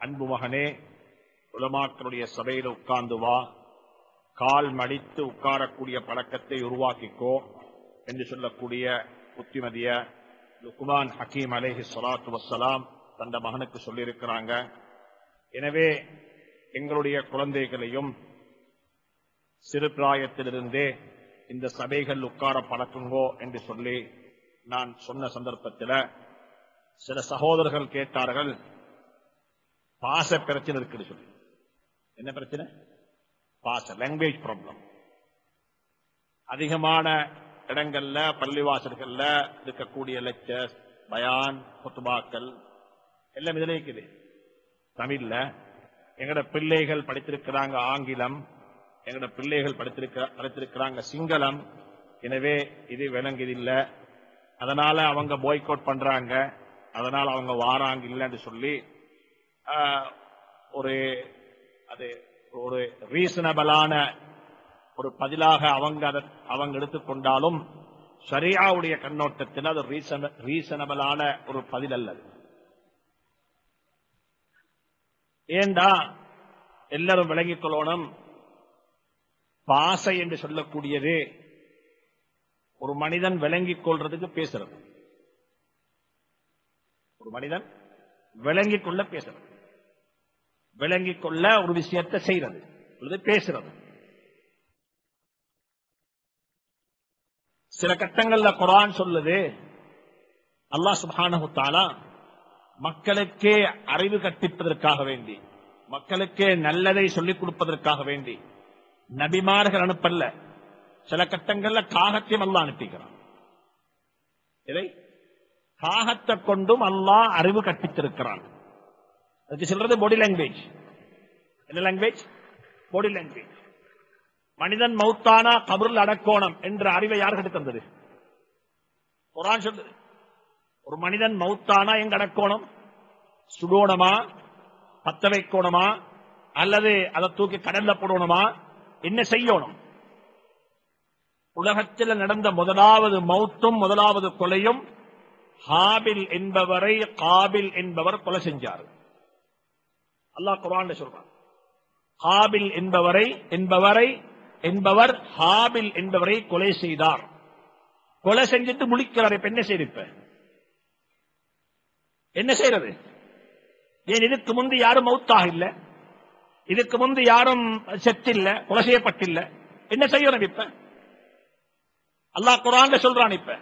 அன்பு மகனே உலமாக்களுடைய சபையில் உட்கார்ந்து வா. கால் மடித்து உட்காரக்கூடிய பழக்கத்தை உருவாக்கிக்கோ என்று சொல்லக்கூடிய புத்திமதிய லுக்மான் ஹக்கீம் அலேஹி சலாத்து வசலாம் தந்த மகனுக்கு சொல்லியிருக்கிறாங்க. எனவே எங்களுடைய குழந்தைகளையும் சிறு பிராயத்திலிருந்தே இந்த சபைகள் உட்கார பழக்குங்கோ என்று சொல்லி நான் சொன்ன சந்தர்ப்பத்தில் சில சகோதரர்கள் கேட்டார்கள் பாச பிரச்சனை இருக்குது சொல்லி. என்ன பிரச்சனை? பாச லாங்குவேஜ் ப்ராப்ளம் அதிகமான இடங்கள்ல பள்ளிவாசல்கள்ல இருக்கக்கூடிய லெக்சர்ஸ் பயான் குத்துபாக்கள் எல்லாம் இதுல இருக்குது. தமிழ்ல எங்கட பிள்ளைகள் படித்திருக்கிறாங்க ஆங்கிலம் எங்கட பிள்ளைகள் படித்திருக்க படித்திருக்கிறாங்க சிங்களம். எனவே இது விளங்குதில்லை அதனால அவங்க பாய்கோட் பண்றாங்க. அதனால அவங்க வாராங்க இல்லைன்னு சொல்லி ஒரு அது ஒரு ரீசனபிளான ஒரு பதிலாக அவங்க அதை அவங்க எடுத்துக்கொண்டாலும் சரியாவுடைய கண்ணோட்டத்தில் அது ரீசனபிளான ஒரு பதில் அல்லது ஏண்டா எல்லாரும் விளங்கிக் கொள்ளணும் பாசை என்று சொல்லக்கூடியது ஒரு மனிதன் விளங்கிக் கொள்றதுக்கு பேசுறது ஒரு மனிதன் விளங்கிக் கொள்ள பேசுறது விளங்கிக் கொள்ள ஒரு விஷயத்தை செய்யறது அல்லது பேசுறது சில கட்டங்கள்ல குரான் சொல்லுது அல்லாஹ் சுப்ஹானஹு மக்களுக்கே அறிவு கற்பிப்பதற்காக வேண்டி மக்களுக்கே நல்லதை சொல்லிக் கொடுப்பதற்காக வேண்டி நபிமார்கள் அனுப்பல்ல. சில கட்டங்கள்ல காகத்தையும் அல்லா அனுப்பிக்கிறான். இதை காகத்தை கொண்டும் அல்லாஹ் அறிவு கற்பித்திருக்கிறான். அதுக்கு சொல்றது பாடி லாங்குவேஜ் என்ன லாங்குவேஜ் பாடி லாங்குவேஜ் மனிதன் மௌத்தானா கபருள் அடக்கோணம் என்ற அறிவை யாருக்கு தந்தது? குரான் சொல்றது ஒரு மனிதன் மௌத்தானா எங்க அடக்கோணம்? சுடோணமா பத்த வைக்கோணுமா அல்லது அதை தூக்கி கடல்ல போடணுமா? என்ன செய்யணும்? உலகத்தில் நடந்த முதலாவது மௌத்தும் முதலாவது கொலையும் ஹாபில் என்பவரை காபில் என்பவர் கொலை செஞ்சார்கள் அல்லாஹ் குரான் சொல்றான். ஹாபில் என்பவரை என்பவரை என்பவர் ஹாபில் என்பவரை கொலை செய்தார். கொலை செஞ்சுட்டு முடிக்கிறார் இப்ப என்ன செய்திருப்ப என்ன செய்யறது ஏன் இதுக்கு முந்து யாரும் மௌத்தாக இல்ல? இதுக்கு முந்து யாரும் செத்தில்ல கொலை செய்யப்பட்டில்ல. என்ன செய்யணும் இப்ப? அல்லாஹ் குரான் சொல்றான் இப்ப.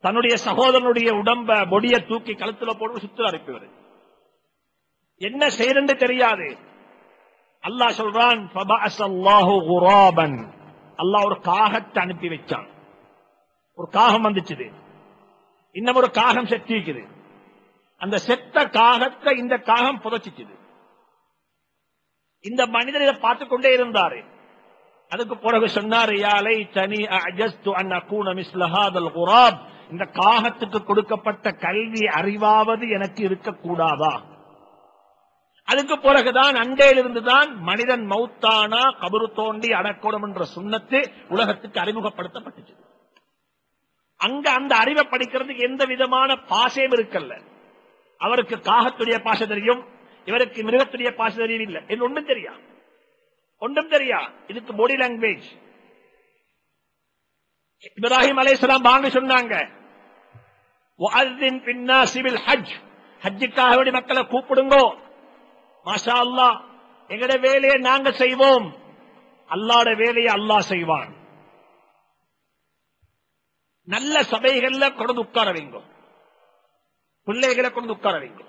தன்னுடைய சகோதரனுடைய உடம்ப பொடிய தூக்கி கழுத்துல போட்டு சுத்து அனுப்பிவர் என்ன செய்யறன்னு தெரியாது. அல்லாஹ் சொல்றான் குராபன் அல்லாஹ் ஒரு காகத்தை அனுப்பி வச்சான். ஒரு காகம் வந்துச்சுது. இன்னும் ஒரு காகம் செத்து அந்த செத்த காகத்தை இந்த காகம் புதைச்சிச்சுது. இந்த மனிதர் இதை பார்த்துக் கொண்டே இருந்தாரு. அதுக்கு பிறகு சொன்னார் யாலை தனி அஜஸ்து அன் அகூன மிஸ்ல குராப். இந்த காகத்துக்கு கொடுக்கப்பட்ட கல்வி அறிவாவது எனக்கு இருக்கக்கூடாதா? அதுக்கு பிறகுதான் அண்டையிலிருந்து தான் மனிதன் மௌத்தானா கபரு தோண்டி அடக்கூடும் என்ற சுண்ணத்து உலகத்துக்கு அறிமுகப்படுத்தப்பட்டுச்சு. அங்க அந்த அறிவை படிக்கிறதுக்கு எந்த விதமான பாசையும் இருக்கல்ல. அவருக்கு காகத்துடைய பாசை தெரியும் இவருக்கு மிருகத்துடைய பாசை தெரியும் இல்லை. இது ஒன்றும் தெரியா? ஒன்றும் தெரியா? இதுக்கு பாடி லாங்குவேஜ் இப்ராஹிம் அலேஸ்லாம் வாங்க சொன்னாங்க. ஹஜ். ஹஜ்ஜுக்காக மக்களை கூப்பிடுங்கோ. மாஷா அல்லாஹ் எங்கட வேலையை நாங்க செய்வோம். அல்லாட வேலையை அல்லாஹ் செய்வான். நல்ல சபைகள்ல கொண்டு உட்கார வைங்கோ. பிள்ளைகளை கொண்டு உட்கார வைங்கோ.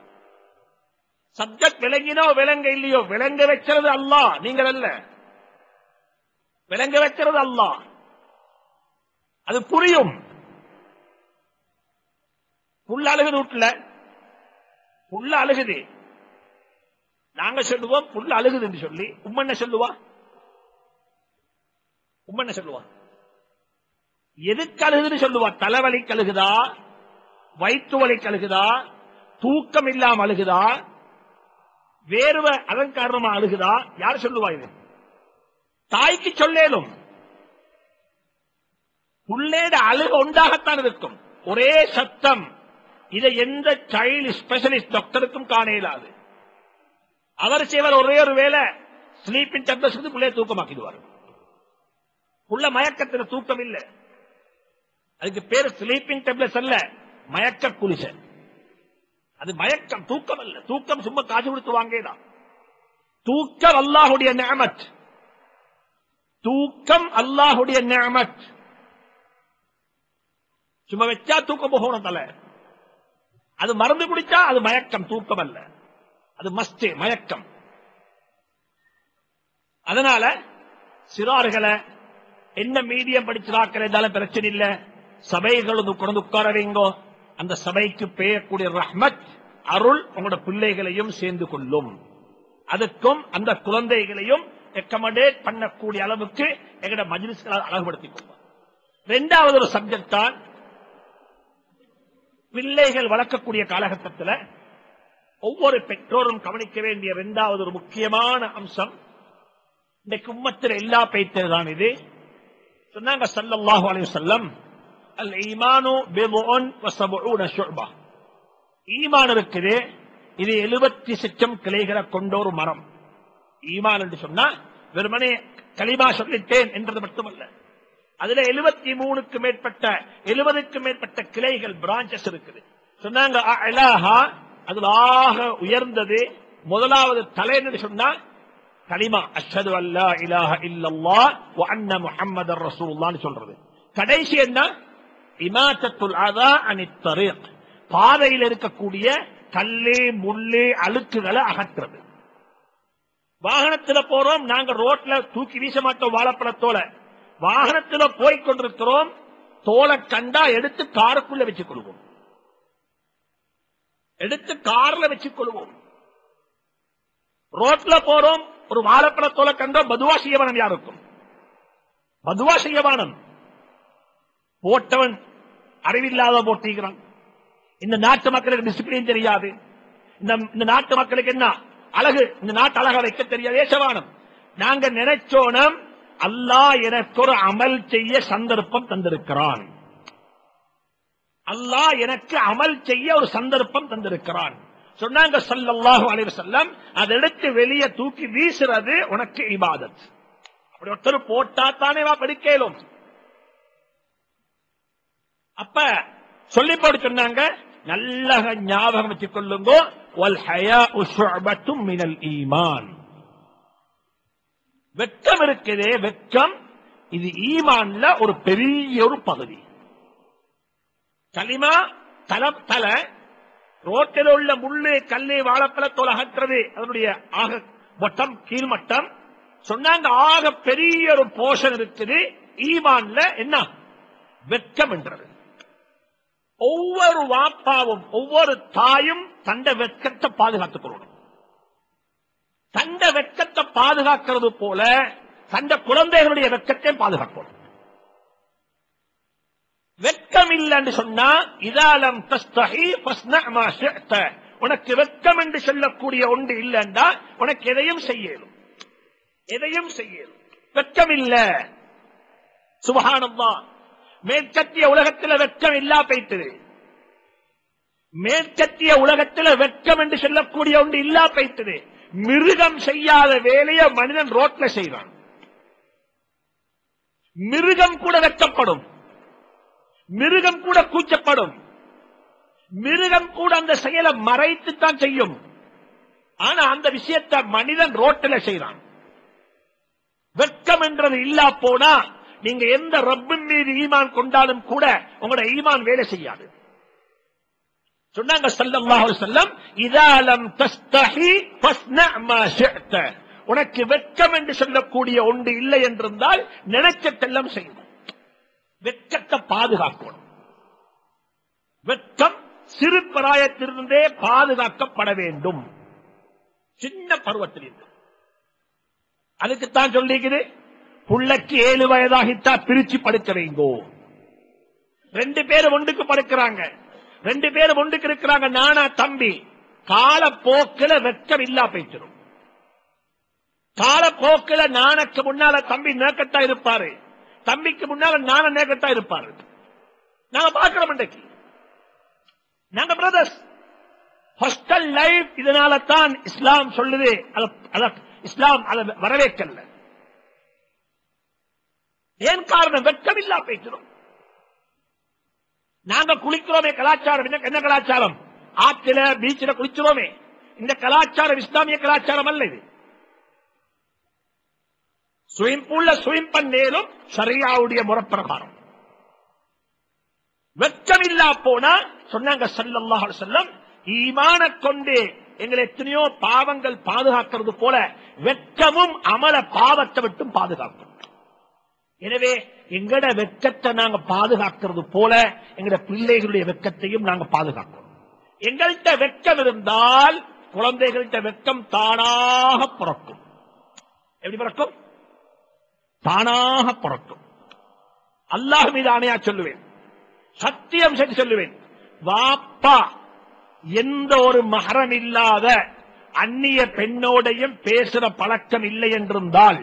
சப்ஜெக்ட் விளங்கினோ விளங்க இல்லையோ விளங்க வச்சது அல்லாஹ் நீங்கள் அல்ல. விளங்க வைக்கிறது அல்லாஹ். அது புரியும். புள்ள அழுகுது வீட்டுல. புள்ள அழுகுது. நாங்க சொல்லுவோம் புல் அழுகுது என்று சொல்லி உம்மண்ண சொல்லுவா? உம்மண்ண சொல்லுவா? எதுக்கு அழுகுதுன்னு சொல்லுவா? தலைவலி கழுகுதா? வயிற்று வலி கழுகுதா? தூக்கம் இல்லாம அழுகுதா? வேர்வை அதன் காரணமா அழுகுதா? யார் சொல்லுவா இது? தாய்க்கு சொல்லேலும் புள்ளேட அழுக உண்டாகத்தான் இருக்கும். ஒரே சத்தம். இதை எந்த சைல்டு ஸ்பெஷலிஸ்ட் டாக்டருக்கும் காண இயலாது. அவர் செய்வார் ஒரே ஒரு வேலை ஸ்லீப்பிங் டேப்லெட்ஸ் வந்து பிள்ளைய தூக்கமாக்கிடுவார். உள்ள மயக்கத்துல தூக்கம் இல்ல. அதுக்கு பேரு ஸ்லீப்பிங் டேப்லெட்ஸ் அல்ல மயக்க குளிசை அது மயக்கம் தூக்கம் அல்ல. தூக்கம் சும்மா காசு கொடுத்து வாங்கேதான் தூக்கம் அல்லாஹுடைய நேமத் தூக்கம் அல்லாஹுடைய நேமத் சும்மா வச்சா தூக்கம் போகணும் தலை. அது மருந்து குடிச்சா அது மயக்கம் தூக்கம் அல்ல. அது மஸ்து மயக்கம். அதனால சிறார்களை என்ன மீடியம் படிச்சிராக்கள் இருந்தாலும் பிரச்சனை இல்ல. சபைகள் கொண்டு உட்கார வைங்கோ அந்த சபைக்கு பெய்யக்கூடிய ரஹ்மத் அருள் உங்களோட பிள்ளைகளையும் சேர்ந்து கொள்ளும். அதுக்கும் அந்த குழந்தைகளையும் ரெக்கமெண்டேட் பண்ணக்கூடிய அளவுக்கு எங்கட மஜ்லிஸ்களால் அழகுபடுத்திக் கொள்வோம் ரெண்டாவது ஒரு சப்ஜெக்ட் தான் பிள்ளைகள் வளர்க்கக்கூடிய காலகட்டத்தில் ஒவ்வொரு பெற்றோரும் கவனிக்க வேண்டிய இரண்டாவது ஒரு முக்கியமான அம்சம் இன்றைக்கு உம்மத்தில் எல்லா பெய்த்ததுதான் இது. சொன்னாங்க சல்லாஹு அலி சொல்லம் அல் ஈமானு ஈமான் இருக்குது இது 70 சிச்சம் கிளைகளை கொண்ட ஒரு மரம். ஈமான் என்று சொன்னா வெறுமனே கலிமா சொல்லிட்டேன் என்றது மட்டுமல்ல. அதுல 73 மூணுக்கு மேற்பட்ட 70க்கு மேற்பட்ட கிளைகள் பிரான்சஸ் இருக்குது. சொன்னாங்க அதுலாக அதுல ஆக உயர்ந்தது முதலாவது தலை என்று சொன்னா கலிமா அஷது அல்லா இலாஹ இல்லல்லா அண்ண அன்ன ரசூல்லான்னு சொல்றது. கடைசி என்ன? இமாத்தத்துல் அதா அனித் பாதையில் இருக்கக்கூடிய கல்லு முள்ளு அழுக்குகளை அகற்றுறது. வாகனத்துல போறோம் நாங்க ரோட்ல தூக்கி வீச மாட்டோம் வாழைப்பழத்தோல வாகனத்துல போய் கொண்டிருக்கிறோம் தோலை கண்டா எடுத்து காருக்குள்ள வச்சு கொள்வோம். எடுத்து கார்ல வச்சுக் கொள்வோம். ரோட்ல போறோம் ஒரு வாழைப்பழத்தோலை கண்டோம் பதுவா செய்யவானம் யாருக்கும்? பதுவா செய்யவானம் போட்டவன் அறிவில்லாத போட்டிருக்கிறான் இந்த நாட்டு மக்களுக்கு டிசிப்ளின் தெரியாது. இந்த இந்த நாட்டு மக்களுக்கு என்ன அழகு? இந்த நாட்டு அழக வைக்க தெரியாது. ஏசவானம் நாங்க நினைச்சோனம் அல்லாஹ் எனக்கு ஒரு அமல் செய்ய சந்தர்ப்பம் தந்திருக்கிறான். அல்லாஹ் எனக்கு அமல் செய்ய ஒரு சந்தர்ப்பம் தந்திருக்கிறான். சொன்னாங்க சல்லாஹு அலைஹி செல்லம் அதை எடுத்து வெளியே தூக்கி வீசுறது உனக்கு இபாதத். அப்படி ஒருத்தர் போட்டா தானே வா படிக்கலும். அப்ப சொல்லி போட்டு சொன்னாங்க நல்ல ஞாபகம் வச்சுக் கொள்ளுங்க மினல் ஈமான். வெட்கம் இருக்குதே வெக்கம் இது ஈமான்ல ஒரு பெரிய ஒரு பகுதி. களிமா தல தல ரோட்டில் உள்ள முள்ளு கல்லு வாழைப்பழத்தோல் அகற்றது அதனுடைய ஆக மட்டம் கீழ்மட்டம். சொன்னாங்க ஆக பெரிய ஒரு போஷன் இருக்குது. ஈமான்ல என்ன? வெட்கம் என்றது. ஒவ்வொரு வாப்பாவும் ஒவ்வொரு தாயும் தண்ட வெட்கத்தை பாதுகாத்துக் கொள்ளணும். தண்ட வெட்கத்தை பாதுகாக்கிறது போல தண்ட குழந்தைகளுடைய வெட்கத்தை பாதுகாக்கணும். வெட்கம் இல்லைன்னு சொன்னா இதாலம் தஸ்தஹி ஃபஸ்ன மா உனக்கு வெட்கம் என்று சொல்லக்கூடிய ஒன்று இல்லைண்டா உனக்கு எதையும் செய்யலும். எதையும் செய்யலும். வெட்கம் இல்ல சுபகானம்மா மேற்கத்திய உலகத்தில் வெட்கம் இல்லா பைத்தது மேற்கத்திய உலகத்தில் வெட்கம் என்று சொல்லக்கூடிய ஒன்று இல்லா பைத்தது மிருகம் செய்யாத வேலையை மனிதன் ரோட்ல செய்வான். மிருகம் கூட வெட்கப்படும். மிருகம் கூட கூச்சப்படும். மிருகம் கூட அந்த செயலை மறைத்து தான் செய்யும். ஆனா அந்த விஷயத்தை மனிதன் ரோட்டில் செய்யறான் வெட்கம் என்றது இல்லா போனா நீங்க எந்த ரப்பின் மீது ஈமான் கொண்டாலும் கூட உங்களோட ஈமான் வேலை செய்யாது. சொன்னாங்க ஸல்லல்லாஹு அலைஹி வஸல்லம் தஸ்தஹி உனக்கு வெட்கம் என்று சொல்லக்கூடிய ஒன்று இல்லை என்றிருந்தால் நினைச்ச செல்லம் செய்யும். வெட்கத்தை பாதுகாக்கணும். வெட்கம் சிறு பிராயத்திலிருந்தே பாதுகாக்கப்பட வேண்டும். சின்ன பருவத்திலிருந்து. அதுக்குத்தான் சொல்லிக்குது புள்ளைக்கு ஏழு வயதாகிட்டா பிரிச்சு படுக்க வைங்கோ. ரெண்டு பேரும் ஒன்றுக்கு படுக்கிறாங்க. ரெண்டு பேரும் ஒன்றுக்கு இருக்கிறாங்க நானா தம்பி. காலப்போக்கில வெட்கம் இல்லா போயிச்சிடும் காலப்போக்கில நானக்கு முன்னால தம்பி நேக்கத்தா இருப்பாரு. தம்பிக்கு முன்னால நானும் நேக்கத்தா இருப்பாரு. நாங்க பார்க்கிறோம் இன்றைக்கு. நாங்க பிரதர்ஸ் ஹாஸ்டல் லைஃப் இதனால தான் இஸ்லாம் சொல்லுது. இஸ்லாம் அதை வரவேற்கல. ஏன் காரணம்? வெட்கமில்லா பேசுறோம். நாங்க குளிக்கிறோமே கலாச்சாரம். என்ன என்ன கலாச்சாரம்? ஆற்றில பீச்சில குளிக்கிறோமே. இந்த கலாச்சாரம் இஸ்லாமிய கலாச்சாரம் அல்ல இது. ஸ்விம் பூல்ல ஸ்விம் பண்ணேலும் சரியாவுடைய முறப்பிரகாரம் வெட்கமில்லா போனா சொன்னாங்க ஸல்லல்லாஹு செல்லம் ஈமான கொண்டே எங்களை எத்தனையோ பாவங்கள் பாதுகாக்கிறது போல வெக்கமும் அமல பாவத்தை விட்டும் பாதுகாக்கும் எனவே எங்கட வெக்கத்தை நாங்க பாதுகாக்கிறது போல எங்கட பிள்ளைகளுடைய வெட்கத்தையும் நாங்க பாதுகாக்கிறோம் எங்கள்கிட்ட வெட்கம் இருந்தால் குழந்தைகள்கிட்ட வெட்கம் தானாக பிறக்கும் எப்படி பிறக்கும் தானாக பிறக்கும் அல்லாஹ் மீது ஆணையா சொல்லுவேன். சத்தியம் சென்று சொல்லுவேன். வாப்பா எந்த ஒரு மகரம் இல்லாத அந்நிய பெண்ணோடையும் பேசுற பழக்கம் இல்லை என்றிருந்தால்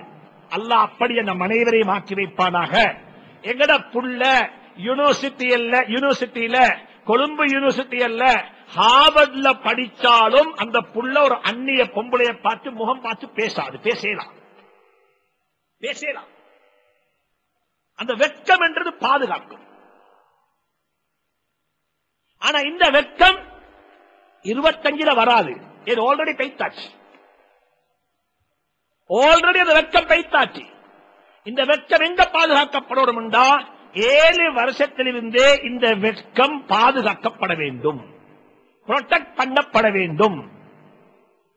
அல்லாஹ் அப்படி நம் அனைவரையும் ஆக்கி வைப்பானாக. எங்கட புள்ள யூனிவர்சிட்டி அல்ல யூனிவர்சிட்டியில கொழும்பு யூனிவர்சிட்டி அல்ல ஹார்வர்ட்ல படிச்சாலும் அந்த புள்ள ஒரு அந்நிய பொம்பளைய பார்த்து முகம் பார்த்து பேசாது பேசலாம். பேசலாம். அந்த வெட்கம் என்றது பாதுகாக்கும். ஆனா இந்த வெட்கம் இருபத்தஞ்சுல வராது. இது ஆல்ரெடி பைத்தாச்சு. ஆல்ரெடி அந்த வெட்கம் பைத்தாச்சு. இந்த வெட்கம் எங்க பாதுகாக்கப்படணும்டா ஏழு வருஷத்திலிருந்தே இந்த வெட்கம் பாதுகாக்கப்பட வேண்டும். ப்ரொடெக்ட் பண்ணப்பட வேண்டும்.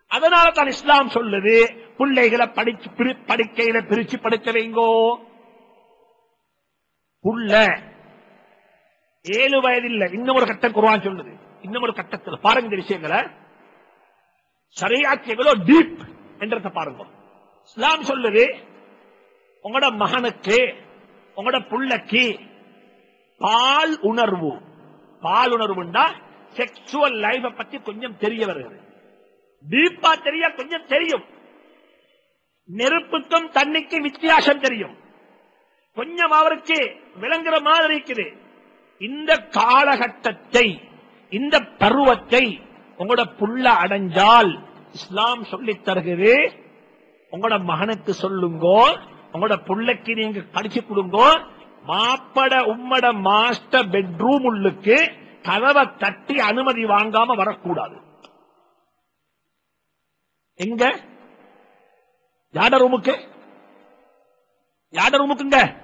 அதனால தான் இஸ்லாம் சொல்லுது பிள்ளைகளை படிச்சு படுக்கையில பிரிச்சு படுக்க வைங்கோ. புள்ள ஏழு வயது இல்ல இன்னும் ஒரு கட்டம் குருவான் சொல்லுது. இன்னும் ஒரு கட்டத்தில். பாருங்க இந்த விஷயங்களை. சரியாச்சு எவ்வளோ டீப் என்றத பாருங்க. இஸ்லாம் சொல்லுது உங்களோட மகனுக்கு உங்களோட புள்ளக்கு பால் உணர்வு. பால் உணர்வுண்டா செக்ஷுவல் லைஃப பத்தி கொஞ்சம் தெரிய வருகிறது. டீப்பா தெரிய கொஞ்சம் தெரியும். நெருப்புக்கும் தண்ணிக்கு வித்தியாசம் தெரியும். கொஞ்சம் அவருக்கு விளங்குற மாதிரி இருக்குது. இந்த காலகட்டத்தை இந்த பருவத்தை உங்களோட புள்ள அடைஞ்சால் இஸ்லாம் சொல்லி தருகிறது. உங்களோட மகனுக்கு சொல்லுங்கோ உங்களோட புள்ளைக்கு நீங்க படிச்சு கொடுங்கோ மாப்பட உம்மட மாஸ்டர் பெட்ரூம் உள்ளுக்கு கதவை தட்டி அனுமதி வாங்காம வரக்கூடாது. எங்க? யாட ரூமுக்கு? யாட ரூமுக்குங்க?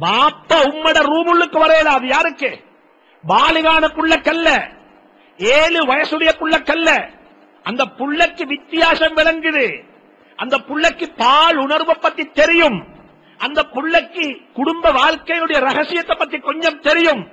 பாப்ப உம்மட ரூமுள்ளுக்கு வரையல அது யாருக்கு? பாலிகானுக்குள்ள கல்ல ஏழு வயசுடையக்குள்ள கல்ல அந்த புள்ளக்கு வித்தியாசம் விளங்குது. அந்த புள்ளக்கு பால் உணர்வை பத்தி தெரியும். அந்த புள்ளக்கு குடும்ப வாழ்க்கையுடைய ரகசியத்தை பத்தி கொஞ்சம் தெரியும்.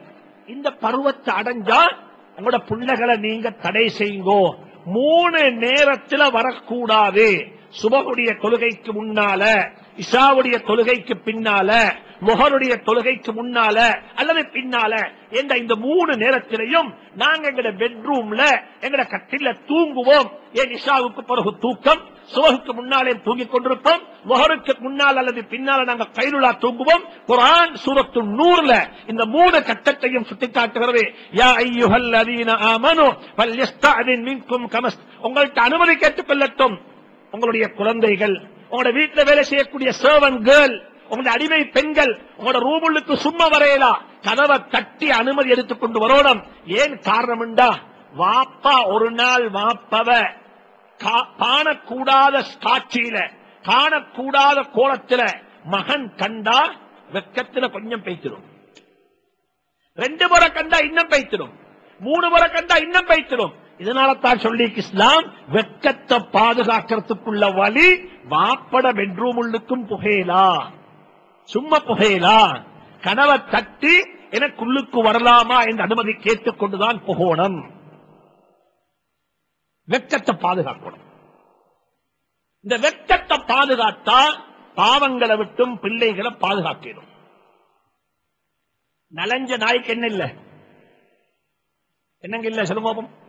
இந்த பருவத்தை அடைஞ்சா உங்களோட புள்ளைகளை நீங்க தடை செய்யுங்கோ. மூணு நேரத்துல வரக்கூடாது. சுபகுடைய தொழுகைக்கு முன்னால இஷாவுடைய தொழுகைக்கு பின்னால முகருடைய தொழுகைக்கு முன்னால அல்லது பின்னால என்ற இந்த மூணு நேரத்திலையும் நாங்க எங்கட பெட்ரூம்ல எங்கட கட்டில தூங்குவோம். ஏன் இஷாவுக்கு பிறகு தூக்கம்? சுவகுக்கு முன்னாலே தூங்கிக் கொண்டிருப்போம். முகருக்கு முன்னால் அல்லது பின்னால நாங்க கைலுலா தூங்குவோம். குரான் சூரத்து நூறுல இந்த மூணு கட்டத்தையும் சுட்டிக்காட்டுகிறது. யா ஐயுஹல் அதீன ஆமனு வல்யஸ்தஅதின் மின்கும் கமஸ். உங்கள்ட்ட அனுமதி கேட்டுக் கொள்ளட்டும். உங்களுடைய குழந்தைகள் உங்களோட வீட்டுல வேலை செய்யக்கூடிய சர்வன் கேர்ள் உங்களோட அடிமை பெண்கள் உங்களோட ரூமுள்ளுக்கு சும்மா வரையலா? கதவை தட்டி அனுமதி எடுத்துக்கொண்டு வரணும். ஏன் காரணம்டா வாப்பா ஒரு நாள் வாப்பவ. கா- காணக்கூடாத காட்சியில காணக்கூடாத கோலத்துல மகன் கண்டா வெக்கத்துல கொஞ்சம் பெய்த்திடும் ரெண்டு முறை கண்டா இன்னும் பைத்திடும் மூணு முறை கண்டா இன்னும் பெய்த்திடும் இதனால தான் சொல்லி இஸ்லாம் வெக்கத்தை பாதுகாக்கிறதுக்குள்ள வழி வாப்பட பெட்ரூம் உள்ளுக்கும் புகையலா. சும்மா புகையலா. கனவை தட்டி எனக்குள்ளுக்கு வரலாமா என்று அனுமதி கேட்டுக்கொண்டுதான் புகோணம். வெக்கத்தை பாதுகாக்கணும். இந்த வெக்கத்தை பாதுகாத்தா பாவங்களை விட்டும் பிள்ளைகளை பாதுகாக்கணும். நலஞ்ச நாய்க்கு என்ன இல்ல? என்னங்க இல்ல? சொல்லுவோம்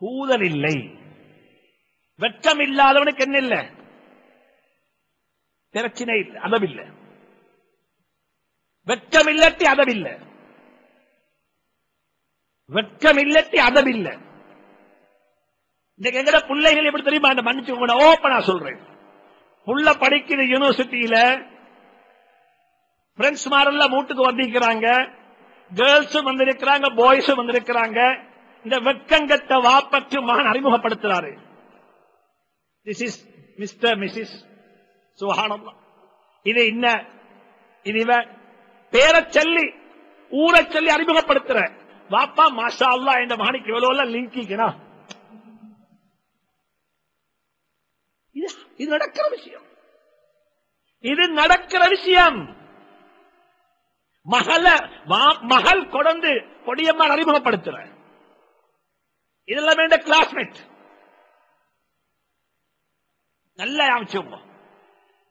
கூதல் இல்லை வெட்கம் இல்லாதவனுக்கு என்ன இல்ல பிரச்சனை இல்லை அதவில்லை. வெட்கம் இல்லட்டி அதவில்லை. வெட்கம் இல்லட்டி அதம் இல்ல இன்னைக்கு எங்கட பிள்ளைகள் எப்படி தெரியுமா அந்த மன்னிச்சு ஓப்பனா சொல்றேன். புள்ள படிக்கிற யூனிவர்சிட்டியில ஃப்ரெண்ட்ஸ் மாரெல்லாம் வீட்டுக்கு வந்திருக்கிறாங்க. கேர்ள்ஸும் வந்திருக்கிறாங்க பாய்ஸும் வந்திருக்கிறாங்க. இந்த வெட்கங்கட்ட வாப்பற்று மகன் அறிமுகப்படுத்துறாரு. This is mister missus Sukanandam இது என்ன? இது இவ பேரச் சொல்லி ஊரைச் சொல்லி அறிமுகப்படுத்துற. வாப்பா மாஷா அல்லா என்ற மகனுக்கு எவ்வளவு லிங்கிக்கனா இது இது நடக்கிற விஷயம். இது நடக்கிற விஷயம். மகள மகள் கொடந்து கொடியம்மா அறிமுகப்படுத்துற. இதெல்லாம் வேண்ட கிளாஸ்மேட் நல்ல அமைச்சோங்க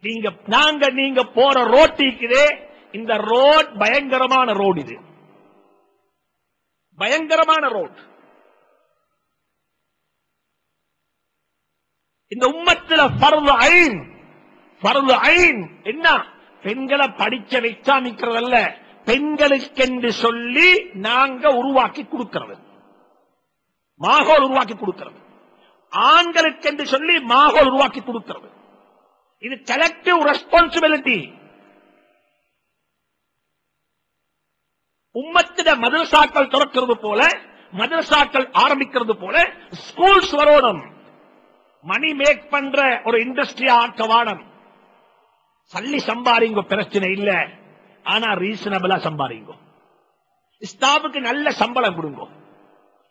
நீங்க நாங்க நீங்க போற ரோட்டிக்குதே இந்த ரோட் பயங்கரமான ரோடு இது. பயங்கரமான ரோட் இந்த உம்மத்துல பருவ ஐன் பருவ ஐன் என்ன? பெண்களை படிச்ச வைக்காமிக்கிறதல்ல. பெண்களுக்கென்று சொல்லி நாங்க உருவாக்கி கொடுக்கிறது. மாகோல் உருவாக்கி கொடுக்கிறது. ஆண்களுக்கென்று சொல்லி மாகோல் உருவாக்கி கொடுக்கிறது. இது கலெக்டிவ் ரெஸ்பான்சிபிலிட்டி உம்மத்திட மதரசாக்கள் திறக்கிறது போல மதரசாக்கள் ஆரம்பிக்கிறது போல ஸ்கூல்ஸ் வரணும். மணி மேக் பண்ற ஒரு இண்டஸ்ட்ரியா ஆக்க வாடம். சல்லி சம்பாரிங்க பிரச்சனை இல்ல. ஆனா ரீசனபிளா சம்பாரிங்க. ஸ்டாஃபுக்கு நல்ல சம்பளம் கொடுங்க.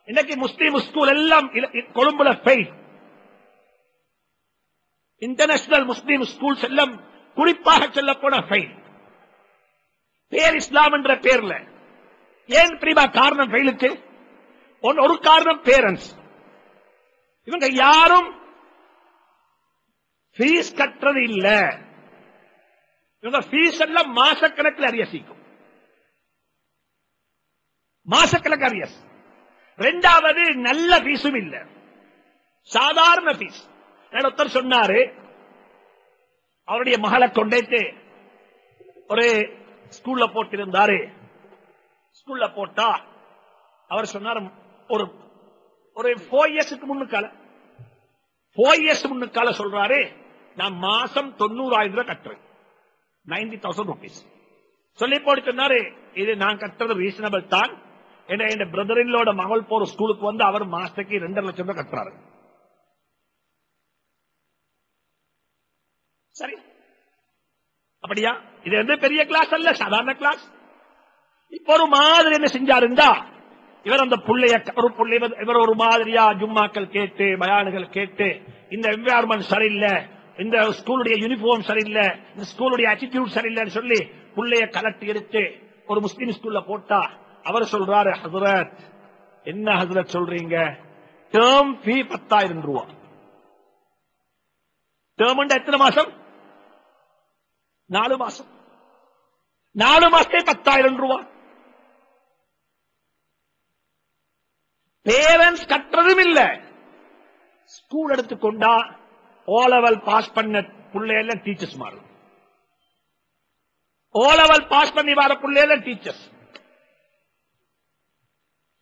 இன்னைக்கு முஸ்லீம் ஸ்கூல் எல்லாம் கொழும்புல ஃபெயில் இன்டர்நேஷனல் முஸ்லீம் ஸ்கூல்ஸ் எல்லாம் குறிப்பாக சொல்ல போன ஃபெயில் பேர் இஸ்லாம் என்ற பேர்ல. ஏன் பிரிமா காரணம் ஃபெயிலுக்கு ஒரு காரணம் பேரண்ட்ஸ் இவங்க யாரும் ஃபீஸ் கட்டுறது இல்ல. இவங்க ஃபீஸ் எல்லாம் மாசக்கணக்கில் அரியசிக்கும் மாசக்கணக்கு அரியஸ் ரெண்டாவது நல்ல பீஸும் இல்ல. சாதாரண பீஸ். ஒருத்தர் சொன்னாரு அவருடைய மகளை கொண்டேட்டு ஒரு ஸ்கூல்ல போட்டிருந்தாரு. ஸ்கூல்ல போட்டா அவர் சொன்னார் ஒரு ஒரு ஃபோர் இயர்ஸுக்கு முன்னுக்கால. போர் இயர்ஸ் முன்னுக்கால சொல்றாரு நான் மாசம் தொண்ணூறாயிரம் ரூபாய் கட்டுறேன். நைன்டி தௌசண்ட் ருபீஸ் சொல்லி போட்டு சொன்னாரு இது நான் கட்டுறது ரீசனபிள் தான். என் பிரதரிலோட மகள் போற ஸ்கூலுக்கு வந்து அவர் மாசத்துக்கு ரெண்டரை லட்சம் ரூபாய் கட்டுறாரு. சரி. அப்படியா? இது வந்து பெரிய கிளாஸ் அல்ல சாதாரண கிளாஸ் இப்ப ஒரு மாதிரி என்ன செஞ்சாருந்தா இவர் அந்த புள்ளைய ஒரு புள்ளை இவர்- இவர் ஒரு மாதிரியா ஜும்மாக்கள் கேட்டு பயானுகள் கேட்டு இந்த என்வாயர்மெண்ட் சரியில்லை இந்த ஸ்கூலுடைய யூனிஃபார்ம் சரியில்லை இந்த ஸ்கூலுடைய அட்டிடியூட் சரியில்லைன்னு சொல்லி புள்ளைய கலட்டி எடுத்து ஒரு முஸ்லீம் ஸ்கூல்ல போட்டா அவர் சொல்றாரு ஹசரத் என்ன ஹசரத் சொல்றீங்க? டேர்ம் ஃபீ பத்தாயிரம் ரூபாய் டேர்ம் எத்தனை மாசம்? நாலு மாசம். நாலு மாசத்தே பத்தாயிரம் ரூபாய் பேரண்ட்ஸ் கட்டுறதும் இல்ல. ஸ்கூல் எடுத்துக்கொண்டா ஓ லெவல் பாஸ் பண்ண பிள்ளையெல்லாம் டீச்சர்ஸ் மாறும். ஓ லெவல் பாஸ் பண்ணி வர பிள்ளையெல்லாம் டீச்சர்ஸ்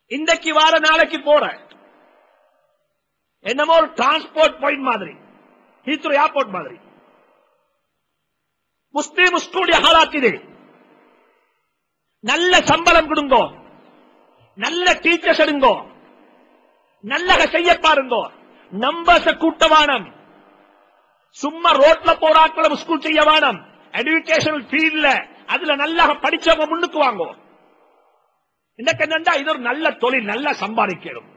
இன்றைக்கு வார நாளைக்கு போற என்னமோ ஒரு டிரான்ஸ்போர்ட் பாயிண்ட் மாதிரி. ஹீத்ரோ ஏர்போர்ட் மாதிரி. முஸ்லீம் ஸ்கூலுடைய ஹாலாக்குது நல்ல சம்பளம் கொடுங்கோ. நல்ல டீச்சர்ஸ் எடுங்கோ. நல்லக செய்ய பாருங்கோ. நம்பர்ஸ் கூட்டவானம். சும்மா ரோட்ல போராட்டம் ஸ்கூல் செய்ய வானம். எஜுகேஷனல் ஃபீல்ட்ல அதுல நல்லா படிச்சவங்க முன்னுக்கு வாங்கோ. இன்னைக்கு என்னண்டா இது ஒரு நல்ல தொழில் நல்லா சம்பாதிக்கணும்.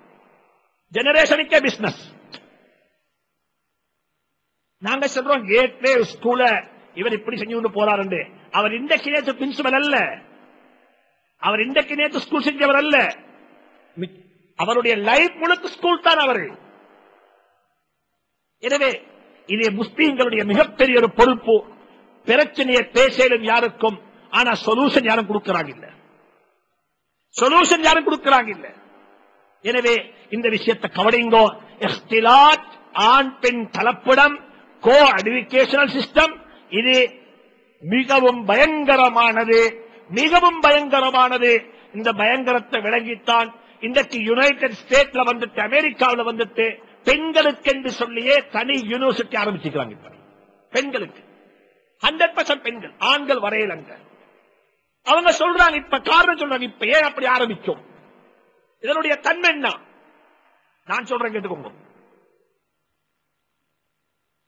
ஜெனரேஷனுக்கே பிசினஸ் நாங்க சொல்றோம் கேட்வே ஸ்கூல இவர் இப்படி செஞ்சு கொண்டு போறாரு அவர் இன்றைக்கு நேற்று பிரின்சிபல் அல்ல. அவர் இன்றைக்கு நேற்று ஸ்கூல் செஞ்சவர் அல்ல. அவருடைய லைஃப் முழுக்க ஸ்கூல் தான் அவர். எனவே இது முஸ்லீம்களுடைய மிகப்பெரிய ஒரு பொறுப்பு. பிரச்சனையை பேசலும் யாருக்கும் ஆனா சொல்யூஷன் யாரும் கொடுக்கிறாங்க இல்லை. சொல்யூஷன் யாரும் கொடுக்கிறாங்க இல்ல. எனவே இந்த விஷயத்தை கவனிங்கோ. எஸ்டிலாட் ஆண் பெண் கலப்படம் கோ அடிவிகேஷனல் சிஸ்டம் இது மிகவும் பயங்கரமானது மிகவும் பயங்கரமானது. இந்த பயங்கரத்தை விளங்கித்தான் இன்றைக்கு யுனைடெட் ஸ்டேட்ல வந்துட்டு அமெரிக்காவுல வந்துட்டு பெண்களுக்கு என்று சொல்லியே தனி யூனிவர்சிட்டி ஆரம்பிச்சுக்கிறாங்க பெண்களுக்கு. ஹண்ட்ரட் பெண்கள் ஆண்கள் வரையிலங்க. அவங்க சொல்றாங்க இப்ப காரணம் சொல்றாங்க இப்ப ஏன் அப்படி ஆரம்பிக்கும் இதனுடைய தன்மை என்ன? நான் சொல்றேன் கேட்டுக்கோங்க.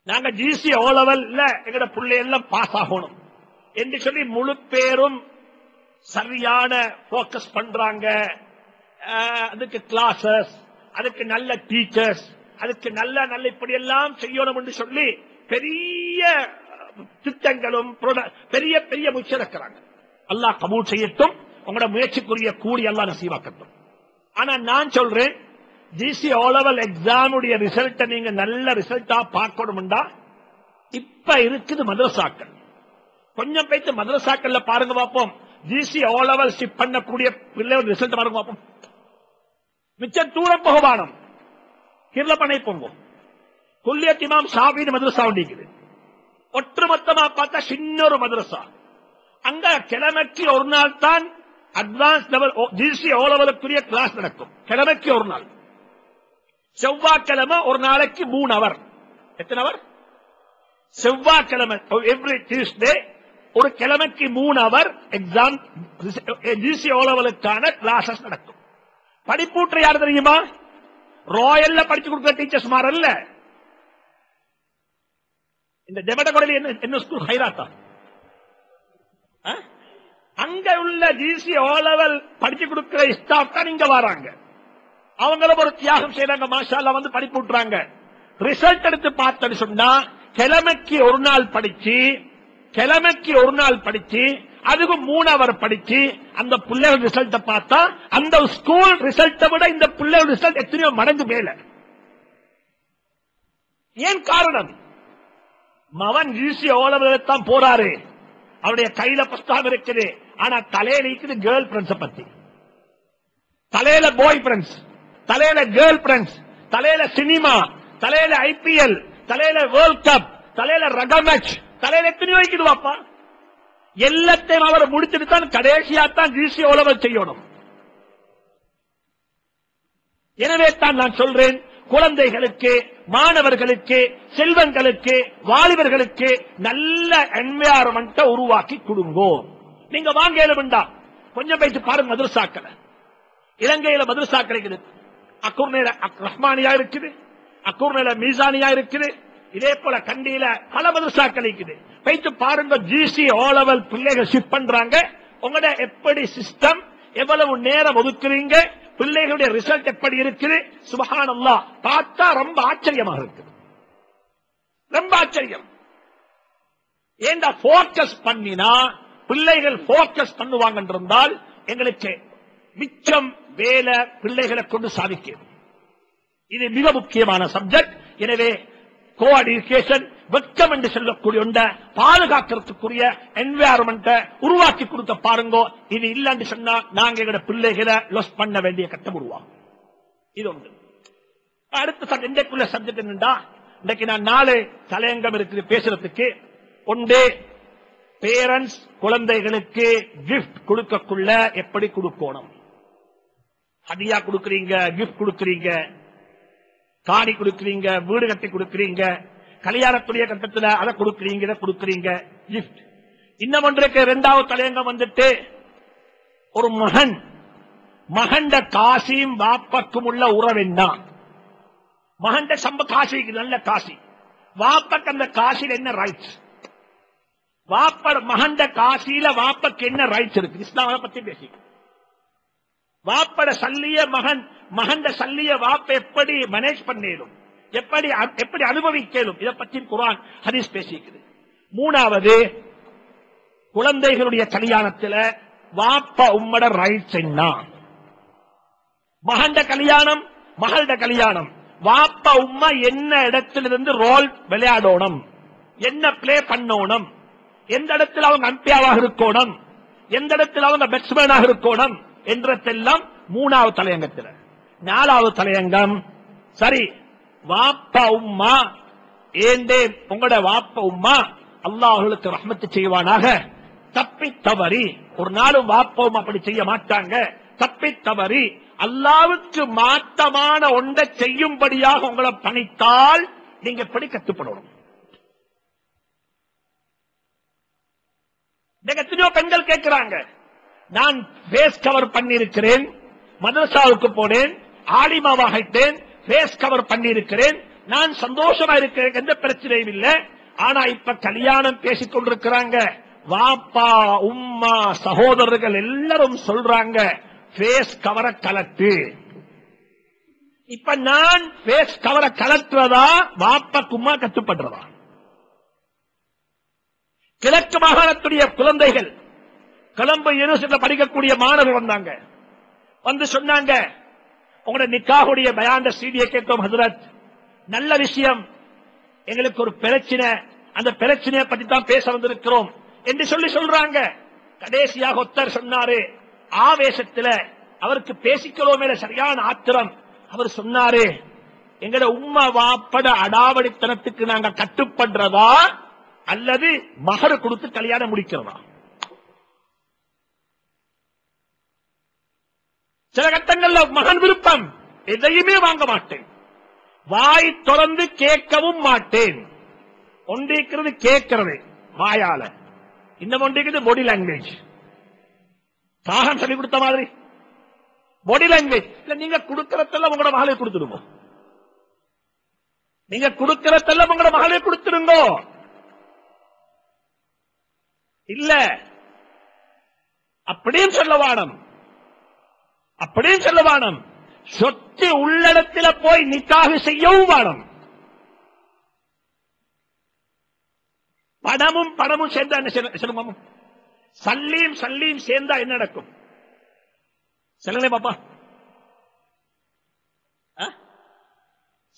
நாங்க ஜிசி ஓ லெவல்ல எங்கட பிள்ளையெல்லாம் பாஸ் ஆகணும். என்று சொல்லி முழு பேரும் சரியான போக்கஸ் பண்றாங்க. அஹ், அதுக்கு கிளாஸஸ் அதுக்கு நல்ல டீச்சர்ஸ் அதுக்கு நல்ல நல்ல இப்படி எல்லாம் செய்யணும் என்று சொல்லி பெரிய திட்டங்களும் பெரிய பெரிய முயற்சி இருக்கிறாங்க. அல்லாஹ் கபூல் செய்யட்டும். உங்களோட முயற்சிக்குரிய கூலி எல்லாம் நசீவாக்கட்டும். ஆனா நான் சொல்றேன் ஜிசி ஓ லெவல் எக்ஸாமுடைய ரிசல்ட்டை நீங்க நல்ல ரிசல்ட்டா பார்க்கணும்டா. இப்ப இருக்குது மதரசாக்கள். கொஞ்சம் பேச்சு மதரசாக்கள்ல பாருங்க பார்ப்போம் ஜிசி ஓ லெவல் ஷிப் பண்ணக்கூடிய பிள்ளைகள் ரிசல்ட் பாருங்க பார்ப்போம் மிச்சம் தூரம் போகவானம் கிர்ல பண்ணை போங்க. குல்லியத் இமாம் ஷாபின் மதரசா ஒண்டிக்குது ஒட்டுமொத்தமா பார்த்தா சின்ன ஒரு மதரசா. அங்க கிழமைக்கு ஒரு நாள் தான் அட்வான்ஸ் லெவல் ஜிசி ஓ லெவலுக்குரிய கிளாஸ் நடக்கும். கிழமைக்கு ஒரு நாள். செவ்வாய்க்கிழமை ஒரு நாளைக்கு மூணு அவர் எத்தனை அவர் செவ்வாய்க்கிழமை எவ்ரி டியூஸ்டே ஒரு கிழமைக்கு மூணு அவர் எக்ஸாம் ஜிசி ஓ லெவலுக்கான கிளாஸஸ் நடக்கும். படிப்பூற்ற யார் தெரியுமா? ராயல்ல படிச்சு கொடுக்குற டீச்சர்ஸ் மாறல்ல இந்த ஜெபடகொடலி என்ன என்ன ஸ்கூல் ஹைராத்தான் அங்க உள்ள ஜிசி ஓ லெவல் படிச்சு கொடுக்கிற ஸ்டாஃப் தான் இங்க வராங்க. அவங்களும் ஒரு தியாகம் செய்யறாங்க மாஷால வந்து படிப்பு விட்டுறாங்க. ரிசல்ட் எடுத்து பார்த்தேன்னு சொன்னா கிழமைக்கு ஒரு நாள் படிச்சு கிழமைக்கு ஒரு நாள் படிச்சு அதுக்கு மூணு அவர் படிச்சு அந்த பிள்ளைகள் ரிசல்ட்ட பார்த்தா அந்த ஸ்கூல் ரிசல்ட்டை விட இந்த பிள்ளைகள் ரிசல்ட் எத்தனையோ மடங்கு மேல. ஏன் காரணம்? மவன் ஈசி தான் போறாரு. அவருடைய கையில புஸ்தகம் இருக்குது. ஆனா தலையில இருக்குது கேர்ள் ஃபிரெண்ட்ஸ பத்தி. தலையில பாய் ஃபிரெண்ட்ஸ் தலையில கேர்ள் ஃபிரெண்ட்ஸ் தலையில சினிமா தலையில ஐபிஎல் தலையில வேர்ல்ட் கப் தலையில ரக மேட்ச் தலையில எத்தனை வைக்கிடுவாப்பா பாப்பா. எல்லாத்தையும் அவரை முடிச்சுட்டு தான் கடைசியா தான் ஜிசி உலகம் செய்யணும். எனவே தான் நான் சொல்றேன் குழந்தைகளுக்கு மாணவர்களுக்கு செல்வங்களுக்கு வாலிபர்களுக்கு நல்ல என்வாரன்மெண்ட்டை உருவாக்கி கொடுங்கோ நீங்க வாங்க வேண்டாம் கொஞ்சம் பேச்சு பாருங்க மதுரசாக்களை இலங்கையில மதுரசாக்கள் இருக்குது. அக்கூர்நேல ரஹ்மானியா இருக்குது. அக்கூர்நேல மீசானியா இருக்குது. இதே போல கண்டியில பல மதுரசாக்கள் இருக்குது. போயிட்டு பாருங்க ஜிசி ஓ லெவல் பிள்ளைகள் ஷிஃப்ட் பண்றாங்க. உங்களோட எப்படி சிஸ்டம் எவ்வளவு நேரம் ஒதுக்குறீங்க? பிள்ளைகளுடைய ரிசல்ட் எப்படி இருக்குது? சுபஹானல்லா பார்த்தா ரொம்ப ஆச்சரியமாக இருக்குது. ரொம்ப ஆச்சரியம். ஏண்டா போக்கஸ் பண்ணினா பிள்ளைகள் போக்கஸ் பண்ணுவாங்க இருந்தால் எங்களுக்கு மிச்சம் வேலை பிள்ளைகளை கொண்டு சாதிக்கும் இது மிக முக்கியமான சப்ஜெக்ட் எனவே கோஆர்டினேஷன் எஜுகேஷன் வெக்கம் என்று சொல்லக்கூடிய பாதுகாக்கிறதுக்குரிய என்வாரன்மெண்ட்டை உருவாக்கி கொடுத்த பாருங்க இது இல்லைன்னு சொன்னா நாங்க எங்களோட பிள்ளைகளை லொஸ் பண்ண வேண்டிய கட்டம் உருவாகும். இது ஒன்று அடுத்த இன்றைக்குள்ள சப்ஜெக்ட் என்னண்டா? இன்றைக்கு நான் நாலு தலையங்கம் இருக்குது பேசுறதுக்கு. ஒன்று பேரண்ட்ஸ் குழந்தைகளுக்கு கிஃப்ட் கொடுக்கக்குள்ள எப்படி கொடுக்கணும்? ஹதியா கொடுக்கறீங்க கிஃப்ட் கொடுக்கறீங்க. காடி கொடுக்கறீங்க வீடு கட்டி கொடுக்கறீங்க கல்யாணத்துடைய கட்டத்துல அதை கொடுக்கறீங்க இதை கொடுக்கறீங்க இன்னும் ஒன்றுக்கு இரண்டாவது தலையங்கம் வந்துட்டு ஒரு மகன். மகண்ட காசியும் வாப்பக்கும் உள்ள உறவென்னா என்ன? மகண்ட சம்ப காசிக்கு நல்ல காசி. வாப்பக்கு அந்த காசியில் என்ன ரைட்ஸ் வாப்ப மகண்ட காசியில வாப்பக்கு என்ன ரைட்ஸ் இருக்கு? இஸ்லாம பத்தி பேசி. வாப்பட சல்லிய மகன் மகண்ட சல்லிய வாப்ப எப்படி மேனேஜ் பண்ணிடும் எப்படி எப்படி அனுபவிக்கலும் இதை பற்றி குரான் ஹதீஸ் பேசிக்குது மூணாவது குழந்தைகளுடைய கல்யாணத்துல வாப்ப உம்மட ரைட்ஸ் என்ன மகண்ட கல்யாணம் மகள்ட கல்யாணம். வாப்ப உம்மா என்ன இடத்திலிருந்து ரோல் விளையாடணும் என்ன பிளே பண்ணணும் எந்த இடத்துல அவங்க அம்பியாவாக இருக்கணும் எந்த இடத்துல அவங்க பேட்ஸ்மேனாக இருக்கணும் என்றதெல்லாம் மூணாவது தலையங்கத்தில். நாலாவது தலையங்கம். சரி வாப்பா உம்மா ஏண்டே உங்களோட வாப்ப உம்மா அல்லாஹ் அவர்களுக்கு ரஹ்மத்து செய்வானாக. தப்பி தவறி ஒரு நாளும் வாப்பவும் அப்படி செய்ய மாட்டாங்க. தப்பி தவறி அல்லாவுக்கு மாத்தமான ஒன்றை செய்யும்படியாக உங்களை பணித்தால் நீங்க எப்படி கட்டுப்படணும்? எத்தனையோ பெண்கள் கேட்கிறாங்க நான் பேஸ் கவர் பண்ணியிருக்கிறேன் மதரசாவுக்கு போனேன் ஆலிமாவாகிட்டேன் ஃபேஸ் கவர் பண்ணியிருக்கிறேன். நான் சந்தோஷமா இருக்கிறேன் எந்த பிரச்சனையும் இல்ல. ஆனா இப்ப கல்யாணம் பேசிக் கொண்டிருக்கிறாங்க. வாப்பா உம்மா சகோதரர்கள் எல்லாரும் சொல்றாங்க ஃபேஸ் கவரை கலட்டு. இப்ப நான் ஃபேஸ் கவரை கலட்டுறதா வாப்பா கும்மா கட்டுப்படுறதா? கிழக்கு மாகாணத்துடைய குழந்தைகள் கொலம்பு யூனிவர்சிட்டியில் படிக்கக்கூடிய மாணவர்கள் வந்தாங்க. வந்து சொன்னாங்க உங்களோட நிக்காகுடைய பயாண்ட சீடியை கேட்டோம் ஹசரத். நல்ல விஷயம். எங்களுக்கு ஒரு பிரச்சனை. அந்த பிரச்சனையை பற்றி தான் பேச வந்திருக்கிறோம் என்று சொல்லி சொல்றாங்க. கடைசியாக ஒத்தர் சொன்னாரு ஆவேசத்துல அவருக்கு பேசிக்கிறோம் மேல சரியான ஆத்திரம். அவர் சொன்னாரு எங்கட உம்மா வாப்பட அடாவடித்தனத்துக்கு நாங்க கட்டுப்படுறதா அல்லது மகர் கொடுத்து கல்யாணம் முடிக்கிறதா? சில கட்டங்கள்ல மகன் விருப்பம். எதையுமே வாங்க மாட்டேன். வாய் தொடர்ந்து கேட்கவும் மாட்டேன். ஒன்றிருக்கிறது கேட்கிறது வாயால. இன்னும் ஒன்றிருக்கிறது பாடி லாங்குவேஜ் தாகம் சொல்லி கொடுத்த மாதிரி. பாடி லாங்குவேஜ் இல்ல நீங்க கொடுக்கறதெல்லாம் உங்களோட மகளிர் கொடுத்துருங்க நீங்க கொடுக்கறதெல்லாம் உங்களோட மகளிர் கொடுத்துருங்க இல்ல. அப்படியும் சொல்ல வாடம் அப்படியும் சொல்ல வேணும் சொத்து உள்ளடத்துல போய் நிக்காக செய்யவும் வேணும் பணமும் பணமும் சேர்ந்தா என்ன சிரமமும் சல்லியும் சல்லியும் சேர்ந்தா என்ன நடக்கும்? சொல்லுங்களே பாப்பா.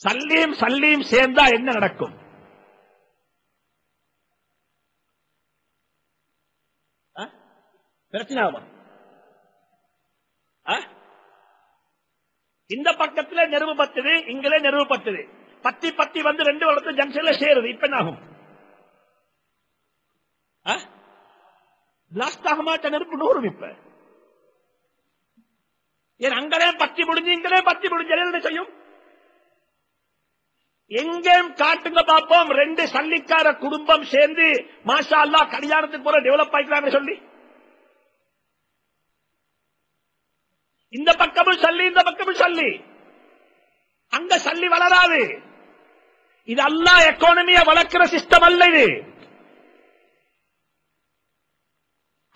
சல்லியும் சல்லியும் சேர்ந்தா என்ன நடக்கும்? பிரச்சனை ஆகும் ஆ? இந்த பக்கத்துல நெருவு பத்துது இங்களே நெருவு பத்தி பத்தி வந்து ரெண்டு வருடத்து ஜங்ஷன்ல சேருது இப்ப என்ன ஆகும்? பிளாஸ்ட் ஆக மாட்ட நெருப்பு நூறும் இப்ப. ஏன் அங்களே பத்தி முடிஞ்சு இங்களே பத்தி முடிஞ்சு என்ன செய்யும்? எங்கேயும் காட்டுங்க பார்ப்போம் ரெண்டு சல்லிக்கார குடும்பம் சேர்ந்து மாஷா அல்லாஹ் கல்யாணத்துக்கு போற டெவலப் ஆயிக்கிறாங்க சொல்லி. இந்த பக்கமும் சல்லி இந்த பக்கமும் சல்லி. அங்க சல்லி வளராது. இது அல்லா எக்கானமிய வளர்க்கிற சிஸ்டம் அல்ல இது.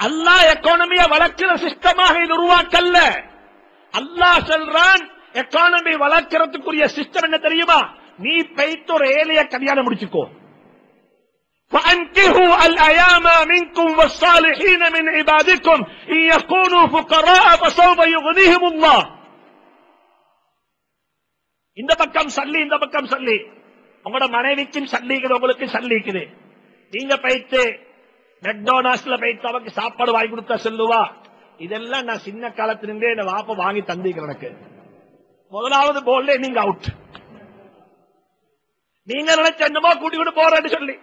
அல்லா எக்கானமிய வளர்க்கிற சிஸ்டமாக இது உருவாக்கல்ல. அல்லாஹ் சொல்றான் எக்கானமி வளர்க்கிறதுக்குரிய சிஸ்டம் என்ன தெரியுமா? நீ பைத்து ஒரு ஏழைய கல்யாணம் முடிச்சுக்கோ. فأنكحوا الأيام منكم والصالحين من عبادكم إن يكونوا فقراء فسوف يغنيهم الله இந்த பக்கம் சல்லி இந்த பக்கம் சல்லி உங்களோட மனைவிக்கும் சல்லிக்குது உங்களுக்கு சல்லிக்குது நீங்க போயிட்டு மெக்டோனாஸ்ல போயிட்டு அவருக்கு சாப்பாடு வாங்கி கொடுத்தா சொல்லுவா இதெல்லாம் நான் சின்ன காலத்திலிருந்தே இந்த வாப்ப வாங்கி தந்திக்கிறேன் எனக்கு முதலாவது போல்ல நீங்க அவுட் நீங்க நினைச்ச என்னமோ கூட்டி விட்டு போறேன்னு சொல்லி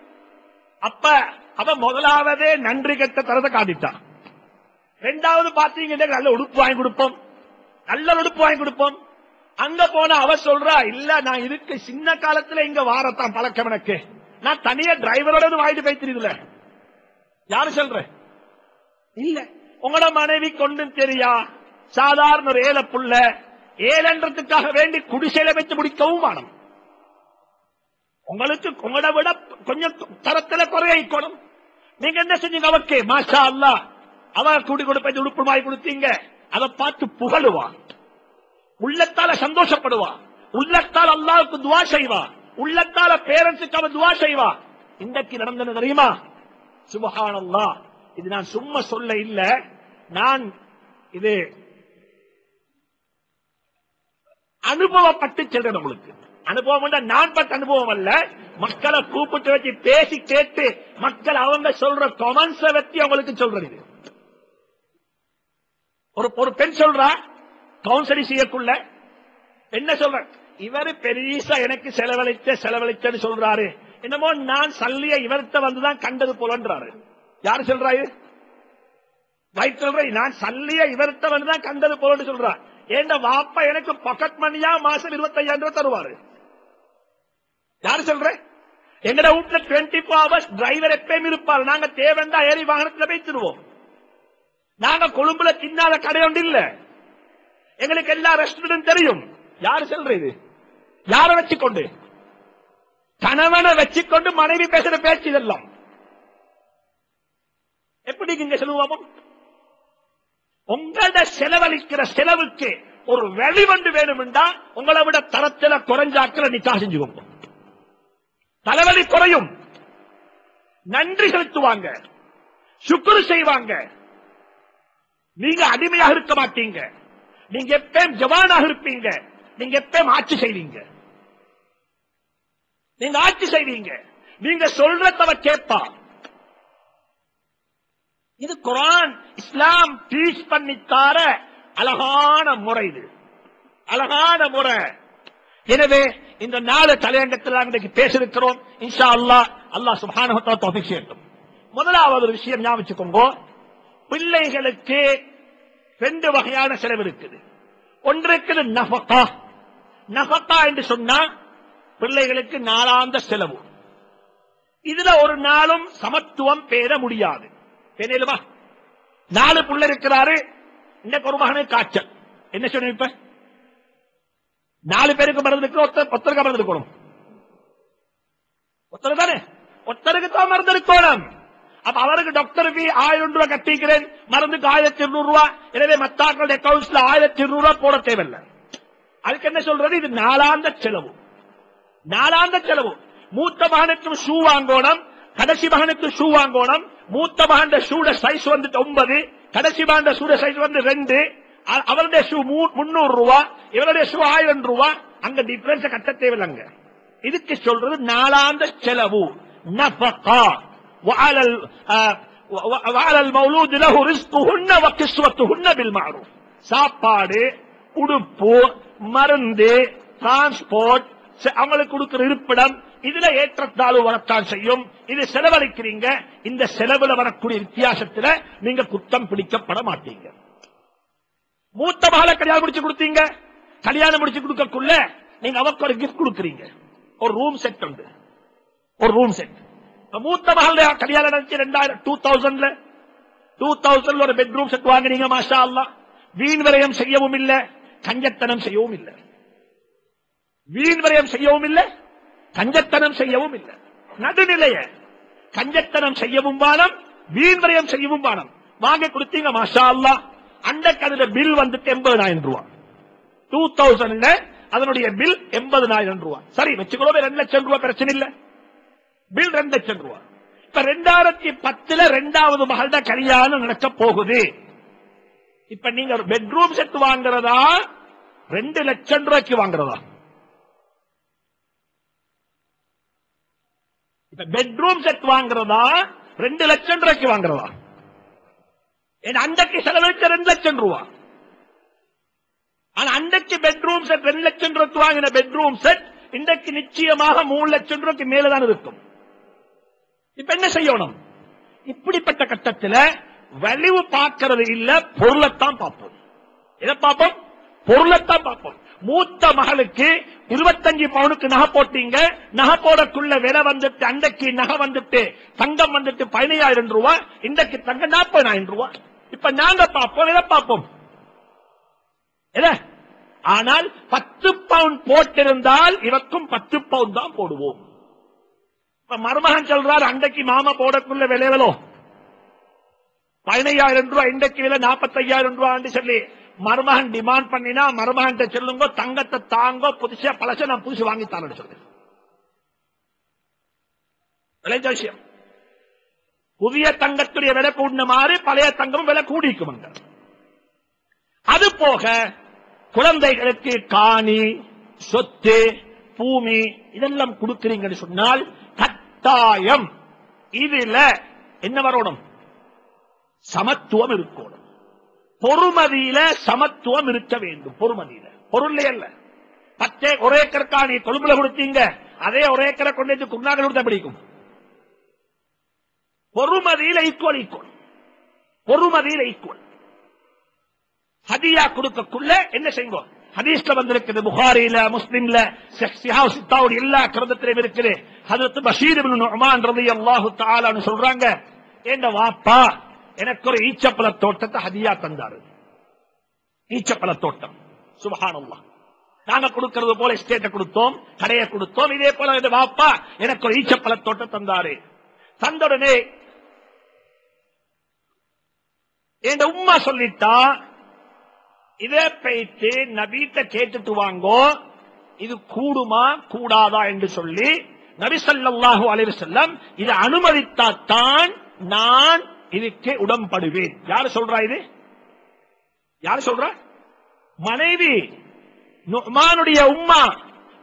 அப்ப அவன் முதலாவதே நன்றி கெட்ட தரத்தை காட்டிட்டான் ரெண்டாவது பாத்தீங்கன்னா நல்ல உடுப்பு வாங்கி கொடுப்போம். நல்ல உடுப்பு வாங்கி கொடுப்போம். அங்க போன அவ சொல்றா இல்ல நான் இருக்கு சின்ன காலத்துல இங்க வாரத்தான் பழக்கம் எனக்கு. நான் தனியா டிரைவரோட வாங்கிட்டு போய்த்திருக்கல யாரு சொல்ற? இல்ல. உங்களோட மனைவி கொண்டும் தெரியா? சாதாரண ஒரு ஏழை புள்ள. ஏழன்றதுக்காக வேண்டி குடிசையில வச்சு முடிக்கவும் வேணும் உங்களுக்கு உங்களோட விட கொஞ்சம் தரத்துல குறையணும் நீங்க என்ன செஞ்சீங்க அவக்கு மாஷா அல்லா. அவ கூடி கொடுப்பது உடுப்பு வாங்கி கொடுத்தீங்க. அதை பார்த்து புகழுவா. உள்ளத்தால சந்தோஷப்படுவான் உள்ளத்தால் அல்லாவுக்கு துவா செய்வா. உள்ளத்தால பேரண்ட்ஸுக்கு அவன் துவா செய்வா. இன்றைக்கு நடந்தது தெரியுமா? சுபஹான் அல்லா இது நான் சும்மா சொல்ல இல்ல. நான் இது அனுபவப்பட்டு செல்றேன் உங்களுக்கு. அனுபவம் நான் பட்ட அனுபவம் அல்ல. மக்களை கூப்பிட்டு வச்சு பேசி கேட்டு மக்கள் அவங்க சொல்ற கொமன்ஸ வச்சு அவங்களுக்கு சொல்றது ஒரு ஒரு பெண் சொல்றா கவுன்சிலிங் செய்யக்குள்ள. என்ன சொல்ற? இவரு பெரிசா எனக்கு செலவழித்த செலவழிச்சன்னு சொல்றாரு. என்னமோ நான் சல்லிய இவர்த்த வந்துதான் கண்டது போலன்றாரு. யாரு சொல்றாரு வயிற்று சொல்ற நான் சல்லிய இவர்த்த வந்துதான் கண்டது போலன்னு சொல்றா. ஏண்ட வாப்பா எனக்கு பாக்கெட் மணியா மாசம் இருபத்தையாயிரம் ரூபாய் தருவாரு. யாரு சொல்ற? எங்கட வீட்டுல டுவெண்டி ஃபோர் ஹவர்ஸ் டிரைவர் எப்பயும் இருப்பார். நாங்க தேவைண்டா ஏறி வாகனத்துல வைத்துருவோம் நாங்க கொழும்புல தின்னால கடை ஒன்று இல்ல. எங்களுக்கு எல்லா ரெஸ்டாரண்ட் தெரியும். யாரு சொல்ற இது? யார வச்சுக்கொண்டு? கணவனை வச்சுக்கொண்டு மனைவி பேசுற பேச்சு இதெல்லாம். எப்படி இங்க செலவாகும் உங்களோட செலவழிக்கிற செலவுக்கு ஒரு வெளிவண்டு வேணும்டா உங்களை விட தரத்துல குறைஞ்சாக்கிற நிக்கா செஞ்சுக்கோங்க. தலைவலி குறையும். நன்றி செலுத்துவாங்க. சுக்குரு செய்வாங்க. நீங்க அடிமையாக இருக்க மாட்டீங்க. நீங்க எப்பயும் ஜவானாக இருப்பீங்க. நீங்க எப்பயும் ஆட்சி செய்வீங்க. நீங்க ஆட்சி செய்வீங்க. நீங்க சொல்றதவ கேட்பா. இது குரான் இஸ்லாம் டீச் பண்ணித்தார அழகான முறை இது. அழகான முறை. எனவே இந்த நாலு தலையங்கத்தில் இன்றைக்கு பேசிருக்கிறோம் இன்ஷா அல்லாஹ் அல்லாஹ் சுப்ஹானஹு செய்யட்டும். முதலாவது ஒரு விஷயம் ஞாபகம் பிள்ளைகளுக்கு ரெண்டு வகையான செலவு இருக்குது. ஒன்று இருக்குது நஃபகா என்று சொன்னா பிள்ளைகளுக்கு நாளாந்த செலவு. இதுல ஒரு நாளும் சமத்துவம் பேர முடியாது. பேரலுமா நாலு புள்ள இருக்கிறாரு. இன்னைக்கு ஒரு மகனுக்கு காய்ச்சல் என்ன சொன்ன நாலு பேருக்கு மருந்து இருக்கு ஒருத்தர் மருந்து இருக்கணும் ஒருத்தர் தானே? ஒத்தருக்கு தான் மருந்து இருக்கணும் அப்ப அவருக்கு டாக்டர் பி ஆயிரம் ரூபாய் கட்டிக்கிறேன். மருந்துக்கு ஆயிரத்தி இருநூறு ரூபாய். எனவே மத்தாக்களுடைய கவுன்சில் ஆயிரத்தி இருநூறு ரூபாய் போட தேவையில்லை. அதுக்கு என்ன சொல்றது? இது நாலாந்த செலவு. நாலாந்த செலவு. மூத்த மகனுக்கு ஷூ வாங்கணும். கடைசி மகனுக்கு ஷூ வாங்கணும். மூத்த மகன் ஷூட சைஸ் வந்து ஒன்பது. கடைசி மகன் ஷூட சைஸ் வந்து ரெண்டு. அவருடைய ஷூ முன்னூறு ரூபா இவருடைய ஷூ ஆயிரம் ரூபா. அங்க டிஃபரன்ஸ் கட்ட தேவையில்லைங்க. இதுக்கு சொல்றது நாளாந்த செலவு. நபகா சாப்பாடு உடுப்பு மருந்து டிரான்ஸ்போர்ட் அவங்களுக்கு கொடுக்கிற இருப்பிடம் இதுல ஏற்றத்தாழ்வு வரத்தான் செய்யும். இது செலவழிக்கிறீங்க. இந்த செலவுல வரக்கூடிய வித்தியாசத்துல நீங்க குத்தம் பிடிக்கப்பட மாட்டீங்க. மூத்த மகளை கல்யாணம் முடிச்சு கொடுத்தீங்க? கல்யாணம் முடிச்சு கொடுக்கக்குள்ள நீங்க அவருக்கு ஒரு கிஃப்ட் கொடுக்குறீங்க. ஒரு ரூம் செட் உண்டு. ஒரு ரூம் செட் மூத்த மகள் கல்யாணம் நடந்துச்சு ரெண்டாயிரம் டூ தௌசண்ட்ல டூ தௌசண்ட்ல ஒரு பெட்ரூம் செட் வாங்குனீங்க மாஷா அல்லா வீண் விரயம் செய்யவும் இல்ல கஞ்சத்தனம் செய்யவும் இல்ல. வீண் விரயம் செய்யவும் இல்ல கஞ்சத்தனம் செய்யவும் இல்ல. நடுநிலைய கஞ்சத்தனம் செய்யவும் வானம் வீண் விரயம் செய்யவும் வானம் வாங்க கொடுத்தீங்க மாஷா அல்லா அந்த அதுல பில் வந்துட்டு எண்பதாயிரம் ரூபாய் டூ தௌசண்ட்ல அதனுடைய பில் எண்பதாயிரம் ரூபாய் சரி வச்சுக்கோமே ரெண்டு லட்சம் ரூபாய் பிரச்சனை இல்ல. பில் ரெண்டு லட்சம் ரூபாய் இப்ப ரெண்டாயிரத்தி பத்துல ரெண்டாவது மகள்ட கல்யாணம் நடக்க போகுது. இப்ப நீங்க ஒரு பெட்ரூம் செட் வாங்குறதா? ரெண்டு லட்சம் ரூபாய்க்கு வாங்குறதா? இப்ப பெட்ரூம் செட் வாங்குறதா? ரெண்டு லட்சம் ரூபாய்க்கு வாங்குறதா? ஏன்னா அன்றைக்கு செலவழிச்ச ரெண்டு லட்சம் ரூபா. ஆனா அண்டைக்கு பெட்ரூம் செட் ரெண்டு லட்சம் ரூபாய்க்கு வாங்கின பெட்ரூம் செட் இன்றைக்கு நிச்சயமாக மூணு லட்சம் ரூபாய்க்கு மேலதான் இருக்கும். இப்ப என்ன செய்யணும்? இப்படிப்பட்ட கட்டத்துல வலிவு பார்க்கறது இல்ல பொருளைத்தான் பார்ப்போம். எதை பார்ப்போம்? பொருளைத்தான் பார்ப்போம். மூத்த மகளுக்கு இருபத்தஞ்சு பவுனுக்கு நகை போட்டீங்க. நகை போடக்குள்ள விலை வந்துட்டு அண்டைக்கு நகை வந்துட்டு தங்கம் வந்துட்டு பதினையாயிரம் ரூபாய் இன்றைக்கு தங்கம் நாற்பதாயிரம் ரூபாய். இப்ப நாங்க பார்ப்போம் எதை பார்ப்போம்? எதை? ஆனால் பத்து பவுன் போட்டிருந்தால் இவக்கும் பத்து பவுன் தான் போடுவோம். இப்ப மருமகன் சொல்றார் அண்டைக்கு மாமா போடக்குள்ள விளைவலோ பதினையாயிரம் ரூபாய் இன்றைக்கு விலை நாற்பத்தையாயிரம் ரூபாய் சொல்லி மருமகன் டிமாண்ட் பண்ணினா மருமகன் சொல்லுங்க தங்கத்தை தாங்க புதுசா பழச நான் புதுசு வாங்கி தானு சொல்றேன். விளைஞ்ச விஷயம் புதிய தங்கத்துடைய விலை கூடின மாதிரி பழைய தங்கம் விலை கூடிக்கும் அது போக குழந்தைகளுக்கு காணி சொத்து பூமி இதெல்லாம் கொடுக்கிறீங்கன்னு சொன்னால் கட்டாயம் இதுல என்ன வரணும்? சமத்துவம் இருக்கணும். பொறுமதியில சமத்துவம் இருக்க வேண்டும் பொறுமதியில. பொருள்ல அல்ல. பத்தே ஒரே ஏக்கருக்கா நீ கொழும்புல கொடுத்தீங்க அதே ஒரே ஏக்கரை கொண்டு வந்து குன்னாக பிடிக்கும் பொறுமதியில ஈக்குவல் ஈக்குவல் பொறுமதியில ஈக்குவல் ஹதியா கொடுக்கக்குள்ள என்ன செய்வோம்? ஹதீஸ்ல வந்திருக்குது புகாரில முஸ்லிம்ல சித்தாவுடைய எல்லா கிரந்தத்திலும் இருக்குது. ஹதரத் பஷீர் இப்னு நுஅமான் ரலியல்லாஹு சொல்றாங்க. எங்க வாப்பா எனக்கு ஒரு ஈச்சப்பழ தோட்டத்தை ஹதியா தந்தாரு. ஈச்சப்பழ தோட்டம். சுபஹானல்லாஹ். நாங்க கொடுக்கறது போல எஸ்டேட்டை கொடுத்தோம் கடையை கொடுத்தோம். இதே போல வாப்பா எனக்கு ஒரு ஈச்சப்பழ தோட்டம் தந்தாரு. தந்தவுடனே என் உம்மா சொல்லிட்டா இதை பெய்த்து நபீட்ட கேட்டுட்டு வாங்கோ இது கூடுமா கூடாதா? என்று சொல்லி நபி சல்லாஹூ அலைவு செல்லம் இதை அனுமதித்தாத்தான் நான் இதுக்கு உடம்படுவேன் யாரு சொல்றா இது? யாரு சொல்ற? மனைவி நுமானுடைய உம்மா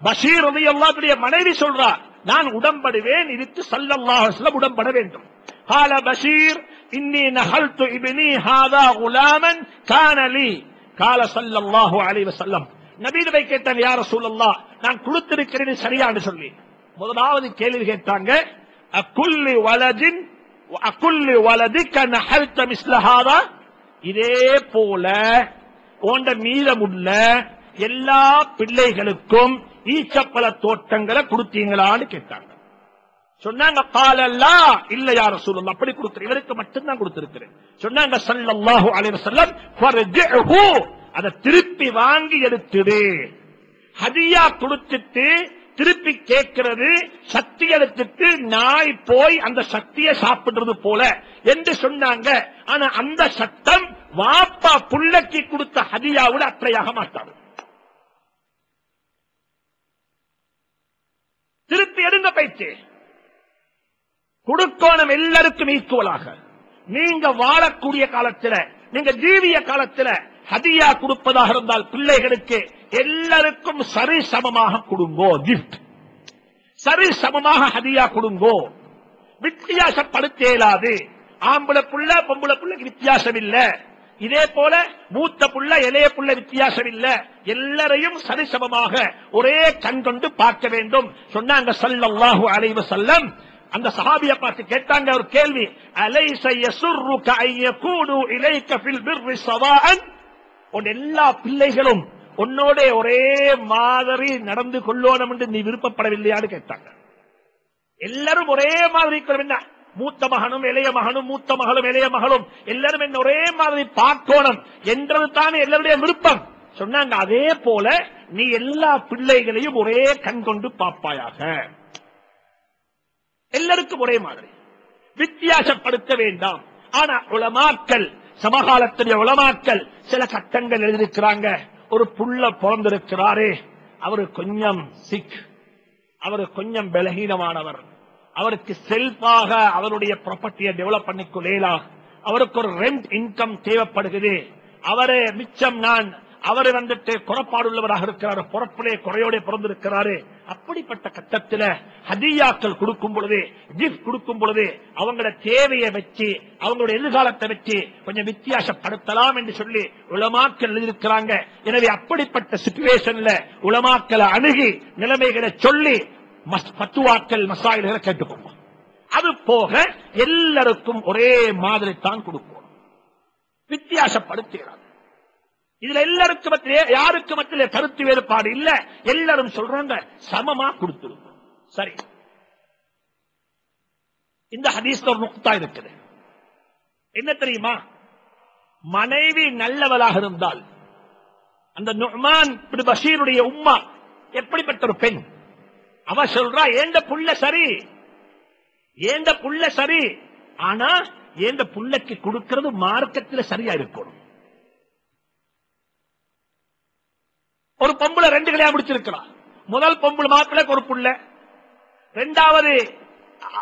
பஷீர் எல்லாத்துடைய மனைவி சொல்றா நான் உடம்படுவேன் இதுக்கு சல்லல்லாஹ் உடம்பட வேண்டும். கால பஷீர் إني نخلت ابني هذا غلاما كان لي قال صلى الله عليه وسلم நபீதவை கேட்டான் யார சொல்லல்லா நான் கொடுத்திருக்கிறேன் சரியான்னு சொல்லி முதலாவது கேள்வி கேட்டாங்க அக்குல்லி வலதின் அக்குல்லி வலதிக்க நஹல்த மிஸ்லஹாதா இதே போல ஓண்ட மீதமுள்ள எல்லா பிள்ளைகளுக்கும் ஈச்சப்பழ தோட்டங்களை கொடுத்தீங்களான்னு கேட்டாங்க சொன்னாங்க காலல்லா இல்ல யார அப்படி கொடுத்து இவருக்கு மட்டும்தான் கொடுத்திருக்கிறேன். சொன்னாங்க சல்லல்லாஹு அலைஹி அதை திருப்பி வாங்கி எடுத்துடு. ஹதியா கொடுத்துட்டு திருப்பி கேட்கிறது சக்தி எடுத்துட்டு நாய் போய் அந்த சக்தியை சாப்பிடுறது போல என்று சொன்னாங்க. ஆனா அந்த சட்டம் வாப்பா புள்ளக்கி கொடுத்த ஹதியாவோட அற்றையாக மாட்டாரு திருப்பி எடுங்க பயிற்சி கொடுக்கோணம் எல்லாருக்கும் ஈக்குவலாக நீங்க வாழக்கூடிய காலத்துல நீங்க ஜீவிய காலத்துல ஹதியா கொடுப்பதாக இருந்தால் பிள்ளைகளுக்கு எல்லாருக்கும் சரி சமமாக கொடுங்கோ கிஃப்ட் சரி சமமாக ஹதியா கொடுங்கோ. வித்தியாசப்படுத்த இயலாது ஆம்பளை புள்ள பொம்பளை புள்ளைக்கு வித்தியாசம் இல்ல இதே போல மூத்த புள்ள இளைய புள்ள வித்தியாசம் இல்ல எல்லாரையும் சரிசமமாக ஒரே கண் கொண்டு பார்க்க வேண்டும். சொன்னாங்க சல்லாஹூ அலைஹி செல்லம் அந்த சஹாபிய பார்த்து கேட்டாங்க ஒரு கேள்வி. உன் எல்லா பிள்ளைகளும் உன்னோட ஒரே மாதிரி நடந்து கொள்ளணும் என்று நீ விருப்பப்படவில்லையான்னு கேட்டாங்க. எல்லாரும் ஒரே மாதிரி என்ன? மூத்த மகனும் இளைய மகனும் மூத்த மகளும் இளைய மகளும். எல்லாரும் என்ன ஒரே மாதிரி பார்க்கணும் என்றது தானே எல்லாருடைய விருப்பம். சொன்னாங்க அதே போல நீ எல்லா பிள்ளைகளையும் ஒரே கண் கொண்டு பார்ப்பாயாக. எல்லாருக்கும் ஒரே மாதிரி. வித்தியாசப்படுத்த வேண்டாம். ஆனா உலமாக்கல் சமகாலத்துடைய உலமாக்கல் சில கட்டங்கள் எழுதியிருக்கிறாங்க. ஒரு புள்ள பிறந்திருக்கிறாரே அவரு கொஞ்சம் சிக். அவரு கொஞ்சம் பலகீனமானவர். அவருக்கு செல்ஃபாக அவருடைய ப்ராப்பர்ட்டியை டெவலப் பண்ணிக்கொள்ளேலா. அவருக்கு ஒரு ரெண்ட் இன்கம் தேவைப்படுகிறது. அவரே மிச்சம் நான் அவர் வந்துட்டு குறப்பாடுள்ளவராக இருக்கிறார் பொறப்பிலே குறையோட பிறந்திருக்கிறாரு. அப்படிப்பட்ட கட்டத்தில் ஹதியாக்கள் கொடுக்கும் பொழுது கிஃப்ட் கொடுக்கும் பொழுது அவங்களோட தேவையை வச்சு அவங்களோட எதிர்காலத்தை வச்சு கொஞ்சம் வித்தியாசப்படுத்தலாம் என்று சொல்லி உலமாக்கள் எழுதியிருக்கிறாங்க. எனவே அப்படிப்பட்ட சுச்சுவேஷன்ல உலமாக்களை அணுகி நிலைமைகளை சொல்லி மஸ்- பத்துவாக்கள் மசாயில்களை கேட்டுக்கோங்க அது போக எல்லாருக்கும் ஒரே மாதிரி தான் கொடுக்கும் வித்தியாசப்படுத்துகிறார் இதுல எல்லாருக்கும் மத்தியிலே யாருக்கு மத்தியிலே கருத்து வேறுபாடு இல்ல எல்லாரும் சொல்றாங்க சமமா கொடுத்துருங்க. சரி. இந்த ஹதீஸ்ல ஒரு நுக்தா இருக்குது. என்ன தெரியுமா? மனைவி நல்லவளாக இருந்தால் அந்த நுமான் பஷீருடைய உம்மா எப்படிப்பட்ட ஒரு பெண்? அவ சொல்றா ஏந்த புள்ள சரி? ஏந்த புள்ள சரி? ஆனா ஏந்த புள்ளைக்கு கொடுக்கிறது மார்க்கத்தில் சரியா இருக்கணும். ஒரு பொம்பளை ரெண்டு கல்யாணம் முடிச்சிருக்கிறா முதல் பொம்பளை மாப்பிள்ளைக்கு ஒரு புள்ள. ரெண்டாவது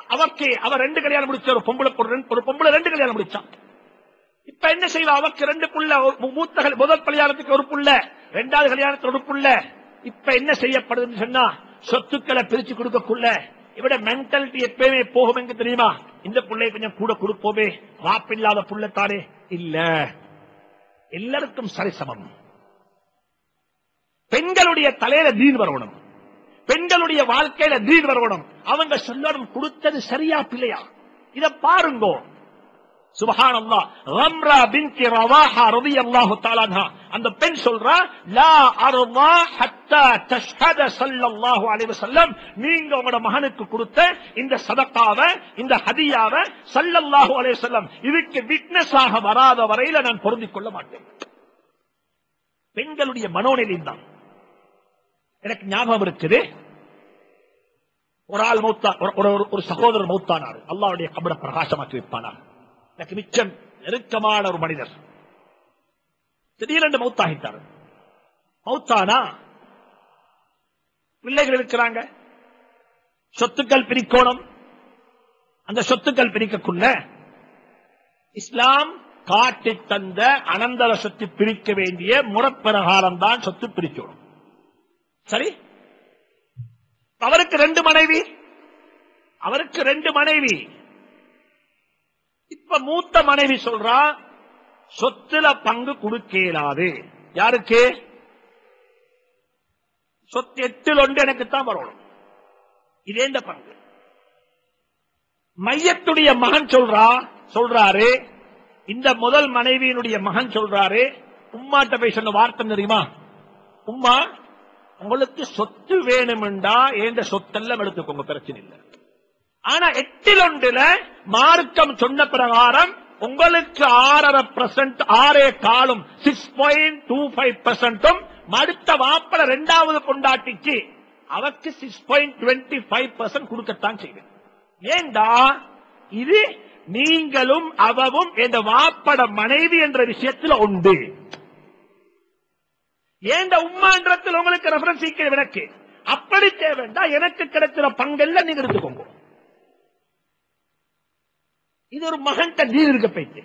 அவருக்கு அவ ரெண்டு கல்யாணம் முடிச்ச ஒரு பொம்பளை ஒரு பொம்பளை ரெண்டு கல்யாணம் முடிச்சான். இப்ப என்ன செய்வா? அவருக்கு ரெண்டு புள்ள ஒரு மூத்த முதல் கல்யாணத்துக்கு ஒரு புள்ள ரெண்டாவது கல்யாணத்துக்கு ஒரு புள்ள. இப்ப என்ன செய்யப்படுதுன்னு சொன்னா சொத்துக்களை பிரிச்சு கொடுக்கக்குள்ள இவட மென்டாலிட்டி எப்பயுமே போகும் எங்க தெரியுமா? இந்த புள்ளைய கொஞ்சம் கூட கொடுப்போமே. வாப்பில்லாத புள்ளத்தானே? இல்ல. எல்லாருக்கும் சரிசமம். பெண்களுடைய தலையில தீன் வரணும். பெண்களுடைய வாழ்க்கையில தீன் வரணும். அவங்க சொல்லணும் கொடுத்தது சரியா பிள்ளையா? இத பாருங்கோ. சுபஹான் அல்லாஹ் ரம்ரா பின்தி ரவாஹா ரலியல்லாஹு தஆலா அன்ஹா அந்த பெண் சொல்றா லா அர்வா ஹத்தா தஷ்ஹத ஸல்லல்லாஹு அலைஹி வஸல்லம். நீங்க உங்களோட மகனுக்கு கொடுத்த இந்த சதகாவை இந்த ஹதியாவை ஸல்லல்லாஹு அலைஹி வஸல்லம். இதுக்கு விட்னஸ் ஆக வராத வரையில நான் பொருந்திக் கொள்ள மாட்டேன். பெண்களுடைய மனோநிலை தான் எனக்கு ஞாபகம் இருக்குது. ஒரு ஆள் மௌத்தா ஒரு- ஒரு ஒரு சகோதரர் மௌத்தானார். அல்லாவுடைய கபட பிரகாசமாக்கி வைப்பானார். எனக்கு மிச்சம் நெருக்கமான ஒரு மனிதர். திடீரென்று மௌத்தாகிட்டார். மௌத்தானா? பிள்ளைகள் இருக்கிறாங்க. சொத்துக்கள் பிரிக்கோணும். அந்த சொத்துக்கள் பிரிக்கக்குள்ள இஸ்லாம் காட்டி தந்த அனந்தர சொத்து பிரிக்க வேண்டிய முறப்பிரகாரம் தான் சொத்து பிரிக்கணும். சரி? அவருக்கு ரெண்டு மனைவி. அவருக்கு ரெண்டு மனைவி. இப்ப மூத்த மனைவி சொல்றா சொத்துல பங்கு கொடுக்க இயலாது யாருக்கு? சொத்து எட்டில் ஒன்று எனக்கு தான் வரணும் இதே இந்த பங்கு. மையத்துடைய மகன் சொல்றா சொல்றாரு. இந்த முதல் மனைவியினுடைய மகன் சொல்றாரு. உம்மாட்ட போய் சொன்ன வார்த்தை தெரியுமா? உம்மா உங்களுக்கு சொத்து வேணுமெண்டா என்ற சொத்தெல்லாம் எடுத்துக்கோங்க பிரச்சனை இல்லை. ஆனா எட்டில் ஒன்றுல மார்க்கம் சொன்ன பிரகாரம் உங்களுக்கு ஆறரை பர்சன்ட் ஆறே காலும் சிக்ஸ் பாயிண்ட் டூ ஃபைவ் பர்சன்டும் அடுத்த வாப்பல ரெண்டாவது கொண்டாட்டிக்கு அவருக்கு six point twenty five percent கொடுக்கத்தான் செய்வேன். ஏண்டா? இது நீங்களும் அவவும் என்ற வாப்பட மனைவி என்ற விஷயத்துல உண்டு. ஏண்ட உம்மான்றத்தில் உங்களுக்கு ரெஃபரன்ஸ் சீக்கிரம் எனக்கு அப்படி தேவைண்டா எனக்கு கிடைக்கிற பங்கல்ல நீங்க எடுத்துக்கோங்க. இது ஒரு மகன்கிட்ட நீர் இருக்க போயிட்டு.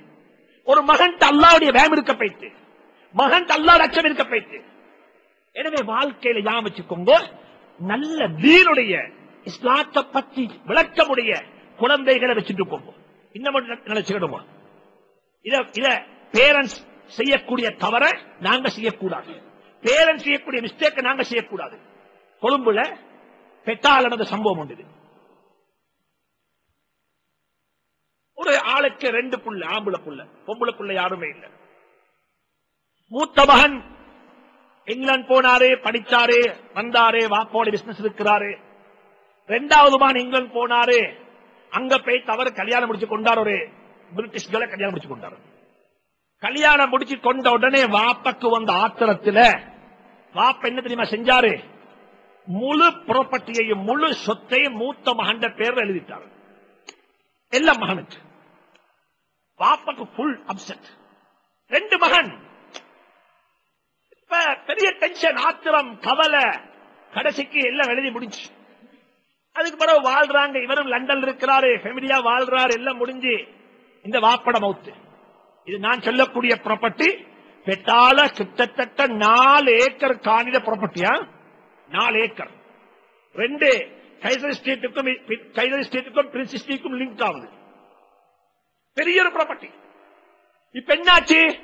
ஒரு மகன்கிட்ட அல்லாவுடைய வேம் இருக்க போயிட்டு. மகன் அல்லாஹ் அச்சம் இருக்க போயிட்டு. எனவே வாழ்க்கையில ஞாபகம் வச்சுக்கோங்க நல்ல தீனுடைய இஸ்லாத்தை பற்றி விளக்கமுடைய குழந்தைகளை வச்சுட்டு போங்க. இன்னும் நினைச்சுக்கிடுமா? இத இத பேரண்ட்ஸ் செய்யக்கூடிய தவற நாங்க செய்யக்கூடாது. பேரன் செய்யக்கூடிய மிஸ்டேக் நாங்க செய்யக்கூடாது. கொழும்புல பெட்டால் நடந்த சம்பவம் உண்டு ஒரு ஆளுக்கு ரெண்டு புள்ள ஆம்பளை புள்ள பொம்பளை புள்ள யாருமே இல்ல. மூத்த மகன் இங்கிலாந்து போனாரு படிச்சாரு வந்தாரு வாப்போட பிசினஸ் இருக்கிறாரு. ரெண்டாவது மகன் இங்கிலாந்து போனாரு அங்க போய் தவறு கல்யாணம் முடிச்சு கொண்டார் ஒரு பிரிட்டிஷ் கல்யாணம் முடிச்சு கொண்டாரு. கல்யாணம் முடிச்சு கொண்ட உடனே வாப்பக்கு வந்த ஆத்திரத்துல வாப்ப என்ன தெரியுமா செஞ்சாரு? முழு ப்ராப்பர்ட்டியையும் முழு சொத்தையும் மூத்த மகன் பேர் எழுதிட்டாரு. எல்லா மகனுக்கு பாப்பக்கு ஃபுல் அப்செட் ரெண்டு மகன். இப்ப பெரிய டென்ஷன் ஆத்திரம் கவலை. கடைசிக்கு எல்லாம் எழுதி முடிஞ்சு அதுக்கு பிறகு வாழ்றாங்க. இவரும் லண்டன் இருக்கிறாரு. ஃபேமிலியா வாழ்றாரு. எல்லாம் முடிஞ்சு இந்த வாப்பட மவுத்து. இது நான் சொல்லக்கூடிய ப்ராப்பர்ட்டி பெட்டால கிட்டத்தட்ட நாலு ஏக்கர் காணித புறப்பட்டியா? நாலு ஏக்கர். ரெண்டு கைசர் ஸ்டேட்டுக்கும் கைசர் ஸ்டேட்டுக்கும் பிரின்ஸ் ஸ்டேட்டுக்கும் லிங்க் ஆகுது. பெரிய ஒரு ப்ராப்பர்ட்டி இப்ப என்னாச்சு?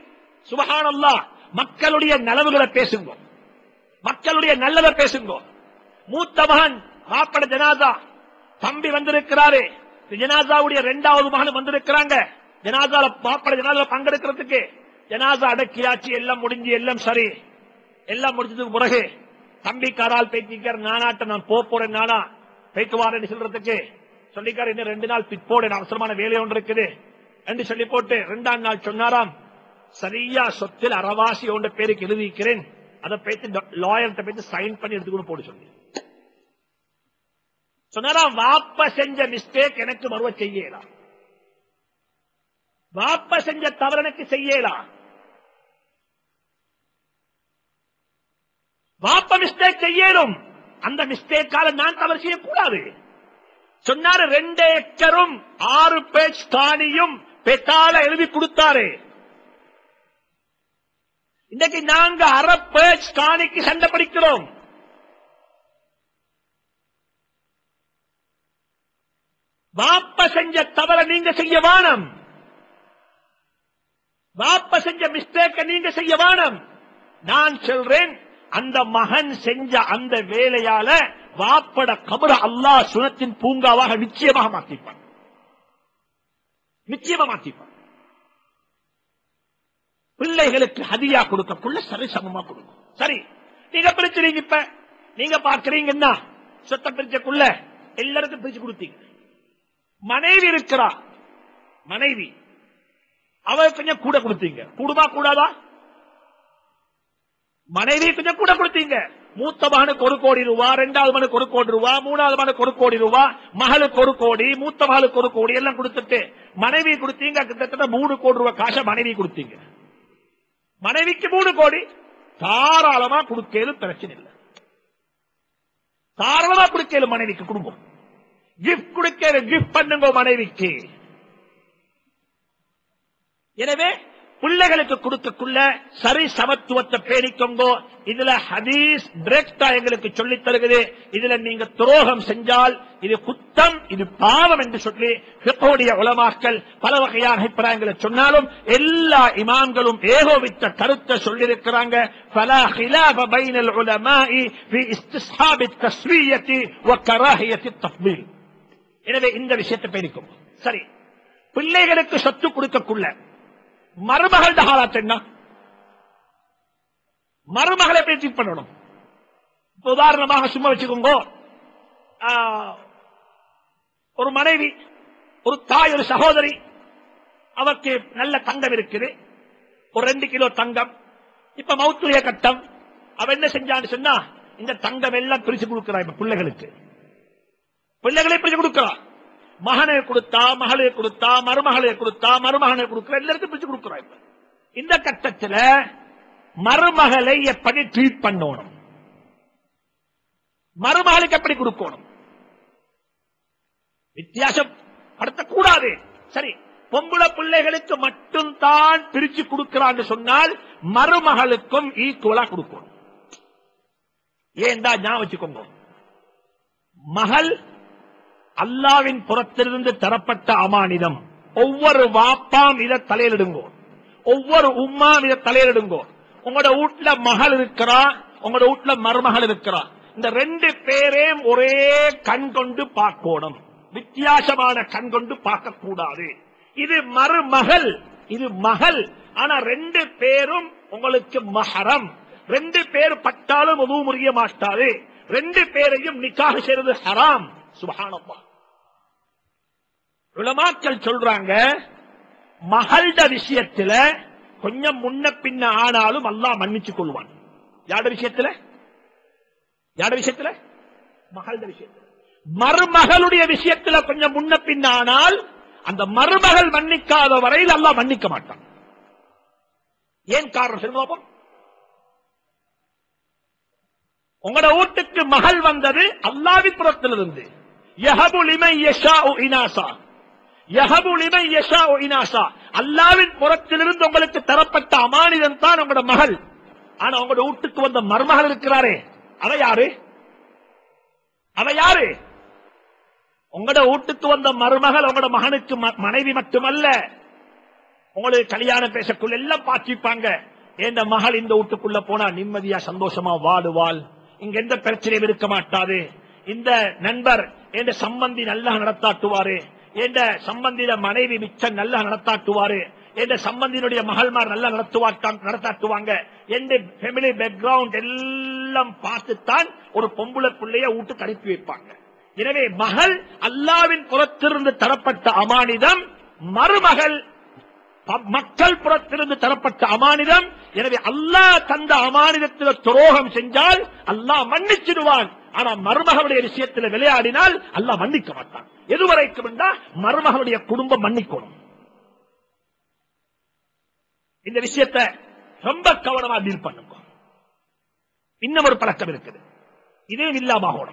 சுபஹானல்லா மக்களுடைய நலவுகளை பேசுங்க. மக்களுடைய நல்லதை பேசுங்க. மூத்த மகன் மாப்பட ஜனாதா தம்பி வந்திருக்கிறாரு. ஜனாதாவுடைய இரண்டாவது மகன் வந்திருக்கிறாங்க. ஜனாதால மாப்பட ஜனாதால பங்கெடுக்கிறதுக்கு. ஜனாசா அடக்கியாச்சு எல்லாம் முடிஞ்சு எல்லாம் சரி. எல்லாம் முடிஞ்சதுக்கு பிறகு தம்பிக்காரால் பேச்சிக்கார் நானாட்ட நான் போறேன் நானா? பேச்சு சொல்றதுக்கு சொல்லிக்கார் இன்னும் ரெண்டு நாள் பிற்போடு அவசரமான வேலை ஒன்று இருக்குது. என்று சொல்லி போட்டு ரெண்டாம் நாள் சொன்னாராம் சரியா சொத்தில் அறவாசி ஒன்ற பேருக்கு எழுதிக்கிறேன் அதை பேத்து லாயர்கிட்ட பேத்து சைன் பண்ணி எடுத்துக்கணும் போட்டு சொல்லி. சொன்னாராம் வாப்ப செஞ்ச மிஸ்டேக் எனக்கு மறுவ செய்யலாம் வாப்ப செஞ்ச தவறு எனக்கு செய்யலாம் வாப்ப மிஸ்டேக் செய்யணும். அந்த மிஸ்டேக்கால நான் தவறு செய்யக்கூடாது. சொன்னாரு ரெண்டு ஏக்கரும் ஆறு பேஜ் காணியும் பெட்டால எழுதி கொடுத்தாரு. இன்றைக்கு நாங்க அரை பேஜ் காணிக்கு சண்டை படிக்கிறோம். வாப்ப செஞ்ச தவற நீங்க செய்ய வானம். வாப்ப செஞ்ச மிஸ்டேக்க நீங்க செய்ய வானம். நான் சொல்றேன் அந்த மகன் செஞ்ச அந்த வேலையால வாப்பட கபர அல்லாஹ் சுனத்தின் பூங்காவாக நிச்சயமாக மாற்றிப்பான் நிச்சயமா மாற்றிப்பான் பிள்ளைகளுக்கு ஹதியா கொடுக்கக்குள்ள சரி சமமா கொடுக்கும். சரி நீங்க பிரிச்சுறீங்க இப்ப. நீங்க பார்க்கறீங்கன்னா சொத்த பிரிச்சக்குள்ள எல்லாருக்கும் பிரிச்சு கொடுத்தீங்க. மனைவி இருக்கிறா. மனைவி. அவ கொஞ்சம் கூட கொடுத்தீங்க. கூடுமா கூடாதா? மனைவி கொஞ்சம் கூட கொடுத்தீங்க. மூத்த மகனுக்கு ஒரு கோடி ரூபா ரெண்டாவது மகனுக்கு ஒரு கோடி ரூபா மூணாவது மகனுக்கு ஒரு கோடி ரூபா மகளுக்கு ஒரு கோடி மூத்த மகளுக்கு ஒரு கோடி எல்லாம் கொடுத்துட்டு மனைவி கொடுத்தீங்க கிட்டத்தட்ட மூணு கோடி ரூபாய் காசை மனைவி கொடுத்தீங்க. மனைவிக்கு மூணு கோடி. தாராளமா கொடுக்கலும் பிரச்சனை இல்லை. தாராளமா கொடுக்கலும் மனைவிக்கு குடும்பம் கிஃப்ட் கொடுக்க கிஃப்ட் பண்ணுங்க மனைவிக்கு. எனவே பிள்ளைகளுக்கு கொடுக்கக்குள்ள சரி சமத்துவத்தை பேணிக்கோங்கோ. இதுல ஹதீஸ் டிரெக்டா எங்களுக்கு சொல்லி தருகிறது. இதுல நீங்க துரோகம் செஞ்சால் இது குத்தம் இது பாவம் என்று சொல்லி பிற்போடைய உலமாக்கள் பல வகையான அபிப்பிராயங்களை சொன்னாலும் எல்லா இமாம்களும் ஏகோவித்த கருத்தை சொல்லியிருக்கிறாங்க. பல ஹிலாப பைனல் உலமாயி தஸ்வீயத்தி ஒ கராகியத்தி எனவே இந்த விஷயத்தை பேணிக்கும் சரி. பிள்ளைகளுக்கு சொத்து கொடுக்கக்குள்ள மருமகள் ஹாலாத் என்ன? மருமகளை எப்படி ட்ரீட் பண்ணணும்? உதாரணமாக சும்மா வச்சுக்கோங்க. ஒரு மனைவி ஒரு தாய் ஒரு சகோதரி அவருக்கு நல்ல தங்கம் இருக்குது. ஒரு ரெண்டு கிலோ தங்கம். இப்ப மௌத்துரிய கட்டம். அவ என்ன செஞ்சான்னு சொன்னா இந்த தங்கம் எல்லாம் பிரிச்சு கொடுக்கிறான் இப்ப பிள்ளைகளுக்கு. பிள்ளைகளை பிரிச்சு கொடுக்கிறா மகனை கொடுத்தா மகளை கொடுத்தா மருமகளை கொடுத்தா மருமகனை கொடுக்கிற எல்லாருக்கும் பிரிச்சு கொடுக்கிறா இப்ப. இந்த கட்டத்துல மருமகளை எப்படி ட்ரீட் பண்ணணும்? மருமகளுக்கு எப்படி கொடுக்கணும்? வித்தியாசம். படுத்தக்கூடாது. சரி பொம்பளை பிள்ளைகளுக்கு மட்டும்தான் பிரிச்சு கொடுக்கிறான்னு சொன்னால் மருமகளுக்கும் ஈக்குவலா கொடுக்கணும். ஏன்டா ஞாபகம் வச்சுக்கோங்க. மகள் அல்லாவின் புறத்திலிருந்து தரப்பட்ட அமானிதம். ஒவ்வொரு வாப்பாம் இதை தலையிலிடுங்கோ. ஒவ்வொரு உம்மாம் இதை தலையிலிடுங்கோ. உங்களோட வீட்டுல மகள் இருக்கிறா உங்களோட வீட்டுல மருமகள் இருக்கிறா. இந்த ரெண்டு பேரையும் ஒரே கண் கொண்டு பார்க்கணும். வித்தியாசமான கண் கொண்டு பார்க்க கூடாது இது மருமகள் இது மகள். ஆனா ரெண்டு பேரும் உங்களுக்கு மஹரம். ரெண்டு பேர் பட்டாலும் உதவு முறிய மாட்டாது. ரெண்டு பேரையும் நிக்காக செய்வது ஹராம். சுபஹானப்பா உலமாக்கள் சொல்றாங்க மகள்ட விஷயத்துல கொஞ்சம் முன்ன பின்ன ஆனாலும் அல்லாஹ் மன்னிச்சு கொள்வான். யாட விஷயத்துல? யாட விஷயத்துல? மகள்ட விஷயத்துல. மருமகளுடைய விஷயத்துல கொஞ்சம் முன்ன பின்ன ஆனால் அந்த மருமகள் மன்னிக்காத வரையில் அல்லாஹ் மன்னிக்க மாட்டான். ஏன் காரணம் சொல்லுங்க உங்களோட வீட்டுக்கு மகள் வந்தது அல்லாவின் புறத்திலிருந்து. யஹபு லிமை யஷா இனாசா. யஹபு லிமை யஷா இனாசா. அல்லாவின் புறத்திலிருந்து உங்களுக்கு தரப்பட்ட அமானிதம் தான் உங்களோட மகள். ஆனா உங்களோட வீட்டுக்கு வந்த மருமகள் இருக்கிறாரே. அவ யாரு? அவ யாரு? உங்களோட வீட்டுக்கு வந்த மருமகள் உங்களோட மகனுக்கு ம- மனைவி மட்டுமல்ல. உங்களுக்கு கல்யாணம் பேசக்குள்ள எல்லாம் பாத்திப்பாங்க எந்த மகள் இந்த வீட்டுக்குள்ள போனா நிம்மதியா சந்தோஷமா வாடுவாள் இங்க எந்த பிரச்சனையும் இருக்க மாட்டாது. இந்த நண்பர் என்ற சம்பந்தி நல்லா நடத்தாட்டுவாரு. என்ற சம்பந்தியில மனைவி மிச்சம் நல்லா நடத்தாட்டுவாரு. என்ற சம்பந்தினுடைய மகள்மார் நல்லா நடத்தாட்டுவாங்க. எந்த ஃபேமிலி பேக்ரவுண்ட் எல்லாம் பார்த்துத்தான் ஒரு பொம்புளை பிள்ளைய ஊட்டு தடுப்பி வைப்பாங்க. எனவே மகள் அல்லாவின் புறத்திலிருந்து தரப்பட்ட அமானிதம் மருமகள் மக்கள் புறத்திலிருந்து தரப்பட்ட அமானிதம். எனவே அல்லாஹ் தந்த அமானிதத்தில் துரோகம் செஞ்சால் அல்லாஹ் மன்னிச்சிடுவான். ஆனா மருமகனுடைய விஷயத்தில் விளையாடினால் அல்லாஹ் மன்னிக்க மாட்டான். எதுவரைக்கும் என்றால் மருமகளுடைய குடும்பம் மன்னிக்கணும். இந்த விஷயத்தை ரொம்ப கவனமா டீல் பண்ணுங்க. இன்னும் ஒரு பழக்கம் இருக்குது. இதே இல்லாம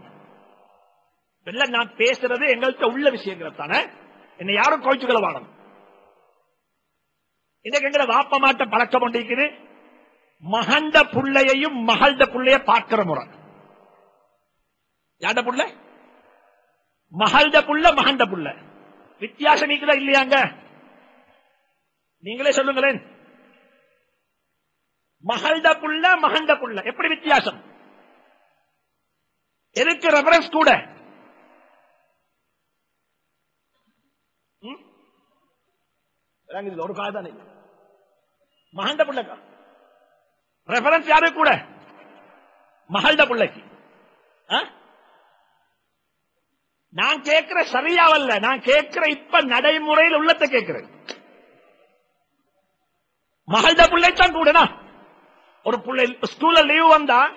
நான் பேசுறது எங்கள்கிட்ட உள்ள விஷயங்கள் தானே. என்னை யாரும் கோச்சுக்களை வாங்கணும் இன்னைக்கு எங்களை வாப்ப மாட்ட பழக்கம் கொண்டிருக்குது மகண்ட புள்ளையையும் மகள்ட புள்ளைய பார்க்கிற முறை. யாண்ட புள்ள? மகள்ட புள்ள மகண்ட புள்ள. வித்தியாசம் நீக்குதா இல்லையாங்க நீங்களே சொல்லுங்களேன். மகள்ட புள்ள மகண்ட புள்ள. எப்படி வித்தியாசம்? எதுக்கு ரெஃபரன்ஸ் கூட? ம்? ஒரு கால் தானே மகண்ட பிள்ளைக்கா. ரெஃபரன்ஸ் யாரு கூட? மகள்ட பிள்ளைக்கு. நான் கேட்கிற சரியாவல்ல நான் கேட்கிற இப்ப நடைமுறையில் உள்ளத்தை கேட்கிறேன். மகள்ட பிள்ளைத்தான் கூடனா? ஒரு பிள்ளை ஸ்கூல்ல லீவ் வந்தா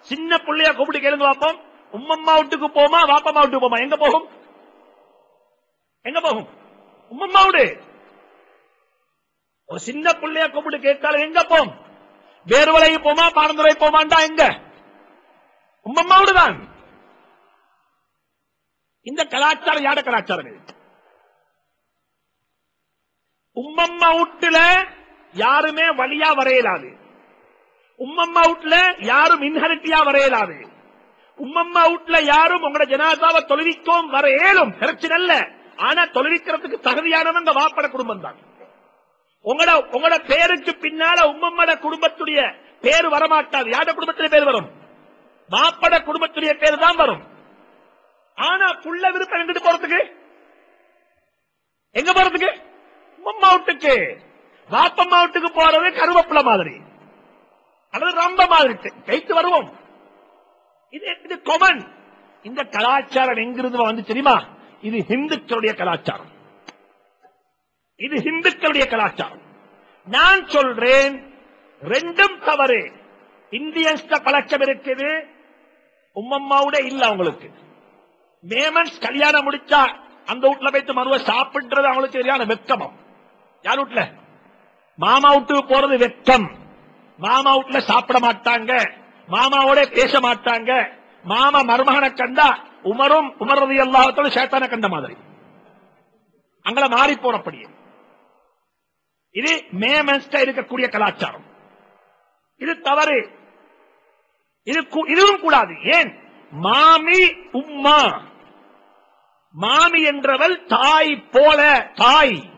சின்ன பிள்ளைய கூப்பிட்டு கேளுங்க பாப்போம். உம்மம்மா வீட்டுக்கு போமா வாப்பம்மா வீட்டுக்கு போமா? எங்க போகும்? எங்க போகும்? உம்மம்மா வீடு. ஒரு சின்ன பிள்ளைய கூப்பிட்டு கேட்டாலும் எங்க போம் வேறுவலைக்கு போமா பாடந்துரை போமாண்டா எங்க? உம்மம்மா தான் இந்த கலாச்சாரம் யாட கலாச்சாரம்? உம்மம்மா வீட்டுல யாருமே வழியா வரையலாது. உம்மம்மா வீட்டுல யாரும் இன்ஹரிட்டியா வரையலாது. உம்மம்மா வீட்டுல யாரும் உங்களோட ஜனாதாவை தொழுவிக்கும் வர இயலும் பிரச்சனை இல்ல. ஆனா தொழுவிக்கிறதுக்கு தகுதியானவங்க வாப்பட குடும்பம் தான் உங்களோட உங்களோட பேருக்கு பின்னால உம்மம்மட குடும்பத்துடைய பேர் வரமாட்டாது. யாரோட குடும்பத்திலே பேர் வரும்? மாப்பட குடும்பத்துடைய பேர் தான் வரும். ஆனா புள்ள விருப்பம் எங்கிட்டு போறதுக்கு? எங்க போறதுக்கு? உம்மம்மா வீட்டுக்கு. வாப்பம்மா வீட்டுக்கு போறது கருவேப்பிலை மாதிரி. அல்லது ரம்ப மாதிரி. கைத்து வருவோம். இது இது கொமன் இந்த கலாச்சாரம் எங்கிருந்து வந்து தெரியுமா? இது ஹிந்துக்களுடைய கலாச்சாரம். இது இந்துக்களுடைய கலாச்சாரம். நான் சொல்றேன் ரெண்டும் தவறு. இந்தியன்ஸ் பழக்கம் இருக்குது உம்மம்மாவோட இல்ல அவங்களுக்கு. மேமன்ஸ் கல்யாணம் முடிச்சா அந்த வீட்டுல போயிட்டு மறுவ சாப்பிடுறது அவங்களுக்கு சரியான வெக்கமம் யார் வீட்டுல? மாமா வீட்டுக்கு போறது வெக்கம் மாமா வீட்டுல சாப்பிட மாட்டாங்க. மாமாவோட பேச மாட்டாங்க. மாமா மருமகனை கண்டா உமரும் உமரது எல்லாத்தோட சேத்தான கண்ட மாதிரி. அங்கள மாறி போறப்படியே இது மேமன்ஸ்ட இருக்கக்கூடிய கலாச்சாரம். இது தவறு. இது இதுவும் கூடாது. ஏன்? மாமி உம்மா. மாமி என்றவள் தாய் போல தாய்.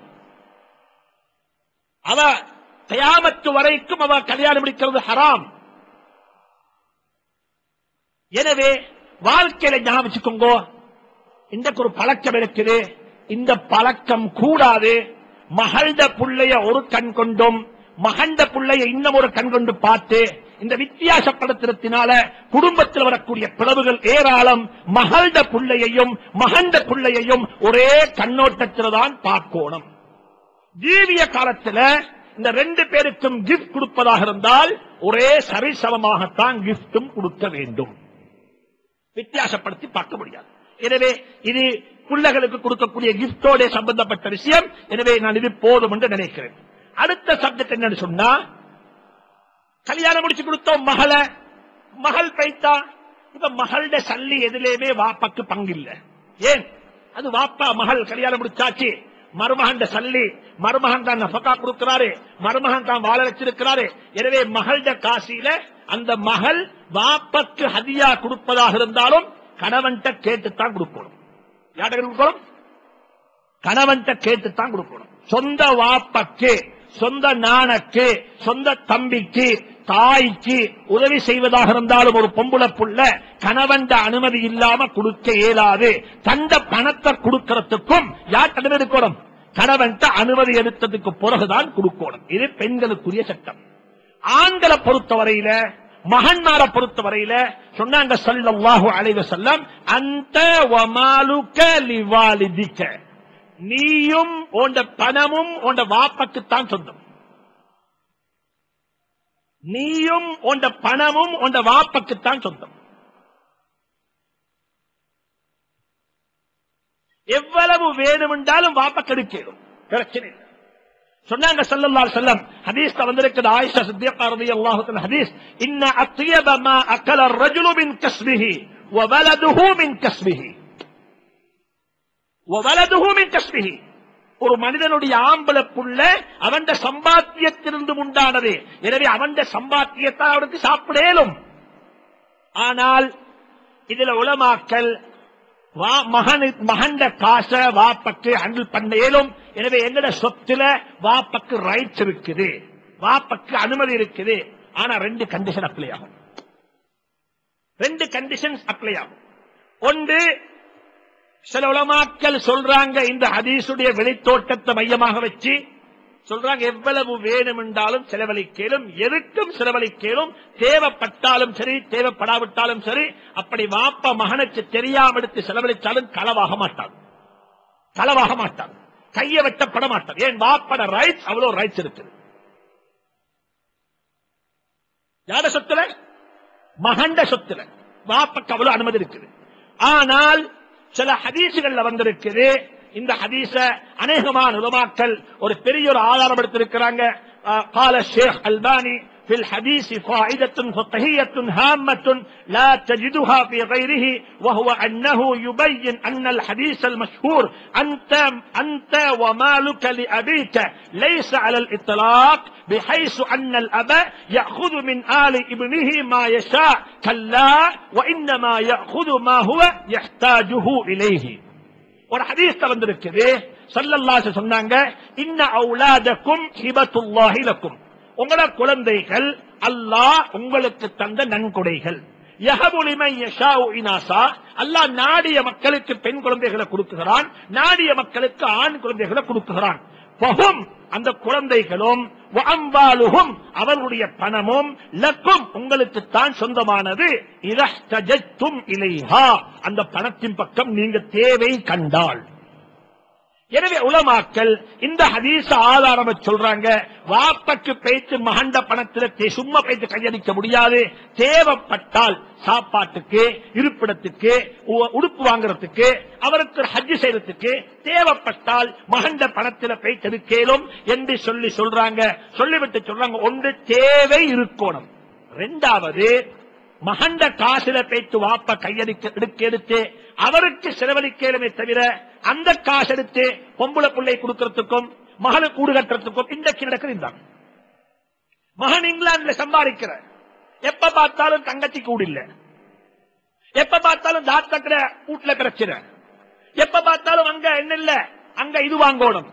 அவ கயாமத்து வரைக்கும் அவ கல்யாணம் முடிக்கிறது ஹராம். எனவே வாழ்க்கையில ஞாபகம் இன்றைக்கு ஒரு பழக்கம் இருக்குது. இந்த பழக்கம் கூடாது. மகழ்ந்த புள்ளைய ஒரு கண் கொண்டும் மகண்ட பிள்ளைய இன்னும் ஒரு கண் கொண்டு பார்த்து இந்த வித்தியாசப்படுத்தினால குடும்பத்தில் வரக்கூடிய பிளவுகள் ஏராளம் மகழ்ந்த பிள்ளையையும் மகண்ட புள்ளையையும் ஒரே கண்ணோட்டத்தில் தான் பார்க்கணும். ஜீவிய காலத்துல இந்த ரெண்டு பேருக்கும் கிஃப்ட் கொடுப்பதாக இருந்தால் ஒரே சரிசமமாகத்தான் கிஃப்டும் கொடுக்க வேண்டும். வித்தியாசப்படுத்தி பார்க்க முடியாது. எனவே இது பிள்ளைகளுக்கு கொடுக்கக்கூடிய கிஃப்டோட சம்பந்தப்பட்ட விஷயம். எனவே நான் இது போதும் என்று நினைக்கிறேன். அடுத்த சப்ஜெக்ட் என்னன்னு சொன்னா கல்யாணம் முடிச்சு கொடுத்தோம் மகளை. மகள் பைத்தா. இப்ப மகளோட சல்லி எதுலயுமே வாப்பாக்கு பங்கு இல்ல ஏன்? அது வாப்பா மகள் கல்யாணம் முடிச்சாச்சு. மருமகன் சல்லி. மருமகன் தான் நபக்கா கொடுக்கிறாரு. மருமகன் தான் வாழ வச்சிருக்கிறாரு. எனவே மகள்ட காசியில அந்த மகள் வாப்பக்கு ஹதியா கொடுப்பதாக இருந்தாலும் கணவன்கிட்ட கேட்டுத்தான் கொடுக்கணும். யார்கிட்ட கொடுக்கணும்? கணவன்கிட்ட கேட்டுத்தான் கொடுக்கணும். சொந்த வாப்பக்கு சொந்த நாணக்கு சொந்த தம்பிக்கு தாய்க்கு உதவி செய்வதாக இருந்தாலும் ஒரு பொம்புள புள்ள கணவன்ட அனுமதி இல்லாம கொடுக்க இயலாது. தந்த பணத்தை கொடுக்கறதுக்கும் யார் அனுமதி எடுக்கணும் கணவன்ட்ட அனுமதி எடுத்ததுக்கு பிறகுதான் கொடுக்கணும். இது பெண்களுக்குரிய சட்டம். ஆண்களை பொறுத்தவரையில மகன்மார பொறுத்த வரையில சொன்னாங்க சல்லாஹு அலைவ செல்லம் அந்த வமாலுக நீயும் உண்ட பணமும் உண்ட வாப்பக்குத்தான் சொந்தம். நீயும் உண்ட பணமும் உண்ட வாப்பக்குத்தான் சொந்தம். எவ்வளவு வேணுமென்றாலும் வாப்ப கெடுக்கணும் பிரச்சனை சொன்னாங்க சல்லல்லா ஹதீஸ். இன்ன அத்தியப மா அக்கல ரஜுலு மின் கஸ்மிஹி வவலதுஹு மின் கஸ்மிஹி. வவலதுஹு மின் ஒரு மனிதனுடைய ஆம்பள புள்ள அவன் சம்பாத்தியத்திலிருந்து உண்டானது. எனவே அவன் சம்பாத்தியத்தை அவனுக்கு சாப்பிடலும். ஆனால் இதுல உலமாக்கல் மகண்ட காச வாப்பக்கு ஹேண்டில் பண்ண இயலும் எனவே எங்கட சொத்துல வாப்பக்கு ரைட்ஸ் இருக்குது. வாப்பக்கு அனுமதி இருக்குது. ஆனா ரெண்டு கண்டிஷன் அப்ளை ஆகும். ரெண்டு கண்டிஷன்ஸ் அப்ளை ஆகும். ஒன்று சில உலமாக்கள் சொல்றாங்க இந்த ஹதீசுடைய வெளித்தோட்டத்தை மையமாக வச்சு சொல்றாங்க எவ்வளவு வேணும் என்றாலும் செலவழிக்கலும் எதுக்கும் செலவழிக்கலும் தேவைப்பட்டாலும் சரி தேவைப்படாவிட்டாலும் சரி அப்படி வாப்ப மகனுக்கு தெரியாம எடுத்து செலவழித்தாலும் களவாக மாட்டான். களவாக மாட்டான். கைய வெட்டப்பட மாட்டான். ஏன்? வாப்பட ரைட்ஸ் அவ்வளவு ரைட்ஸ் இருக்குது. யார சொத்துல? மகண்ட சொத்துல. வாப்பக்கு அவ்வளவு அனுமதி இருக்குது. ஆனால் சில ஹதீசுகள்ல வந்திருக்குது இந்த ஹதீஸ அநேகமான உலமாக்கள் ஒரு பெரிய ஒரு ஆதாரம் எடுத்திருக்கிறாங்க آه، قال الشيخ الباني في الحديث فائدة فقهية هامة لا تجدها في غيره وهو أنه يبين أن الحديث المشهور أنت, أنت ومالك لأبيك ليس على الإطلاق بحيث أن الأب يأخذ من آل ابنه ما يشاء كلا وإنما يأخذ ما هو يحتاجه إليه ஒரு ஹதீஸ்ல வந்திருக்குது சல்லல்லாஹு சொன்னாங்க இன்ன அவுலாதக்கும் ஹிபத்துல்லாஹி லக்கும். உங்களோட குழந்தைகள் அல்லாஹ் உங்களுக்கு தந்த நன்கொடைகள். யஹபுலிமை யஷாஉ இனாசா. அல்லாஹ் நாடிய மக்களுக்கு பெண் குழந்தைகளை கொடுக்குகிறான் நாடிய மக்களுக்கு ஆண் குழந்தைகளை கொடுக்குகிறான். அந்த குழந்தைகளும் அம்பாலுகும் அவர்களுடைய பணமும் லக்கும் உங்களுக்கு தான் சொந்தமானது. இதஹ்தஜத்தும் இலைஹா. அந்த பணத்தின் பக்கம் நீங்க தேவை கண்டால். எனவே உலமாக்கல் இந்த ஹதீச ஆதாரம் சொல்றாங்க. வாப்பக்கு பேச்சு மகண்ட பணத்தில தே- சும்மா பேச்சு கையடிக்க முடியாது. தேவைப்பட்டால் சாப்பாட்டுக்கு இருப்பிடத்துக்கு உ- உடுப்பு வாங்குறதுக்கு அவருக்கு ஹஜ் செய்யறதுக்கு தேவைப்பட்டால் மகண்ட பணத்தில பேச்சு கேளும் என்று சொல்லி சொல்றாங்க. சொல்லிவிட்டு சொல்றாங்க ஒன்று தேவை இருக்கணும். ரெண்டாவது மகண்ட காசுல பேச்சு வாப்ப கையடிக்க எடுக்க எடுத்து அவருக்கு செலவழிக்கலுமே தவிர அந்த காசு எடுத்து பொம்பளை பிள்ளை கொடுக்கறதுக்கும் மகளை கூடு கட்டுறதுக்கும் இன்றைக்கு நடக்கிறான் மகன் இங்கிலாந்துல சம்பாதிக்கிற. எப்ப பார்த்தாலும் தங்கச்சி கூடு இல்ல. எப்ப பார்த்தாலும் தாத்தக்கிற வீட்டுல பிரச்சனை. எப்ப பார்த்தாலும் அங்க என்ன இல்ல அங்க இது வாங்கணும்.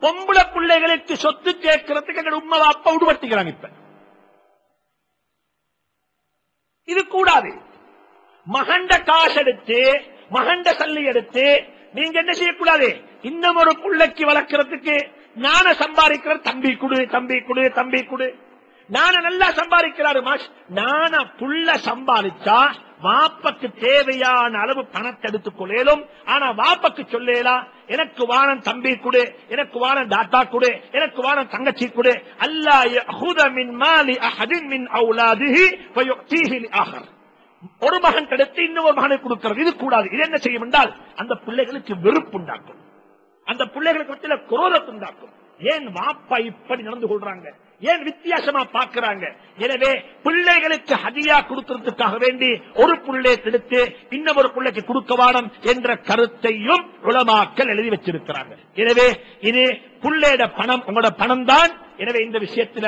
பொம்பளை பிள்ளைகளுக்கு சொத்து கேட்கறதுக்கு எங்க உண்மை அப்பா விடுபடுத்திக்கிறாங்க இப்ப. இது கூடாது. மகண்ட காசு எடுத்து மகண்ட சல்லி எடுத்து நீங்க என்ன செய்யக்கூடாது? இன்னும் ஒரு புள்ளைக்கு வளர்க்கறதுக்கு நான சம்பாதிக்கிற தம்பி குடு தம்பி குடு தம்பி குடு. நான நல்லா சம்பாதிக்கிறாரு மாஷ். நான புள்ள சம்பாதிச்சா வாப்பக்கு தேவையான அளவு பணத்தை எடுத்துக் கொள்ளேலும் ஆனா வாப்பக்கு சொல்லேலாம் எனக்கு வானம் தம்பி குடு எனக்கு வானம் தாத்தா குடு எனக்கு வானம் தங்கச்சி குடு. அல்லா மின் மாலி அஹதின் மின் அவுலாதிஹி ஃபயுக்தீஹி ஒரு மகன் கிடைத்து இன்னொரு மகனை கொடுக்கிறது. இது கூடாது. இது என்ன செய்யும் என்றால் அந்த பிள்ளைகளுக்கு வெறுப்பு உண்டாக்கும். அந்த பிள்ளைகளுக்கு மத்தியில குரோதத்தை உண்டாக்கும். ஏன் வாப்பா இப்படி நடந்து கொள்றாங்க? ஏன் வித்தியாசமா பாக்குறாங்க எனவே பிள்ளைகளுக்கு ஹதியா கொடுக்கறதுக்காக வேண்டி ஒரு புள்ளை எடுத்து இன்னொரு பிள்ளைக்கு கொடுக்க வாடம் என்ற கருத்தையும் உலமாக்கல் எழுதி வச்சிருக்கிறாங்க. எனவே இது புள்ளையோட பணம் உங்களோட பணம் தான் எனவே இந்த விஷயத்துல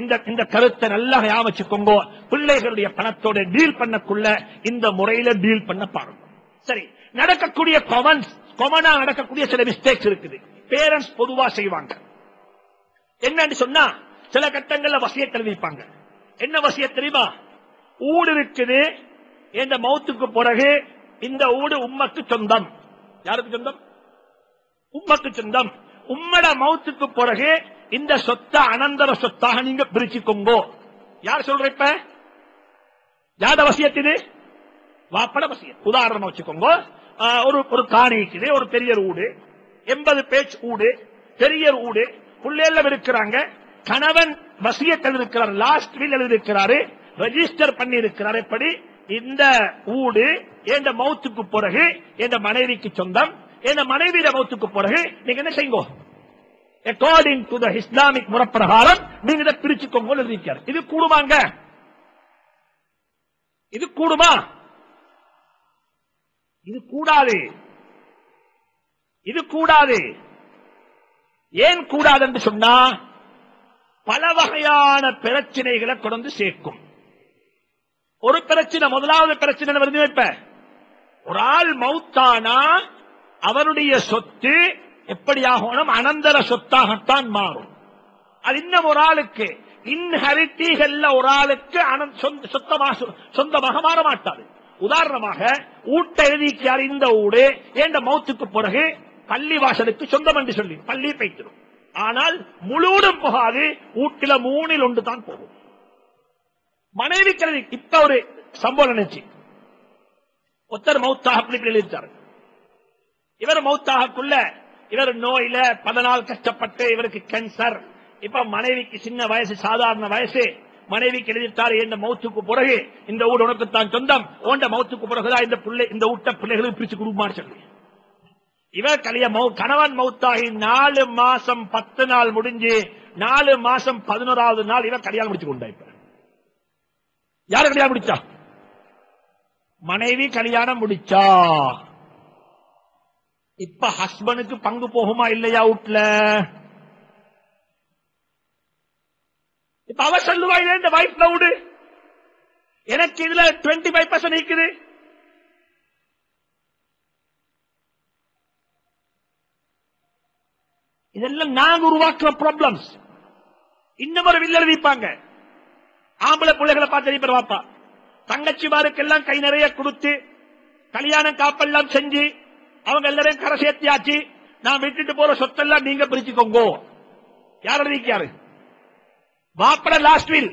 இந்த இந்த கருத்தை நல்லா ஞாபகம் வச்சுக்கோங்க. பிள்ளைகளுடைய பணத்தோட டீல் பண்ணக்குள்ள இந்த முறையில டீல் பண்ண பாருங்க. சரி நடக்கக்கூடிய கொமன்ஸ் கொமனா நடக்கக்கூடிய சில மிஸ்டேக்ஸ் இருக்குது. பேரண்ட்ஸ் பொதுவா செய்வாங்க. என்னன்னு சொன்னா சில கட்டங்கள்ல வசிய தெரிவிப்பாங்க. என்ன வசிய தெரியுமா? ஊடு இருக்குது இந்த மௌத்துக்கு பிறகு இந்த ஊடு உம்மக்கு சொந்தம். யாருக்கு சொந்தம்? உம்மக்கு சொந்தம். உம்மட மௌத்துக்கு பிறகு இந்த சொத்தை அனந்தர சொத்தாக நீங்க பிரிச்சுக்கோங்கோ. யார் சொல்ற இப்ப? யாத வசியத்து வாப்பட வசியம் உதாரணம் வச்சுக்கோங்க. ஒரு ஒரு காணி இருக்குது ஒரு பெரிய ஊடு. எண்பது பேச் ஊடு பெரிய ஊடு. புள்ளையெல்லாம் இருக்கிறாங்க. கணவன் வசியத் எழுதிருக்கிறார் லாஸ்ட் வீல் எழுதிருக்கிறாரு ரெஜிஸ்டர் பண்ணி இருக்கிறார் எப்படி? இந்த ஊடு என் மௌத்துக்கு பிறகு என் மனைவிக்கு சொந்தம் என் மனைவியிட மௌத்துக்கு பிறகு நீங்க என்ன செய்யுங்க? அக்கார்டிங் டு த இஸ்லாமிக் முறப்பிரகாரம் நீங்க இதை பிரிச்சுக்கோங்க எழுதியிருக்காரு இது கூடுமாங்க? இது கூடுமா? இது கூடாது. இது கூடாது. ஏன் கூடாது என்று சொன்னா பல வகையான பிரச்சனைகளை கொண்டு சேர்க்கும். ஒரு பிரச்சனை முதலாவது பிரச்சனை வருது இப்ப ஒரு ஆள் மௌத்தானா அவருடைய சொத்து எப்படி ஆகணும் அனந்தர சொத்தாகத்தான் மாறும். அது இன்னும் ஒரு ஆளுக்கு இன்ஹெரிட்டிகள்ல ஒரு ஆளுக்கு சொந்த- சொந்தமாக சொந்தமாக மாற மாட்டாது உதாரணமாக ஊட்ட எழுதிக்கார் இந்த ஊடு ஏண்ட மௌத்துக்கு பிறகு பள்ளி வாசலுக்கு சொந்தம் என்று சொல்லி பள்ளி பைத்திரும் ஆனால் முழுவதும் போகாது வீட்டில மூணில் ஒன்று தான் போகும். மனைவி கல்வி இப்ப ஒரு சம்பவம் நினைச்சு. ஒத்தர் மௌத்தாக பிள்ளைகள் இவர் மௌத்தாகக்குள்ள இவர் நோயில பல நாள் கஷ்டப்பட்டு இவருக்கு கேன்சர் இப்ப மனைவிக்கு சின்ன வயசு சாதாரண வயசு. மனைவிக்கு எழுதிட்டாரு இந்த மௌத்துக்கு பிறகு இந்த ஊர் உனக்கு தான் சொந்தம். ஓண்ட மௌத்துக்கு பிறகுதான் இந்த பிள்ளை இந்த ஊட்ட பிள்ளைகளுக்கு பிரிச்சு கொடுமான்னு சொல்லி. இவர் கலிய மௌ- கணவன் மௌத்தாகி நாலு மாசம் பத்து நாள் முடிஞ்சு நாலு மாசம் பதினோராவது நாள் இவர் கல்யாணம் முடிச்சு கொண்டா இப்ப யாரு கல்யாணம் முடிச்சா? மனைவி கல்யாணம் முடிச்சா? இப்ப ஹஸ்பண்டுக்கு பங்கு போகுமா இல்லையா வீட்டுல? இப்ப அவ சொல்லுவா இந்த வைஃப் விடு. எனக்கு இதுல 25% ஃபைவ் பர்சன்ட் இருக்குது. இதெல்லாம் நாங்க உருவாக்குற ப்ராப்ளம்ஸ் இன்னும் ஒரு வில்ல எழுதிப்பாங்க ஆம்பளை பிள்ளைகளை பார்த்து பேர் வாப்பா? தங்கச்சிமாருக்கெல்லாம் கை நிறைய கொடுத்து கல்யாணம் காப்பெல்லாம் செஞ்சு அவங்க எல்லாரையும் கரை சேர்த்தியாச்சு. நான் விட்டுட்டு போற சொத்தெல்லாம் நீங்க பிரிச்சுக்கோங்க. யார்? எழுதிக்காரு வாப்பட லாஸ்ட் வில்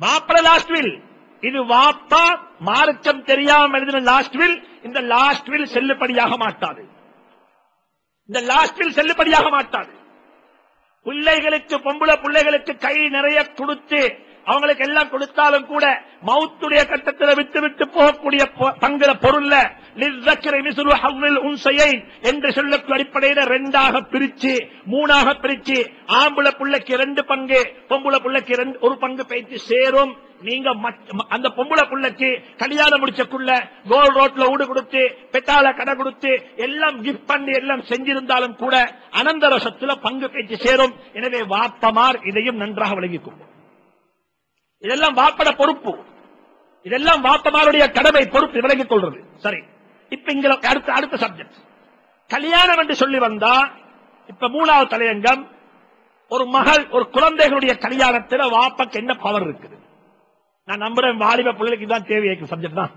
வாப்பட லாஸ்ட் வில் இது வாப்பா மார்க்கம் தெரியாமல் எழுதின லாஸ்ட் வில் இந்த லாஸ்ட் வில் செல்லுபடியாக மாட்டாது. இந்த லாஸ்டில் செல்லுபடியாக மாட்டாது பிள்ளைகளுக்கு பொம்பளை பிள்ளைகளுக்கு கை நிறைய கொடுத்து அவங்களுக்கு எல்லாம் கொடுத்தாலும் கூட மவுத்துடைய கட்டத்தில் விட்டு விட்டு போகக்கூடிய பொ- பங்குற பொருள்ல என்று சொல்லக்கூடிய அடிப்படையில ரெண்டாக பிரிச்சு மூணாக பிரிச்சு ஆம்பளை பிள்ளைக்கு ரெண்டு பங்கு பொம்பளை பிள்ளைக்கு ஒரு பங்கு பேச்சு சேரும். நீங்க அந்த பொம்பளை பிள்ளைக்கு கல்யாணம் முடிச்சக்குள்ள கோல் ரோட்ல ஊடு கொடுத்து பெட்டால கடை கொடுத்து எல்லாம் கிஃப்ட் பண்ணி எல்லாம் செஞ்சிருந்தாலும் கூட அனந்தர சொத்துல பங்கு பேச்சு சேரும். எனவே வாப்பமார் இதையும் நன்றாக விளங்கிக் கொள்ளும் இதெல்லாம் வாப்பட பொறுப்பு. இதெல்லாம் வாப்பமாருடைய கடமை பொறுப்பு விளங்கிக் கொள்றது சரி. இப்ப இங்க அடுத்த அடுத்த சப்ஜெக்ட் கல்யாணம் என்று சொல்லி வந்தா இப்ப மூணாவது தலையங்கம் ஒரு மகள் ஒரு குழந்தைகளுடைய கல்யாணத்தில் வாப்பக்கு என்ன பவர் இருக்குது? நான் நம்புறேன் வாலிப பிள்ளைகளுக்கு தான் தேவை சப்ஜெக்ட் தான்.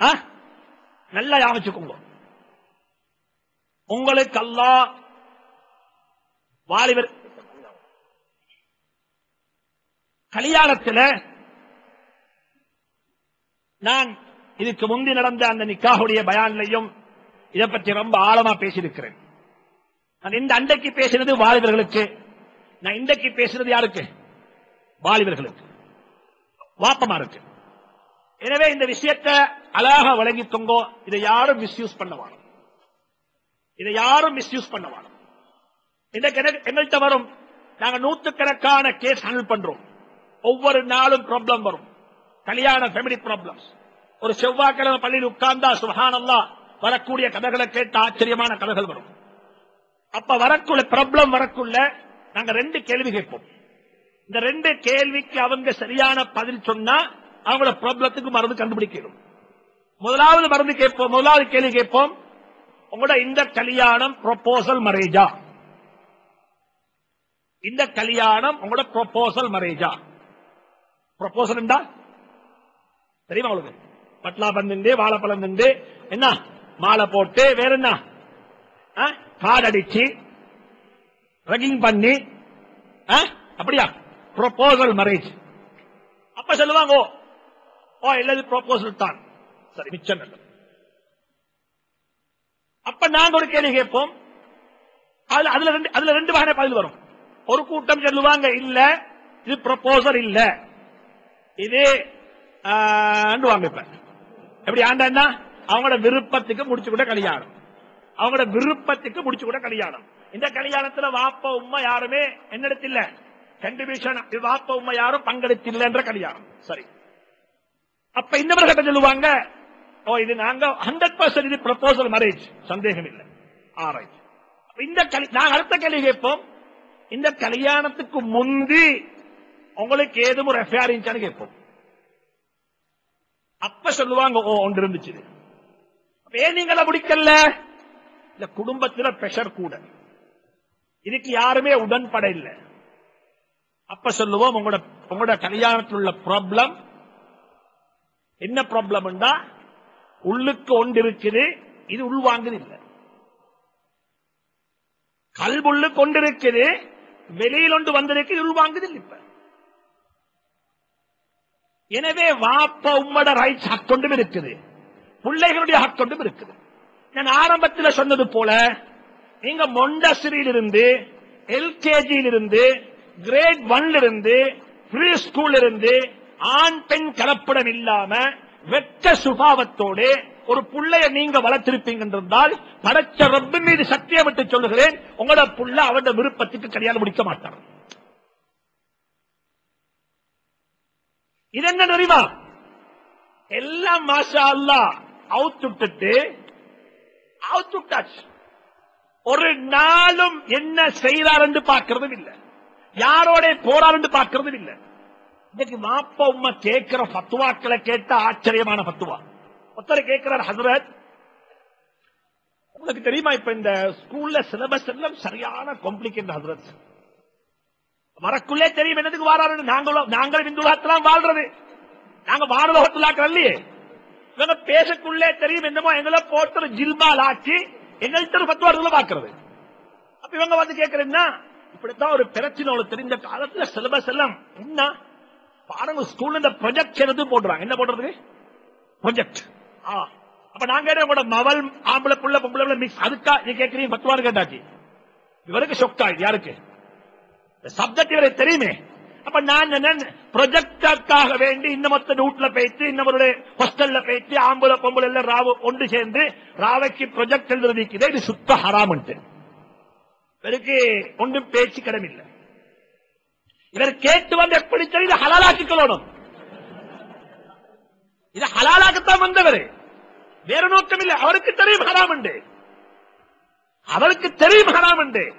ஆ? நல்லா யாமிச்சுக்கோங்க. உங்களுக்கு அல்லா வாலிபர் கல்யாணத்தில் நான் இதுக்கு முந்தி நடந்த அந்த நிக்காவுடைய பயான்லையும் இதை பற்றி ரொம்ப ஆழமா பேசியிருக்கிறேன். நான் இந்த அண்டைக்கு பேசினது வாலிபர்களுக்கு நான் இன்றைக்கு பேசுறது யாருக்கு? வாலிபர்களுக்கு. வாப்பமா இருக்கு. எனவே இந்த விஷயத்தை அழகாக தொங்கோ இதை யாரும் மிஸ்யூஸ் பண்ண வேணும். இதை யாரும் மிஸ்யூஸ் பண்ண வேணும். எங்கள்கிட்ட வரும்? நாங்க நூத்துக்கணக்கான கேஸ் ஹேண்டில் பண்றோம். ஒவ்வொரு நாளும் ப்ராப்ளம் வரும். கல்யாண ஃபேமிலி ப்ராப்ளம்ஸ் ஒரு செவ்வாய்க்கிழமை பள்ளியில் உட்கார்ந்தா சுபஹானல்லாஹ் வரக்கூடிய கதைகளை கேட்ட ஆச்சரியமான கதைகள் வரும். அப்ப வரக்குள்ள ப்ராப்ளம் வரக்குள்ள நாங்க ரெண்டு கேள்வி கேட்போம். இந்த ரெண்டு கேள்விக்கு அவங்க சரியான பதில் சொன்னா அவங்களோட ப்ராப்ளத்துக்கு மருந்து கண்டுபிடிக்கணும். முதலாவது மருந்து கேட்போம். முதலாவது கேள்வி கேட்போம். உங்களோட இந்த கல்யாணம் ப்ரொபோசல் மரேஜா இந்த கல்யாணம் உங்களோட ப்ரொபோசல் மரேஜா ப்ரொபோசல் தெரியுமா உங்களுக்கு? பட்லா பந்து வாழைப்பழம் நின்று என்ன? மாலை போட்டு வேற என்ன? கார்டு அடிச்சு ரகிங் பண்ணி ஆ? அப்படியா? ப்ரொபோசல் மேரேஜ் அப்ப சொல்லுவாங்க ஓ, ஓ இல்லது ப்ரொபோசல் தான். சரி மிச்சம் அப்ப நாங்க ஒரு கேள்வி கேட்போம். அதுல அதுல ரெண்டு அதுல ரெண்டு வகையான பதில் வரும். ஒரு கூட்டம் சொல்லுவாங்க இல்ல இது ப்ரொபோசல் இல்ல. இது ஆண்டுவாங்க இப்ப. எப்படி ஆண்டான்னா அவங்களோட விருப்பத்துக்கு முடிச்சு கூட கல்யாணம். அவங்களோட விருப்பத்துக்கு முடிச்சு கூட கல்யாணம். இந்த கல்யாணத்துல வாப்ப உம்மா யாருமே என்னிடத்தில் கண்டிபியூஷன் வாப்ப உம்மா யாரும் பங்கெடுத்தில்லை என்ற கல்யாணம் சரி. அப்ப இந்த கிட்ட சொல்லுவாங்க ஓ இது நாங்க ஹண்ட்ரட் பர்சன்ட் இது ப்ரொபோசல் மேரேஜ் சந்தேகம் இல்லை. ஆராய்ச்சி. அப்ப இந்த கலி- நாங்க அடுத்த கேள்வி கேட்போம். இந்த கல்யாணத்துக்கு முந்தி உங்களுக்கு ஏதும் ஒரு எஃப்ஐஆர் இருந்துச்சான்னு கேட்போம். அப்ப சொல்லுவாங்க ஓ ஒன்று இருந்துச்சு. ஏன் நீங்கள முடிக்கல? இந்த குடும்பத்துல பிரஷர் கூட. இதுக்கு யாருமே உடன்பட இல்லை. அப்ப சொல்லுவோம் உங்களோட உங்களோட கல்யாணத்தில் உள்ள ப்ராப்ளம் என்ன ப்ராப்ளம் உள்ளுக்கு ஒன்று இருக்குது இது உள்வாங்குது இல்லை. கல்புள்ளு கொண்டிருக்குது வெளியில் ஒன்று வந்திருக்கு உள்வாங்குது இப்ப. எனவே வாப்ப உம்மட ரைட்ஸ் ஹக்கொண்டும் இருக்குது. பிள்ளைகளுடைய ஹக்கொண்டும் இருக்குது. நான் ஆரம்பத்தில் சொன்னது போல நீங்க மொண்டசிரியிலிருந்து இருந்து எல்கேஜியில் இருந்து கிரேட் ஒன்ல இருந்து ப்ரீ ஸ்கூல் இருந்து ஆண் பெண் கலப்படம் இல்லாம வெட்ட சுபாவத்தோடு ஒரு புள்ளைய நீங்க வளர்த்திருப்பீங்க என்றால் படைச்ச ரப்பு மீது சத்தியம் விட்டு சொல்லுகிறேன். உங்களோட புள்ள அவருடைய விருப்பத்துக்கு கல்யாணம் முடிக்க மாட்டார் இது என்ன தெரியுமா எல்லாம் மாஷா அல்லா அவுத்துட்டு அவுத்துட்டாச்சு ஒரு நாளும் என்ன செய்யறாரு பார்க்கறதும் இல்ல. யாரோட போறார் பார்க்கறதும் இல்லை. இன்னைக்கு மாப்பா உம்மா கேட்கிற பத்துவாக்களை கேட்ட ஆச்சரியமான பத்துவா ஒருத்தர் கேட்கிறார் ஹசரத் உங்களுக்கு தெரியுமா இப்ப இந்த ஸ்கூல்ல சிலபஸ் எல்லாம் சரியான காம்ப்ளிகேட் ஹசரத். வரக்குள்ளே தெரியும் என்னதுக்கு வாராரு நாங்களும் நாங்கள் இந்த உலகத்தெல்லாம் வாழ்றது. நாங்க வானலோகத்தில் இல்லையே. இவங்க பேசக்குள்ளே தெரியும் என்னமோ எங்களை போட்டு ஜில்பால் ஆக்கி எங்கள்கிட்ட பத்து வாரத்துல பாக்குறது அப்ப இவங்க வந்து கேட்கறீங்கன்னா இப்படித்தான் ஒரு பிரச்சனை ஒரு தெரிஞ்ச காலத்துல சிலபஸ் எல்லாம் என்ன? பாருங்க ஸ்கூல்ல இந்த ப்ரொஜெக்ட் எடுத்து போடுறாங்க. என்ன போடுறது ப்ரொஜெக்ட் அப்ப நாங்க என்ன மவல் ஆம்பளை புள்ள பொம்பளை மிக்ஸ் அதுக்கா நீ கேக்குறீங்க பத்து கேட்டாச்சு. இவருக்கு ஷொக்கா யாருக்கு? சப்ஜெக்ட் இவருக்கு தெரியுமே. அப்ப நான் என்ன ப்ரொஜெக்டுக்காக வேண்டி இந்த நூட்ல ரூட்ல போயிட்டு இன்னவருடைய ஹாஸ்டல்ல போயிட்டு ஆம்பளை பொம்பளை எல்லாம் ராவ ஒன்று சேர்ந்து ராவைக்கு ப்ரொஜெக்ட் எழுதிக்குது இது சுத்த ஹராமன்ட்டு இவருக்கு ஒன்றும் பேச்சு கடமில்லை. இவர் கேட்டு வந்து எப்படி தெரியுது ஹலாலாக்கி கொள்ளணும். இது ஹலாலாக்கத்தான் வந்தவர். வேற நோக்கம் இல்லை. அவருக்கு தெரியும் ஹராம் உண்டு. அவருக்கு தெரியும் ஹராம் உண்டு.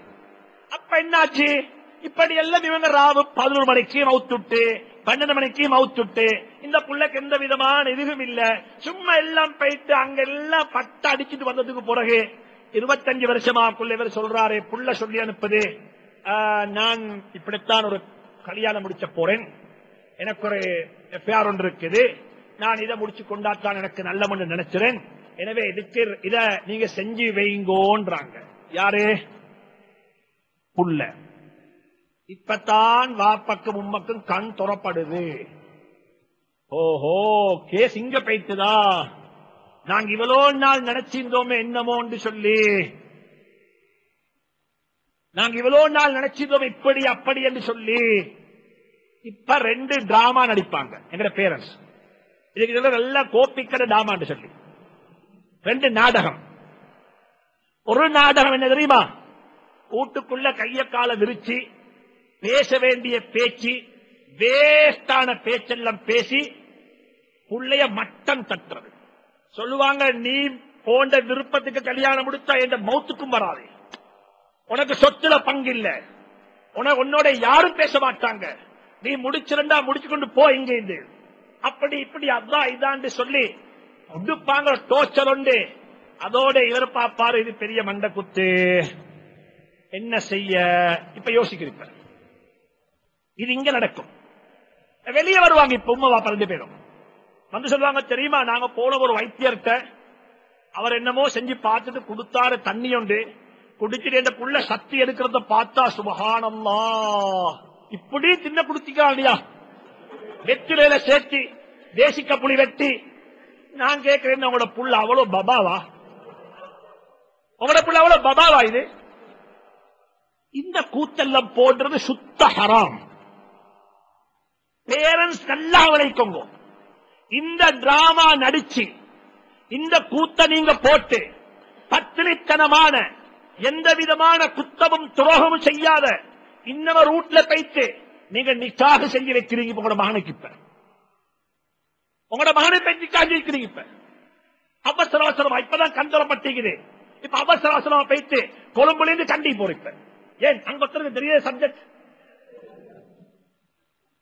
அப்ப என்னாச்சு? இப்படி எல்லாம் இவங்க ராவு பதினோரு மணிக்கு மவுத்துட்டு பன்னெண்டு மணிக்கு மவுத்துட்டு இந்த புள்ளைக்கு எந்த விதமான இதுவும் இல்ல. சும்மா எல்லாம் போயிட்டு அங்க எல்லாம் பட்ட அடிச்சுட்டு வந்ததுக்கு பிறகு இருபத்தஞ்சு வருஷமா புள்ள சொல்றாரு புள்ள சொல்லி அனுப்புது. நான் இப்படித்தான் ஒரு கல்யாணம் முடிச்ச போறேன். எனக்கு ஒரு எஃப்ஐஆர் ஒன்று இருக்குது. நான் இதை முடிச்சு கொண்டாத்தான் எனக்கு நல்ல நினைச்சிறேன் எனவே இதுக்கு இத நீங்க செஞ்சு வைங்கோன்றாங்க. யாரு? புள்ள. இப்பத்தான் வாப்பக்கும் உம்மக்கும் கண் துறப்படுது. ஓஹோ கேஸ் இங்க பைத்துதான் நாங்க இவ்வளோ நாள் நினைச்சிருந்தோமே என்னமோ என்று சொல்லி. நாங்க இவ்வளோ நாள் நினைச்சிருந்தோம் இப்படி அப்படி என்று சொல்லி. இப்ப ரெண்டு டிராமா நடிப்பாங்க எங்க பேரண்ட்ஸ் இதுக்கு இதெல்லாம் நல்லா கோப்பிக்கிற டிராமான்னு சொல்லி. ரெண்டு நாடகம். ஒரு நாடகம் என்ன தெரியுமா? வீட்டுக்குள்ள கைய கால விரிச்சு பேச வேண்டிய பேச்சு வேஸ்டான பேச்செல்லாம் பேசி புள்ளைய மட்டம் தட்டுறது. சொல்லுவாங்க நீ போன்ற விருப்பத்துக்கு கல்யாணம் முடிச்சா என்ற மௌத்துக்கும் வராது. உனக்கு சொத்துல பங்கு இல்ல உனக்கு உன்னோட யாரும் பேச மாட்டாங்க. நீ முடிச்சிருந்தா முடிச்சு கொண்டு போ இங்க இருந்து. அப்படி இப்படி அதான் இதான்னு சொல்லி உடுப்பாங்க டோச்சர் உண்டு. அதோட இவர் பாப்பாரு இது பெரிய மண்ட குத்து என்ன செய்ய? இப்ப யோசிக்கிறீங்க. இது இங்க நடக்கும். வெளியே வருவாங்க இப்ப உமா பாப்பா ரெண்டு பேரும் வந்து சொல்லுவாங்க தெரியுமா? நாங்க போன ஒரு வைத்தியர்கிட்ட அவர் என்னமோ செஞ்சு பார்த்துட்டு கொடுத்தாரு தண்ணி உண்டு. குடிச்சிட்டு என்ற புள்ள சக்தி எடுக்கிறத பார்த்தா சுபகானம்மா இப்படி தின்ன குடுத்திக்கலாம் இல்லையா வெற்றிலையில சேர்த்தி தேசிக்க புலி வெட்டி. நான் கேட்கிறேன் உங்களோட புள்ள அவ்வளவு பபாவா? உங்களோட புள்ள அவ்வளவு பபாவா இது? இந்த கூத்தெல்லாம் போடுறது சுத்த ஹராம். பேரண்ட்ஸ் நல்லா விளைக்கோங்க இந்த டிராமா நடிச்சு இந்த கூத்த நீங்க போட்டு பத்தினித்தனமான எந்த விதமான குத்தமும் துரோகமும் செய்யாத இன்னொரு ரூட்ல பைத்து நீங்க நிக்காக செஞ்சு வைக்கிறீங்க உங்களோட மகனுக்கு இப்ப. உங்களோட மகனை போய் நிக்காக வைக்கிறீங்க இப்ப. அவசர அவசரமா இப்பதான் கந்தரப்பட்டீங்குது இப்ப அவசர அவசரமா போயிட்டு கொழும்புல இருந்து கண்டி போறீங்க ஏன் அங்க ஒருத்தருக்கு தெரியாத சப்ஜெக்ட்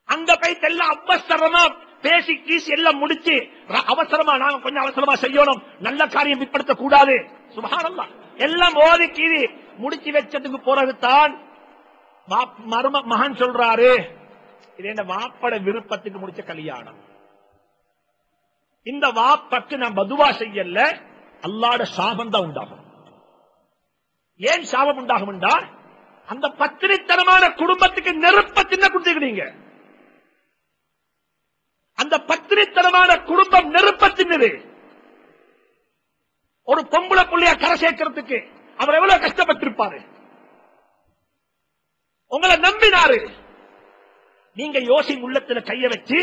அங்க பைத்து எல்லாம் அவசரமா பேசி கீஸ் எல்லாம் முடிச்சு அவசரமா நாங்க கொஞ்சம் அவசரமா செய்யணும். நல்ல காரியம் பிற்படுத்த கூடாது சுபானம்மா எல்லாம் ஓதி கீறி முடிச்சு வச்சதுக்கு பிறகுதான் மரும மகன் சொல்றாரு இது என்ன வாப்பட விருப்பத்துக்கு முடிச்ச கல்யாணம். இந்த வாப்பக்கு நான் பதுவா செய்யல. அல்லாட சாபம் தான் உண்டாகும். ஏன் சாபம் உண்டாகும் அந்த பத்திரித்தனமான குடும்பத்துக்கு நெருப்ப சின்ன குடுத்துக்கிறீங்க. அந்த பத்திரித்தனமான குடும்பம் நெருப்ப தின்னுது ஒரு பொம்பளை புள்ளையா கரை சேர்க்கிறதுக்கு அவர் எவ்வளவு கஷ்டப்பட்டிருப்பாரு? உங்களை நம்பினாரு. நீங்க யோசி உள்ளத்துல கைய வச்சு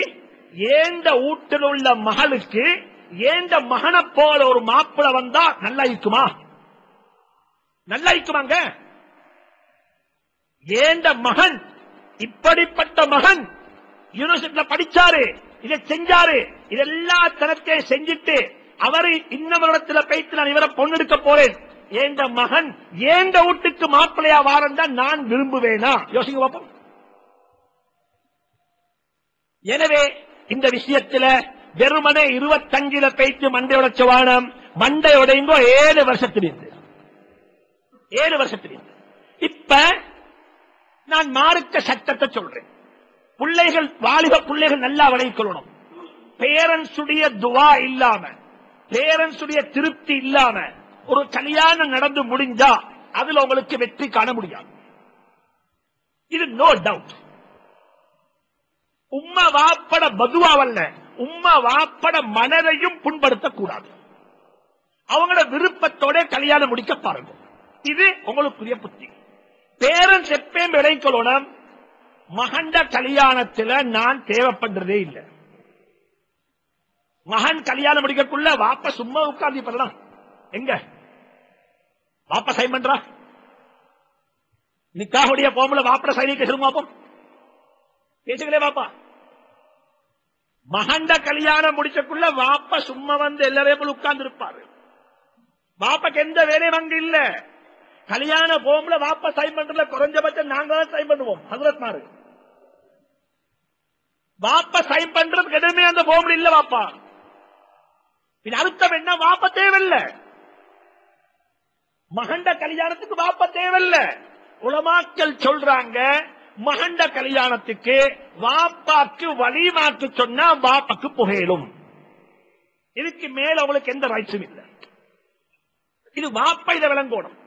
ஏந்த ஊட்டில் உள்ள மகளுக்கு ஏந்த மகனை போல ஒரு மாப்பிள வந்தா நல்லா இருக்குமா? நல்லா இருக்குமாங்க? ஏந்த மகன் இப்படிப்பட்ட மகன் யூனிவர்சிட்டியில படிச்சாரு. இதை செஞ்சாரு. இதெல்லா தனத்தை செஞ்சுட்டு அவரை இன்னவரிடத்துல பைத்து நான் இவரை பொண்ணெடுக்க போறேன். ஏந்த மகன் ஏந்த வீட்டுக்கு மாப்பிள்ளையா வாரண்டா நான் விரும்புவேனா? யோசிங்க பாப்போம். எனவே இந்த விஷயத்துல வெறுமனே இருபத்தஞ்சில பேச்சு மண்டை உடைச்ச வானம் மண்டை உடையுங்கோ ஏழு வருஷத்திலிருந்து ஏழு வருஷத்திலிருந்து இப்ப நான் மார்க்க சட்டத்தை சொல்றேன். பிள்ளைகள் வாலிப பிள்ளைகள் நல்லா விளைக்கொள்ளணும் பேரண்ட்ஸுடைய துவா இல்லாம பேரண்ட்ஸுடைய திருப்தி இல்லாம ஒரு கல்யாணம் நடந்து முடிஞ்சா அதுல உங்களுக்கு வெற்றி காண முடியாது. இது நோ டவுட் உம்மா வாப்பட பதுவாவல்ல உம்மா வாப்பட மனதையும் புண்படுத்தக்கூடாது. அவங்களோட விருப்பத்தோட கல்யாணம் முடிக்க பாருங்க. இது உங்களுக்குரிய புத்தி. பேரண்ட்ஸ் எப்பயும் விளைக்கொள்ளணும் மகண்ட கல்யாணத்துல நான் தேவைப்படுறதே இல்லை. மகன் கல்யாணம் முடிக்கக்குள்ள வாப்ப சும்மா உட்கார்ந்து பண்ணலாம் எங்க? வாப்ப சைன் பண்றா? நிக்காவுடைய போம்புல வாப்பட சைனிக்க சொல்லுங்க பாப்போம் பேசுங்களே வாப்பா. மகண்ட கல்யாணம் முடிச்சக்குள்ள வாப்ப சும்மா வந்து எல்லாரையும் போல உட்கார்ந்து இருப்பாரு. பாப்பாக்கு எந்த வேலையும் அங்க இல்ல. கல்யாண போம்ல வாப்ப சைன் பண்றதுல குறைஞ்சபட்சம் நாங்க தான் சைன் பண்ணுவோம். ஹசரத் மாறு. வாப்ப சைன் பண்றதுக்கு எதுவுமே அந்த போம்ல இல்ல வாப்பா. இது அர்த்தம் என்ன? வாப்ப தேவையில்ல. மகண்ட கல்யாணத்துக்கு வாப்ப தேவையில்ல. உலமாக்கல் சொல்றாங்க மகண்ட கல்யாணத்துக்கு வாப்பாக்கு வழிமாக்கு சொன்னா வாப்பாக்கு புகையிலும் இதுக்கு மேல அவளுக்கு எந்த ரைட்ஸும் இல்லை. இது வாப்பா இதை விளங்கணும்.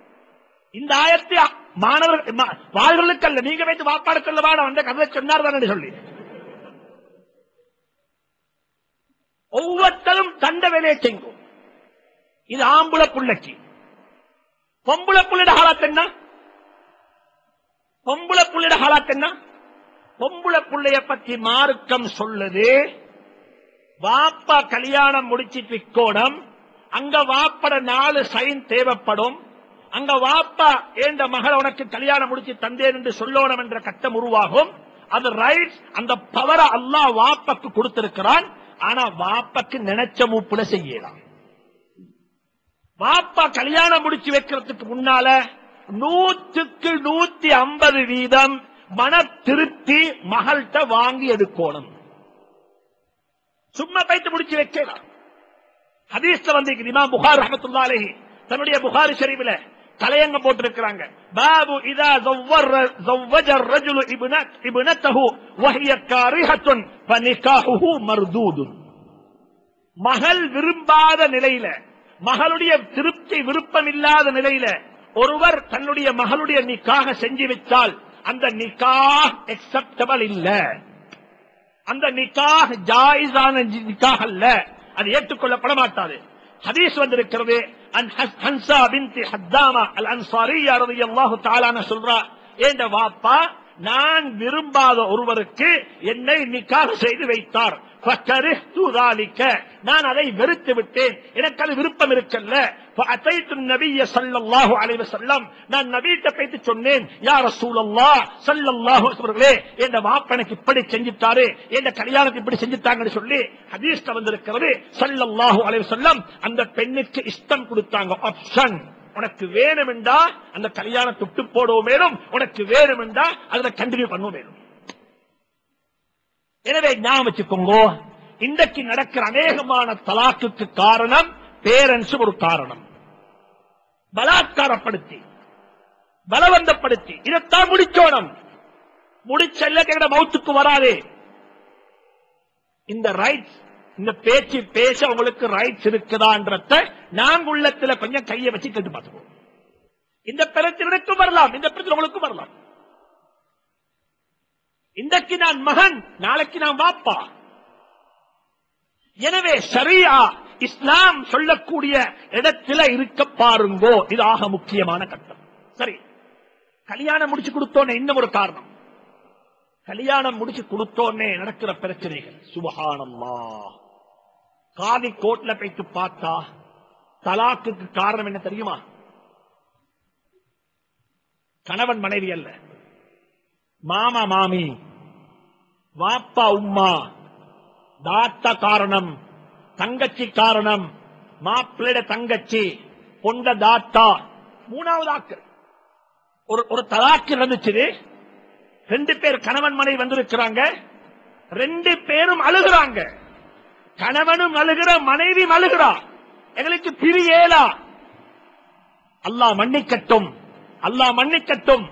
இந்த ஆயத்தை மாணவர்கள் வாழ்களுக்கு அல்ல நீங்க வைத்து வாப்பாடு சொல்ல வேணும் அந்த கதை சொன்னார் தானே சொல்லி. ஒவ்வொருத்தரும் தண்ட வேலையை செய்யும். இது ஆம்புல புள்ளைக்கு பொம்புல புள்ளிட ஹாலாத் என்ன? பொம்புல புள்ளிட ஹாலாத் என்ன? பொம்புல புள்ளைய பத்தி மார்க்கம் சொல்லுது. வாப்பா கல்யாணம் முடிச்சிட்டு விக்கோணம் அங்க வாப்பட நாலு சைன் தேவைப்படும். அங்க வாப்பா ஏந்த மகள் உனக்கு கல்யாணம் முடிச்சு தந்தேன் என்று சொல்லணும் என்ற கட்டம் உருவாகும். அது ரைட் அந்த பவரை அல்லாஹ் வாப்பக்கு கொடுத்திருக்கிறான். ஆனா வாப்பக்கு நினைச்ச மூப்புல செய்யலாம். வாப்பா கல்யாணம் முடிச்சு வைக்கிறதுக்கு முன்னால நூற்றுக்கு நூத்தி ஐம்பது வீதம் மன திருப்தி மகள்கிட்ட வாங்கி எடுக்கணும். சும்மா பைத்து முடிச்சு வைக்கலாம். ஹதீஸ்ல வந்து இமாம் புகார் ரஹமத்துல்லா தன்னுடைய புகாரி ஷரீஃபில தலையங்க போட்டிருக்கிறாங்க. பாபு இதா ஜவ்வஜர் ரஜுலு இபுனத்தஹு வஹிய காரிஹத்துன் பனிகாஹுஹு மர்தூதுன். மகள் விரும்பாத நிலையில மகளுடைய திருப்தி விருப்பம் இல்லாத நிலையில ஒருவர் தன்னுடைய மகளுடைய நிக்காக செஞ்சு வைத்தால் அந்த நிக்காஹ் எக்ஸப்டபிள் இல்ல. அந்த நிக்காக ஜாயிஸான நிக்காக அல்ல. அது ஏற்றுக்கொள்ளப்பட மாட்டாது. ஹதீஸ் வந்திருக்கிறது வாப்பா நான் விரும்பாத ஒருவருக்கு என்னை நிக்காக செய்து வைத்தார். நான் அதை வெறுத்து விட்டேன். எனக்கு அது விருப்பம் இருக்கல்ல. நபிய சல்லல்லாஹு அலைவ செல்லம் நான் நபீட்ட பேத்து சொன்னேன். யார் சூழல்லா சல்லல்லாஹு அவர்களே என் வாப்பனுக்கு இப்படி செஞ்சுட்டாரு? என் கல்யாணத்தை இப்படி செஞ்சுட்டாங்கன்னு சொல்லி ஹதீஸ்ல வந்திருக்கிறது. சல்லல்லாஹு அலைவ செல்லம் அந்த பெண்ணுக்கு இஷ்டம் கொடுத்தாங்க. ஆப்ஷன் உனக்கு வேணும் அந்த கல்யாணம் துட்டு போடவும் மேலும் உனக்கு வேணும் என்றா கண்டினியூ பண்ணவும் மேலும். எனவே ஞாபகம் வச்சுக்கோங்க இன்றைக்கு நடக்கிற அநேகமான தலாக்குக்கு காரணம் பேரன்ஸ் ஒரு காரணம். பலாத்காரப்படுத்தி பலவந்தப்படுத்தி இதைத்தான் முடிச்சோடம் முடிச்சல்ல எங்கட மௌத்துக்கு வராதே. இந்த ரைட்ஸ் இந்த பேச்சு பேச உங்களுக்கு ரைட்ஸ் இருக்குதான்றத நாங்க உள்ளத்துல கொஞ்சம் கையை வச்சு கேட்டு பார்த்துக்கோம் இந்த பிரச்சனை வரலாம் இந்த பிரச்சனை உங்களுக்கும் வரலாம். இன்றைக்கு நான் மகன் நாளைக்கு நான் வாப்பா. எனவே சரியா இஸ்லாம் சொல்லக்கூடிய இடத்துல இருக்க பாருங்கோ. இது ஆக முக்கியமான கட்டம். சரி. கல்யாணம் முடிச்சு கொடுத்தோன்னே இன்னும் ஒரு காரணம். கல்யாணம் முடிச்சு கொடுத்தோன்னே நடக்கிற பிரச்சனைகள். சுபகானம்மா காதி கோட்ல போயிட்டு பார்த்தா தலாக்குக்கு காரணம் என்ன தெரியுமா? கணவன் மனைவி அல்ல. மாமா மாமி வாப்பா உம்மா தாத்தா காரணம். தங்கச்சி காரணம். மாப்பிள்ளைட தங்கச்சி பொண்ட தாத்தா. மூணாவது ஆக்கள் ஒரு ஒரு தலாக்கு இருந்துச்சு ரெண்டு பேர் கணவன் மனைவி வந்திருக்கிறாங்க. ரெண்டு பேரும் அழுகுறாங்க. கணவனும் அழுகிற மனைவி அழுகிறா. எங்களுக்கு பிரியேலா அல்லாஹ் மன்னிக்கட்டும். அல்லாஹ் மன்னிக்கட்டும்.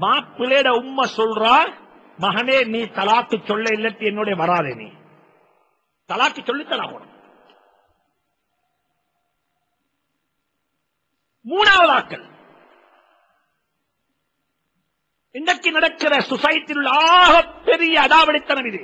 மாப்பிள்ளைட உண்மை சொல்றா மகனே நீ தலாக்கு சொல்ல இல்லட்டு என்னுடைய வராதே நீ. தலாக்கு சொல்லித்தரா மூணாவது ஆக்கள் இன்றைக்கு நடக்கிற சொசைட்டியில் உள்ள ஆக பெரிய அடாவடித்தனம் இது.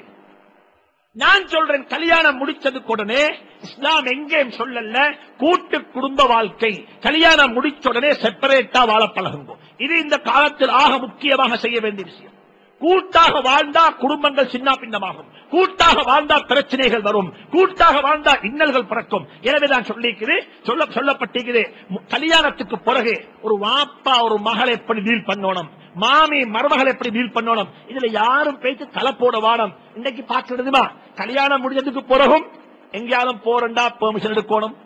நான் சொல்றேன் கல்யாணம் முடிச்சதுக்கு உடனே இஸ்லாம் எங்கேயும் சொல்லல கூட்டு குடும்ப வாழ்க்கை. கல்யாணம் முடிச்ச உடனே செப்பரேட்டா வாழ பழகுங்க. இது இந்த காலத்தில் ஆக முக்கியமாக செய்ய வேண்டிய விஷயம். கூட்டாக வாழ்ந்தா குடும்பங்கள் சின்ன பின்னமாகும் கூட்டாக வாழ்ந்தா பிரச்சனைகள் வரும். கூட்டாக வாழ்ந்தா இன்னல்கள் பிறக்கும். எனவே நான் சொல்லிக்கிறேன் சொல்ல சொல்லப்பட்டிருக்கிறேன் கல்யாணத்துக்கு பிறகு ஒரு வாப்பா ஒரு மகளை எப்படி டீல் பண்ணணும்? மாமி மருமகள் எப்படி டீல் பண்ணணும்? இதுல யாரும் பேச்சு தலை போட வாடம் இன்னைக்கு பார்க்கிறதுமா? கல்யாணம் முடிஞ்சதுக்கு பிறகும் எங்கேயாலும் போறண்டா பெர்மிஷன் எடுக்கணும்?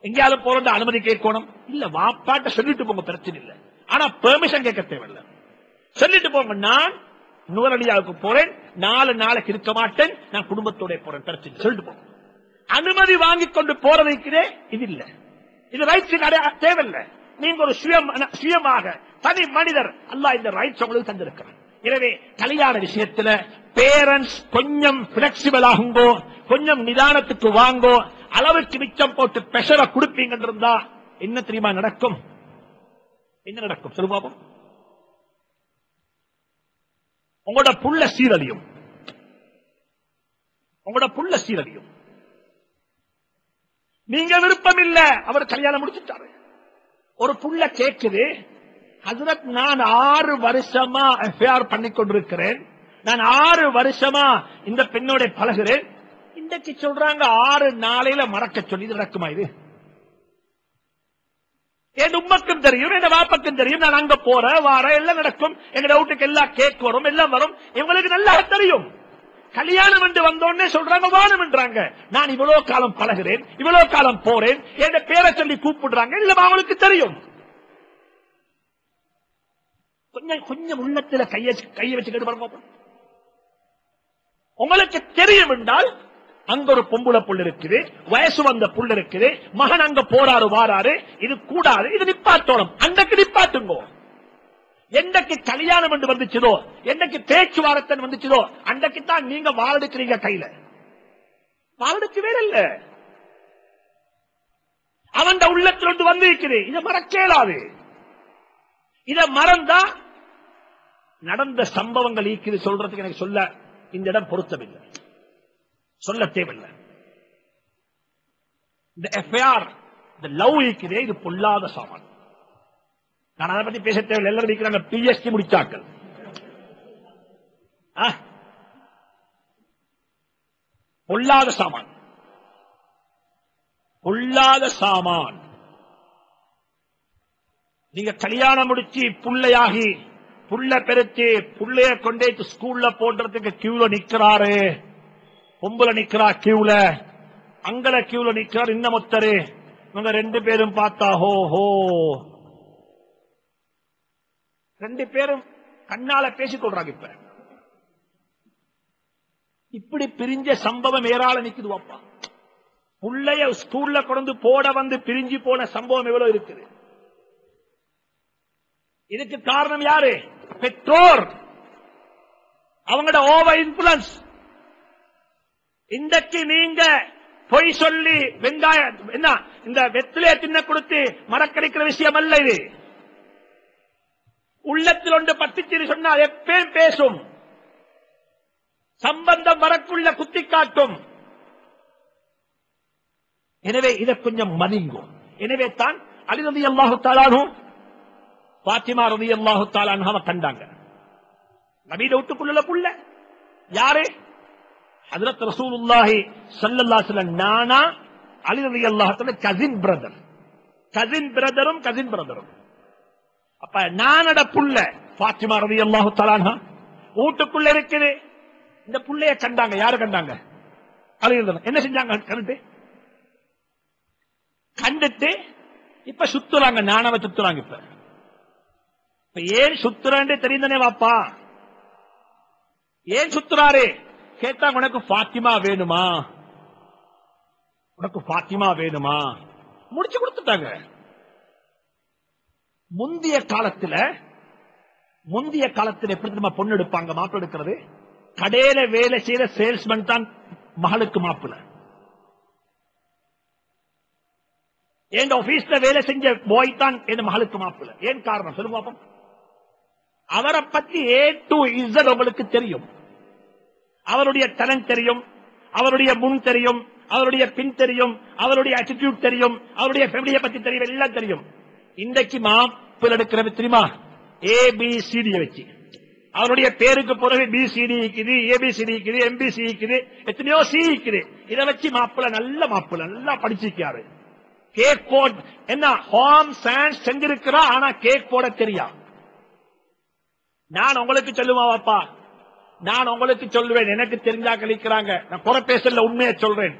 எங்கேயாலும் போறண்டா அனுமதி கேட்கணும்? இல்ல வாப்பாட்ட சொல்லிட்டு போங்க பிரச்சனை இல்ல. ஆனா பெர்மிஷன் கேட்க தேவையில்லை. சொல்லிட்டு போங்க நான் நுவரடியாவுக்கு போறேன் நாலு நாளைக்கு இருக்க மாட்டேன் நான் குடும்பத்தோட போறேன் பிரச்சனை. சொல்லிட்டு போங்க. அனுமதி வாங்கி கொண்டு போறதுக்கு இது இல்ல. இது ரைட்ஸ் தேவையில்லை. நீங்க ஒரு சுயம் சுயமாக தனி மனிதர் அல்லாஹ் இந்த ரைட்ஸ் உங்களுக்கு தந்திருக்கிறார். எனவே கல்யாண விஷயத்துல பேரண்ட்ஸ் கொஞ்சம் பிளெக்சிபிள் ஆகுங்கோ கொஞ்சம் நிதானத்துக்கு வாங்கோ அளவுக்கு மிச்சம் போட்டு பெஷரை கொடுப்பீங்க இருந்தா என்ன தெரியுமா நடக்கும்? என்ன நடக்கும்? சொல்லுவோம் உங்களோட புள்ள சீரழியும். உங்களோட புள்ள சீரழியும். நீங்க விருப்பம் இல்ல அவர் கல்யாணம் முடிச்சுட்டாரு. ஒரு புள்ள கேக்குது ஹசரத் நான் ஆறு வருஷமா எஃப்ஐஆர் பண்ணி கொண்டிருக்கிறேன். நான் ஆறு வருஷமா இந்த பெண்ணோட பழகுறேன். இன்றைக்கு சொல்றாங்க ஆறு நாளையில மறக்க சொல்லி நடக்குமா இது? என் உம்மக்கும் தெரியும் என் வாப்பக்கும் தெரியும். நான் அங்க போறேன் வாரேன் எல்லாம் நடக்கும். எங்க டவுட்டுக்கு எல்லாம் கேக் வரும் எல்லாம் வரும். இவங்களுக்கு நல்லா தெரியும். கல்யாணம் என்று வந்தோடனே சொல்றாங்க வானம் என்றாங்க. நான் இவ்வளவு காலம் பழகிறேன் இவ்வளவு காலம் போறேன். என் பேரை சொல்லி கூப்பிடுறாங்க இல்ல அவங்களுக்கு தெரியும். கொஞ்சம் கொஞ்சம் உள்ளத்துல கைய கைய வச்சுக்கிட்டு பாருங்க. உங்களுக்கு தெரியும் என்றால் அங்க ஒரு பொம்புல புள்ள இருக்குது வயசு வந்த புள்ள இருக்குது மகன் அங்க போறாரு வாராரு இது கூடாது இது நிப்பாட்டோணும். அன்றைக்கு நிப்பாட்டுங்கோ. என்னைக்கு கல்யாணம் என்று வந்துச்சதோ என்னைக்கு பேச்சுவார்த்தை வந்துச்சதோ அன்றைக்கு தான் நீங்க வாழெடுக்கிறீங்க கையில. வாழெடுக்கு வேற இல்ல. அவன் உள்ளத்தில் ஒன்று வந்து இருக்குது இதை மறக்கேலாது இதை மறந்தா நடந்த சம்பவங்கள் ஈக்குது சொல்றதுக்கு எனக்கு சொல்ல இந்த இடம் பொருத்தமில்லை. சொல்ல தேவையில்லை. இந்த எஃப்ஐஆர் இந்த லவ் இது பொல்லாத சாமான். நான் அதை பத்தி பேச தேவையில்லை. எல்லாரும் இருக்கிறாங்க பிஎஸ்டி முடிச்சாக்கள். பொல்லாத சாமான். பொல்லாத சாமான். நீங்க கல்யாணம் முடிச்சு புள்ளையாகி புள்ள பெருத்து புள்ளைய கொண்டே ஸ்கூல்ல போடுறதுக்கு கியூல நிக்கிறாரு. பொம்பளை நிக்கிறா கியூல? அங்கல கியூல நிக்கிறார் இன்னமொத்தரு இவங்க ரெண்டு பேரும் பார்த்தா ஹோ ஹோ. ரெண்டு பேரும் கண்ணால பேசிக் கொள்றாங்க இப்ப. இப்படி பிரிஞ்ச சம்பவம் ஏராள நிக்குது அப்பா. புள்ளைய ஸ்கூல்ல கொண்டு போட வந்து பிரிஞ்சு போன சம்பவம் எவ்வளவு இருக்குது? இதுக்கு காரணம் யாரு? பெற்றோர். அவங்களோட ஓவர் இன்ஃபுளுன்ஸ். இன்றைக்கு நீங்க பொய் சொல்லி வெங்காயம் என்ன இந்த வெத்திலே தின்ன கொடுத்து மறக்கடிக்கிற விஷயம் அல்ல இது. உள்ளத்தில் ஒன்று பத்திச்சிரி சொன்னால் எப்பயும் பேசும்? சம்பந்தம் வரக்குள்ள குத்தி காட்டும். எனவே இதை கொஞ்சம் மதிங்கும். எனவே தான் அலிரதி அல்லாஹு தாலானும் பாத்திமா ரதி அல்லாஹு கண்டாங்க. நவீன விட்டுக்குள்ள புள்ள. யாரு? ஹதரத் ரசூலுல்லாஹி சல்லல்லா சில நானா அலி அலி அல்லாஹத்துல கசின் பிரதர் கசின் பிரதரும் கசின் பிரதரும் அப்ப நானட புள்ள பாத்திமா ரலியல்லாஹு தலானா வீட்டுக்குள்ள இருக்குது. இந்த புள்ளைய கண்டாங்க. யாரு கண்டாங்க? அலி என்ன செஞ்சாங்க? கண்டுட்டு. கண்டுட்டு இப்ப சுத்துறாங்க. நானவ சுத்துறாங்க இப்ப. இப்ப ஏன் சுத்துறேன்னு தெரிந்தனே வாப்பா ஏன் சுத்துறாரு? கேட்டா உனக்கு பாத்திமா வேணுமா? உனக்கு பாத்திமா வேணுமா? முடிச்சு கொடுத்துட்டாங்க. முந்தைய காலத்துல முந்தைய காலத்துல எப்படி நம்ம பொண்ணு எடுப்பாங்க மாப்பிள்ளை எடுக்கிறது? கடையில வேலை செய்யற சேல்ஸ்மேன் தான் மகளுக்கு மாப்பிள்ள. என் ஆபீஸ்ல வேலை செஞ்ச போய் தான் என் மகளுக்கு மாப்பிள்ள. ஏன் காரணம்? சொல்லுங்க அவரை பத்தி ஏ டு இசட் உங்களுக்கு தெரியும். அவருடைய டேலண்ட் தெரியும் அவருடைய முன் தெரியும் அவருடைய பின் தெரியும் அவருடைய அட்டிடியூட் தெரியும் அவருடைய ஃபேமிலியை பத்தி தெரியும் எல்லாம் தெரியும். இன்றைக்கு மாப்பிள் எடுக்கிறது தெரியுமா? ஏ பி சிடி வச்சு. அவருடைய பேருக்கு பிறகு பி சிடி இருக்குது ஏபிசிடி இருக்குது எம்பிசி இருக்குது எத்தனையோ சி இருக்குது இதை வச்சு மாப்பிள்ள நல்ல மாப்பிள்ள நல்லா படிச்சிருக்காரு. கேக் போட் என்ன ஹோம் சயின்ஸ் செஞ்சிருக்கிறா ஆனா கேக் போட தெரியா? நான் உங்களுக்கு சொல்லுமா பாப்பா? நான் உங்களுக்கு சொல்லுவேன் எனக்கு தெரிஞ்சா கழிக்கிறாங்க நான் குறை பேசல உண்மையை சொல்றேன்.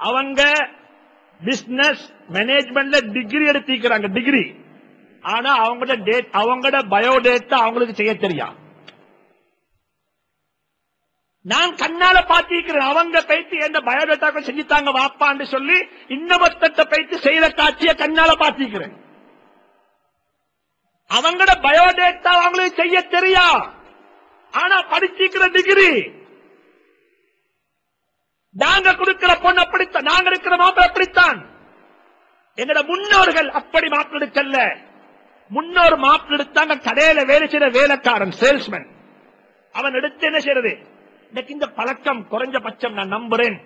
அவங்க பிசினஸ் மேனேஜ்மெண்ட்ல டிகிரி எடுத்திருக்கிறாங்க. டிகிரி ஆனா அவங்களோட டேட் அவங்களோட பயோடேட்டா அவங்களுக்கு செய்ய தெரியா நான் கண்ணால பாத்திருக்கிறேன் அவங்க பைத்து எந்த பயோடேட்டாக்கள் செஞ்சுட்டாங்க வாப்பான்னு சொல்லி இன்னமத்தட்ட பைத்து செய்த காட்சிய கண்ணால பாத்திருக்கிறேன் அவங்களோட பயோடேட்டா அவங்களுக்கு செய்ய தெரியா படிச்சிருக்கிற டிகிரி நாங்க கொடுக்கிற பொண்ணு அப்படித்தான் நாங்க இருக்கிற மாப்பிள்ள அப்படித்தான். எங்கட முன்னோர்கள் அப்படி மாப்பிள்ள முன்னோர் மாப்பிடுத்தாங்க கடையில வேலை செய்யற வேலைக்காரன் சேல்ஸ்மேன் அவன் எடுத்து என்ன செய்யறது? இன்னைக்கு இந்த பழக்கம் குறைஞ்ச பட்சம் நான் நம்புறேன்.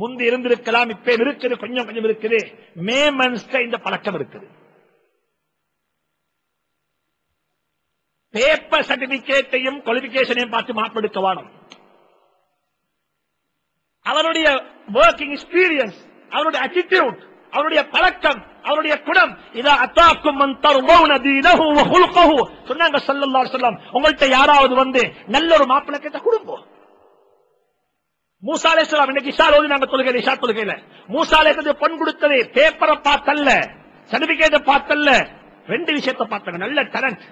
முந்தி இருந்திருக்கலாம் இப்ப இருக்குது கொஞ்சம் கொஞ்சம் இருக்குது. மே மன்ஸ்ட இந்த பழக்கம் இருக்குது. பேப்பர் சர்டிபிகேட்டையும் குவாலிபிகேஷனையும் பார்த்து மாப்பெடுக்க வேணும் அவருடைய ஒர்க்கிங் எக்ஸ்பீரியன்ஸ் அவருடைய அட்டிடியூட் அவருடைய பழக்கம் அவருடைய குணம் இதா அத்தாக்கும் சொன்னாங்க ஸல்லல்லாஹு அலைஹி உங்கள்கிட்ட யாராவது வந்து நல்ல ஒரு மாப்பிள்ளை கேட்ட குடும்பம் மூசாலே அலைஹிஸ்ஸலாம் இன்னைக்கு இஷா ஓதி நாங்க தொழுகையில இஷா தொழுகையில. மூசாலே பொன் கொடுத்தது பேப்பரை பார்த்தல்ல சர்டிபிகேட்டை பார்த்தல்ல ரெண்டு விஷயத்தை பார்த்தாங்க நல்ல டேலண்ட்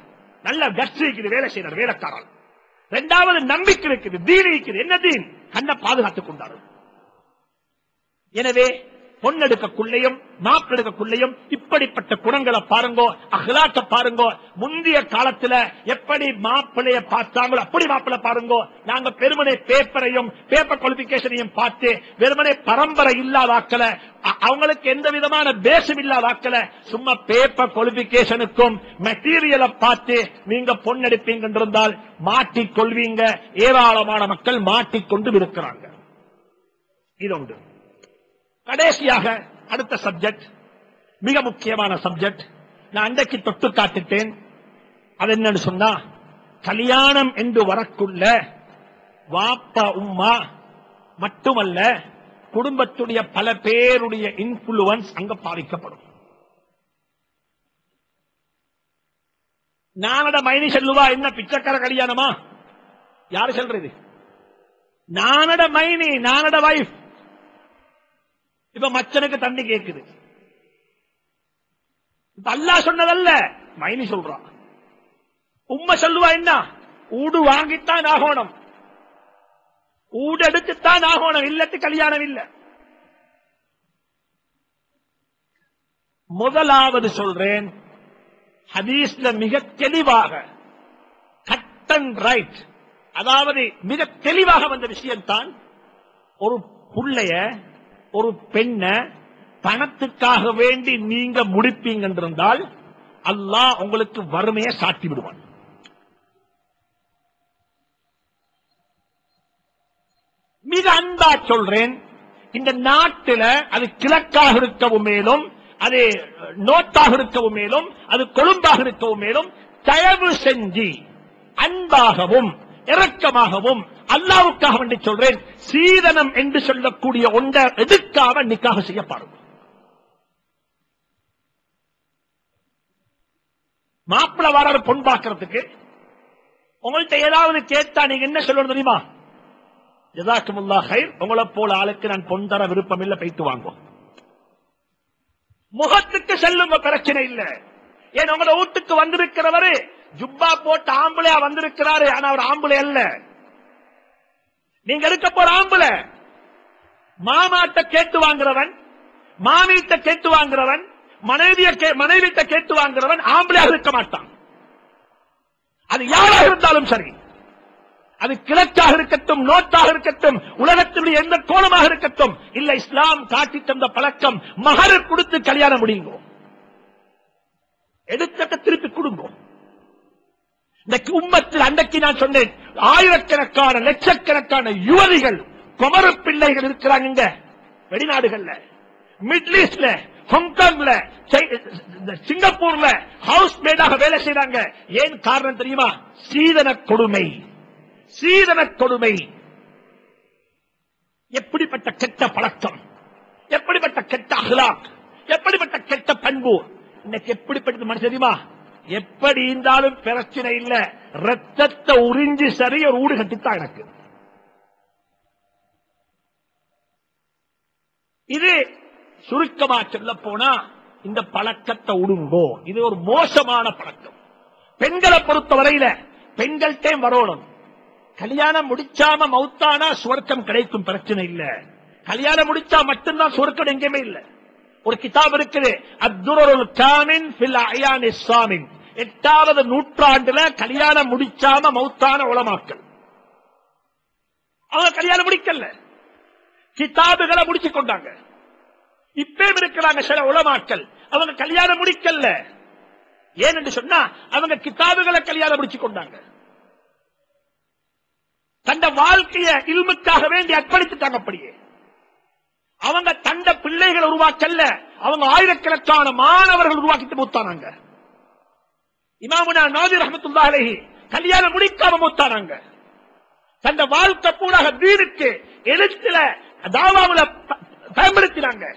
நல்ல கட்சி இருக்குது வேலை செய்யற வேலைக்காரன். இரண்டாவது நம்பிக்கை இருக்குது தீன் இருக்குது. என்ன தீன்? கண்ணை பாதுகாத்துக் கொண்டாரு எனவே பொண்ணெடுக்கக்குள்ளையும் மாப்பிளெடுக்கக்குள்ளையும் இப்படிப்பட்ட குணங்களை பாருங்கோ அகலாட்ட பாருங்கோ முந்தைய காலத்துல எப்படி மாப்பிளைய பார்த்தாங்களோ அப்படி மாப்பிளை பாருங்கோ. நாங்க பெருமனை பேப்பரையும் பேப்பர் குவாலிபிகேஷனையும் பார்த்து வெறுமனை பரம்பரை இல்லாதாக்கல அவங்களுக்கு எந்த விதமான பேசம் இல்லாதாக்கல சும்மா பேப்பர் குவாலிபிகேஷனுக்கும் மெட்டீரியலை பார்த்து நீங்க பொண்ணெடுப்பீங்க என்றிருந்தால் மாட்டிக் கொள்வீங்க ஏராளமான மக்கள் மாட்டிக்கொண்டு இருக்கிறாங்க இது ஒன்று கடைசியாக அடுத்த சப்ஜெக்ட் மிக முக்கியமான சப்ஜெக்ட் நான் அன்றைக்கு தொட்டு காட்டுட்டேன். அது என்னன்னு சொன்னா கல்யாணம் என்று வரக்குள்ள வாப்பா உம்மா மட்டுமல்ல குடும்பத்துடைய பல பேருடைய இன்ஃபுளுவன்ஸ் அங்க பாதிக்கப்படும். நானட மைனி செல்லுவா என்ன பிச்சைக்கார கல்யாணமா? யாரு சொல்றது? நானட மைனி நானட வைஃப் இப்ப மச்சனுக்கு தண்ணி கேக்குது. அல்லா சொன்னதல்ல. மைனி சொல்றான் உண்மை சொல்லுவா என்ன? ஊடு வாங்கித்தான் ஆகணும். ஊடு எடுத்துத்தான் ஆகணும். இல்லத்து கல்யாணம் இல்ல. முதலாவது சொல்றேன். ஹதீஸ்ல மிக தெளிவாக கட் அண்ட் ரைட் அதாவது மிக தெளிவாக வந்த விஷயம்தான் ஒரு புள்ளைய ஒரு பெண்ண பணத்துக்காக வேண்டி நீங்க முடிப்பீங்க என்றிருந்தால் அல்லாஹ் உங்களுக்கு வறுமையை சாட்டி விடுவான். மிக அன்பா சொல்றேன் இந்த நாட்டில் அது கிழக்காக இருக்கவும் மேலும் அது நோட்டாக இருக்கவும் மேலும் அது கொழும்பாக இருக்கவும் மேலும் தயவு செஞ்சு அன்பாகவும் இரக்கமாகவும் அல்லாவுக்காக வேண்டி சொல்றேன். சீதனம் என்று சொல்லக்கூடிய ஒன்றை எதுக்காக நிக்காக செய்ய பாருங்க மாப்பிள வராரு பொன் பார்க்கறதுக்கு உங்கள்ட்ட ஏதாவது கேட்டா நீங்க என்ன சொல்லணும் தெரியுமா? ஜதாக்குமுல்லா ஹைர் உங்களை போல ஆளுக்கு நான் பொன் தர விருப்பம் இல்ல போயிட்டு வாங்கும் முகத்துக்கு செல்லும் பிரச்சனை இல்ல. ஏன் உங்களோட வீட்டுக்கு வந்திருக்கிறவரு ஜுப்பா போட்டு ஆம்பளையா வந்திருக்கிறாரு ஆனா அவர் ஆம்பளை அல்ல. நீங்க எடுக்க போற ஆம்பளை மாமாட்ட கேட்டு வாங்குறவன் மாமியிட்ட கேட்டு வாங்குறவன் மனைவிய மனைவிட்ட கேட்டு வாங்குறவன் ஆம்பளையாக இருக்க மாட்டான். அது யாராக இருந்தாலும் சரி. அது கிழக்காக இருக்கட்டும் நோட்டாக இருக்கட்டும் உலகத்தினுடைய எந்த கோணமாக இருக்கட்டும் இல்ல இஸ்லாம் காட்டி தந்த பழக்கம் மகர் கொடுத்து கல்யாணம் முடியுங்க. எடுத்த திருப்பி கொடுங்க. இந்த உம்மத்தில் அன்றைக்கு நான் சொன்னேன் ஆயிரக்கணக்கான லட்சக்கணக்கான யுவதிகள் குமர பிள்ளைகள் இருக்கிறாங்க இங்க வெளிநாடுகள்ல. மிடில் ஈஸ்ட்ல ஹாங்காங்ல சிங்கப்பூர்ல ஹவுஸ் மேடாக வேலை செய்யறாங்க ஏன் காரணம் தெரியுமா? சீதன கொடுமை. சீதன கொடுமை. எப்படிப்பட்ட கெட்ட பழக்கம்? எப்படிப்பட்ட கெட்ட அகலாக்? எப்படிப்பட்ட கெட்ட பண்பு? இன்னைக்கு எப்படிப்பட்ட மனுஷன் தெரியுமா? எப்படி இருந்தாலும் பிரச்சனை இல்ல. ரத்தத்தை உறிஞ்சி சரி ஒரு ஊடு கட்டித்தான் எனக்கு. இது சுருக்கமா சொல்ல போனா இந்த பழக்கத்தை உடுங்கோ. இது ஒரு மோசமான பழக்கம். பெண்களை பொறுத்த வரையில பெண்கள்டே வரணும். கல்யாணம் முடிச்சாம மௌத்தானா சுவர்க்கம் கிடைக்கும் பிரச்சனை இல்ல. கல்யாணம் முடிச்சா மட்டும்தான் சுவர்க்கம் எங்கேயுமே இல்ல. ஒரு கிதாப் இருக்குது. அப்துல் காமின் பில் அயான் இஸ்லாமின் எட்டாவது நூற்றாண்டுல கல்யாணம் முடிச்சாம மௌத்தான உளமாக்கல் அவங்க கல்யாணம் முடிக்கல. கிதாபுகளை முடிச்சு கொண்டாங்க. இப்பயும் இருக்கிறாங்க சில உளமாக்கல் அவங்க கல்யாணம் முடிக்கல. என்று சொன்னா அவங்க கிதாபுகளை கல்யாணம் முடிச்சு கொண்டாங்க. தந்த வாழ்க்கைய இல்முக்காக வேண்டி அர்ப்பணித்துட்டாங்க அப்படியே. அவங்க தந்த பிள்ளைகளை உருவாக்கல்ல. அவங்க ஆயிரக்கணக்கான மாணவர்கள் உருவாக்கிட்டு மூத்தானாங்க. இமாமுனா நாதிர் அஹமத்துல்லா அலைஹி கல்யாணம் முடிக்காம மூத்தானாங்க. தந்த வாழ்க்கை பூராக வீடுக்கு எழுத்துல தாவாவுல பயன்படுத்தினாங்க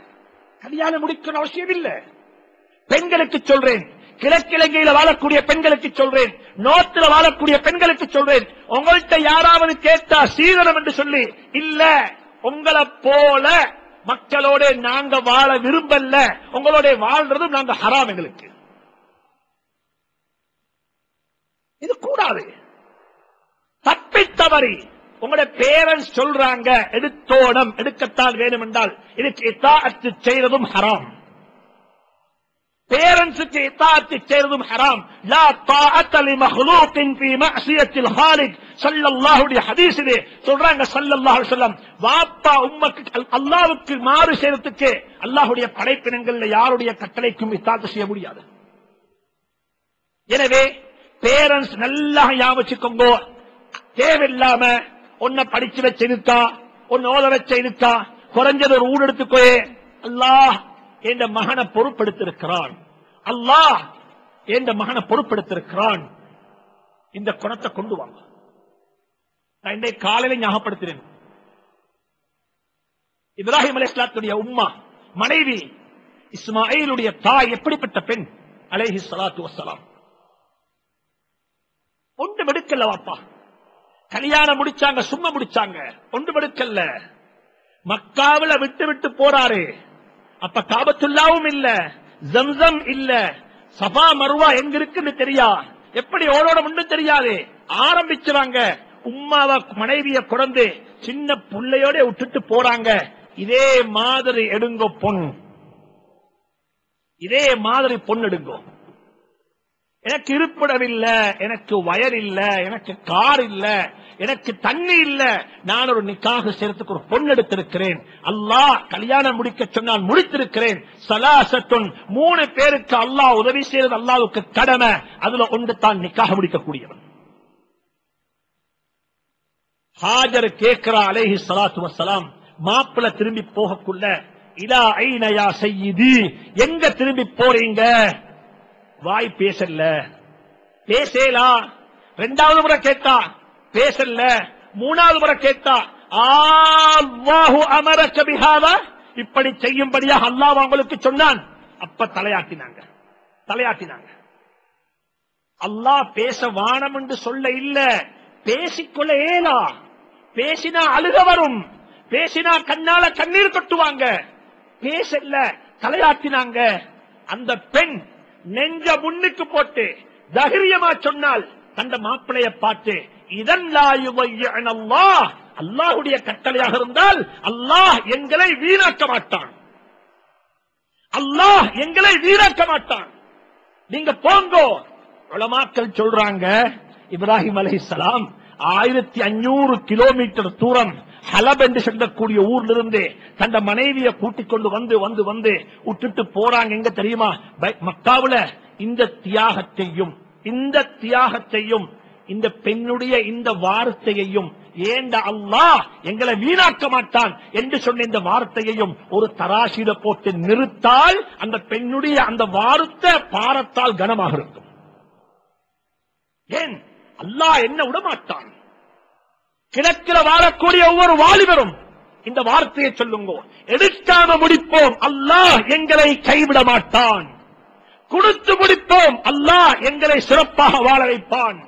கல்யாணம் முடிக்கணும் அவசியம் இல்ல. பெண்களுக்கு சொல்றேன். கிழக்கிழங்கையில வாழக்கூடிய பெண்களுக்கு சொல்றேன். நோத்துல வாழக்கூடிய பெண்களுக்கு சொல்றேன். உங்கள்கிட்ட யாராவது கேட்டா சீதனம் என்று சொல்லி இல்ல உங்களை போல மக்களோட நாங்க வாழ விரும்பல. உங்களோட வாழ்றதும் நாங்க ஹராம் எங்களுக்கு. இது கூடாது. தவறி உங்களுடைய பேரண்ட்ஸ் சொல்றாங்க எடுத்தோடம் எடுக்கத்தான் வேணும் என்றால் இதுக்கு இத்தாத்து செய்யறதும் ஹராம். பேரண்ட்ஸுக்கு இத்தாத்து செய்யறதும் ஹராம். லா தாத்தலி மஹ்லூக்கின் மக்லூக்கின் மஅசியத்தில் ஹாலிக். சல்லல்லாஹுடைய அலைஹி ஹதீஸிலே சொல்றாங்க ஸல்லல்லாஹு சொல்லம் வாப்பா உம்மக்கு அல்லாவுக்கு மாறு செய்யறதுக்கு அல்லாஹுடைய படைப்பினங்கள்ல யாருடைய கட்டளைக்கும் இத்தாத்து செய்ய முடியாது. எனவே பேரண்ட்ஸ் நல்லா யாவச்சுக்கோங்க தேவையில்லாம ஒன்ன படிச்சு வச்சிருக்கா ஒன்னு ஓத வச்சிருக்கா குறைஞ்சது ஒரு ஊடு எடுத்துக்கோயே அல்லாஹ் என்ற மகனை பொறுப்படுத்திருக்கிறான். அல்லாஹ் என்ற மகனை பொறுப்படுத்திருக்கிறான். இந்த குணத்தை கொண்டு வாங்க. நான் இன்றைய காலையில ஞாபகப்படுத்தினேன் இப்ராஹிம் அலைஹிஸ்ஸலாத்துடைய உம்மா மனைவி இஸ்மாயிலுடைய தாய் எப்படிப்பட்ட பெண்? அலேஹி சலாத்து வசலாம் ஒன்று எடுக்கல வாப்பா. கல்யாணம் முடிச்சாங்க சும்மா முடிச்சாங்க. ஒன்று மெடுக்கல்ல மக்காவில விட்டு விட்டு போறாரு. அப்ப காபத்துல்லாவும் இல்ல ஜம்சம் இல்ல. சபா மருவா எங்க இருக்குன்னு தெரியா? எப்படி ஓடோட முன்னு தெரியாது. ஆரம்பிச்சுறாங்க. உம்மாவ மனைவிய குழந்து சின்ன புள்ளையோட விட்டுட்டு போறாங்க. இதே மாதிரி எடுங்கோ பொன். இதே மாதிரி பொண்ணு எடுங்கோ. எனக்கு இருப்பிடம் இல்ல எனக்கு வயர் இல்ல எனக்கு கார் இல்ல எனக்கு தண்ணி இல்ல. நான் ஒரு நிக்காக சேர்த்துக்கு ஒரு பொண்ணு எடுத்திருக்கிறேன். அல்லாஹ் கல்யாணம் முடிக்க சொன்னால் முடித்திருக்கிறேன். சலாசத்துன் மூணு பேருக்கு அல்லாஹ் உதவி செய்யறது அல்லாவுக்கு கடமை. அதுல ஒன்று தான் நிக்காக முடிக்கக்கூடியவன். ஹாஜர் கேக்குறா அலேஹி சலாத்து வசலாம் மாப்பிள திரும்பி போகக்குள்ள இதா ஐநயா செய்யுது எங்க திரும்பி போறீங்க? வாய் பேசல. பேசலா? ரெண்டாவது முறை கேட்டா பேசல. மூணாவது முறை கேட்டா அல்லாஹு அமரக பிஹாதா. இப்படி செய்யும்படியாக அல்லாஹ் அவங்களுக்கு சொன்னான். அப்ப தலையாட்டினாங்க. தலையாட்டினாங்க. அல்லாஹ் பேச வானம் என்று சொல்ல இல்ல. பேசிக்கொள்ள ஏலா பேசினா அழுக வரும். பேசினா கண்ணால கண்ணீர் கொட்டுவாங்க. பேசல தலையாட்டினாங்க. அந்த பெண் நெஞ்ச முன்னுக்கு போட்டு தைரியமா சொன்னால் தந்த மாப்பிளைய பார்த்து இதன் அல்லாஹ். அல்லாஹுடைய கட்டளையாக இருந்தால் அல்லாஹ் எங்களை வீணாக்க மாட்டான். அல்லாஹ் எங்களை வீணாக்க மாட்டான். நீங்க போங்கோ. உலமாக்கள் சொல்றாங்க இப்ராஹிம் அலைஹிஸ்ஸலாம் ஆயிரத்தி அஞ்சூறு கிலோமீட்டர் தூரம் ஹலப் என்று சொல்லக்கூடிய ஊர்ல இருந்து தந்த மனைவியை கூட்டிக் கொண்டு வந்து வந்து வந்து விட்டுட்டு போறாங்க. எங்க தெரியுமா? பை- மக்காவுல இந்த தியாகத்தையும் இந்த தியாகத்தையும் இந்த பெண்ணுடைய இந்த வார்த்தையையும் ஏண்ட அல்லா எங்களை வீணாக்க மாட்டான் என்று சொன்ன இந்த வார்த்தையையும் ஒரு தராசில போட்டு நிறுத்தால் அந்த பெண்ணுடைய அந்த வார்த்தை பாரத்தால் கனமாக இருக்கும். ஏன்? அல்லாஹ் என்ன விடமாட்டான். கிழக்கில வாழக்கூடிய ஒவ்வொரு வாலிபரும் இந்த வார்த்தையை சொல்லுங்க. எடுக்காம முடிப்போம். அல்லாஹ் எங்களை கைவிட மாட்டான் கொடுத்து முடிப்போம். அல்லாஹ் எங்களை சிறப்பாக வாழ வைப்பான்.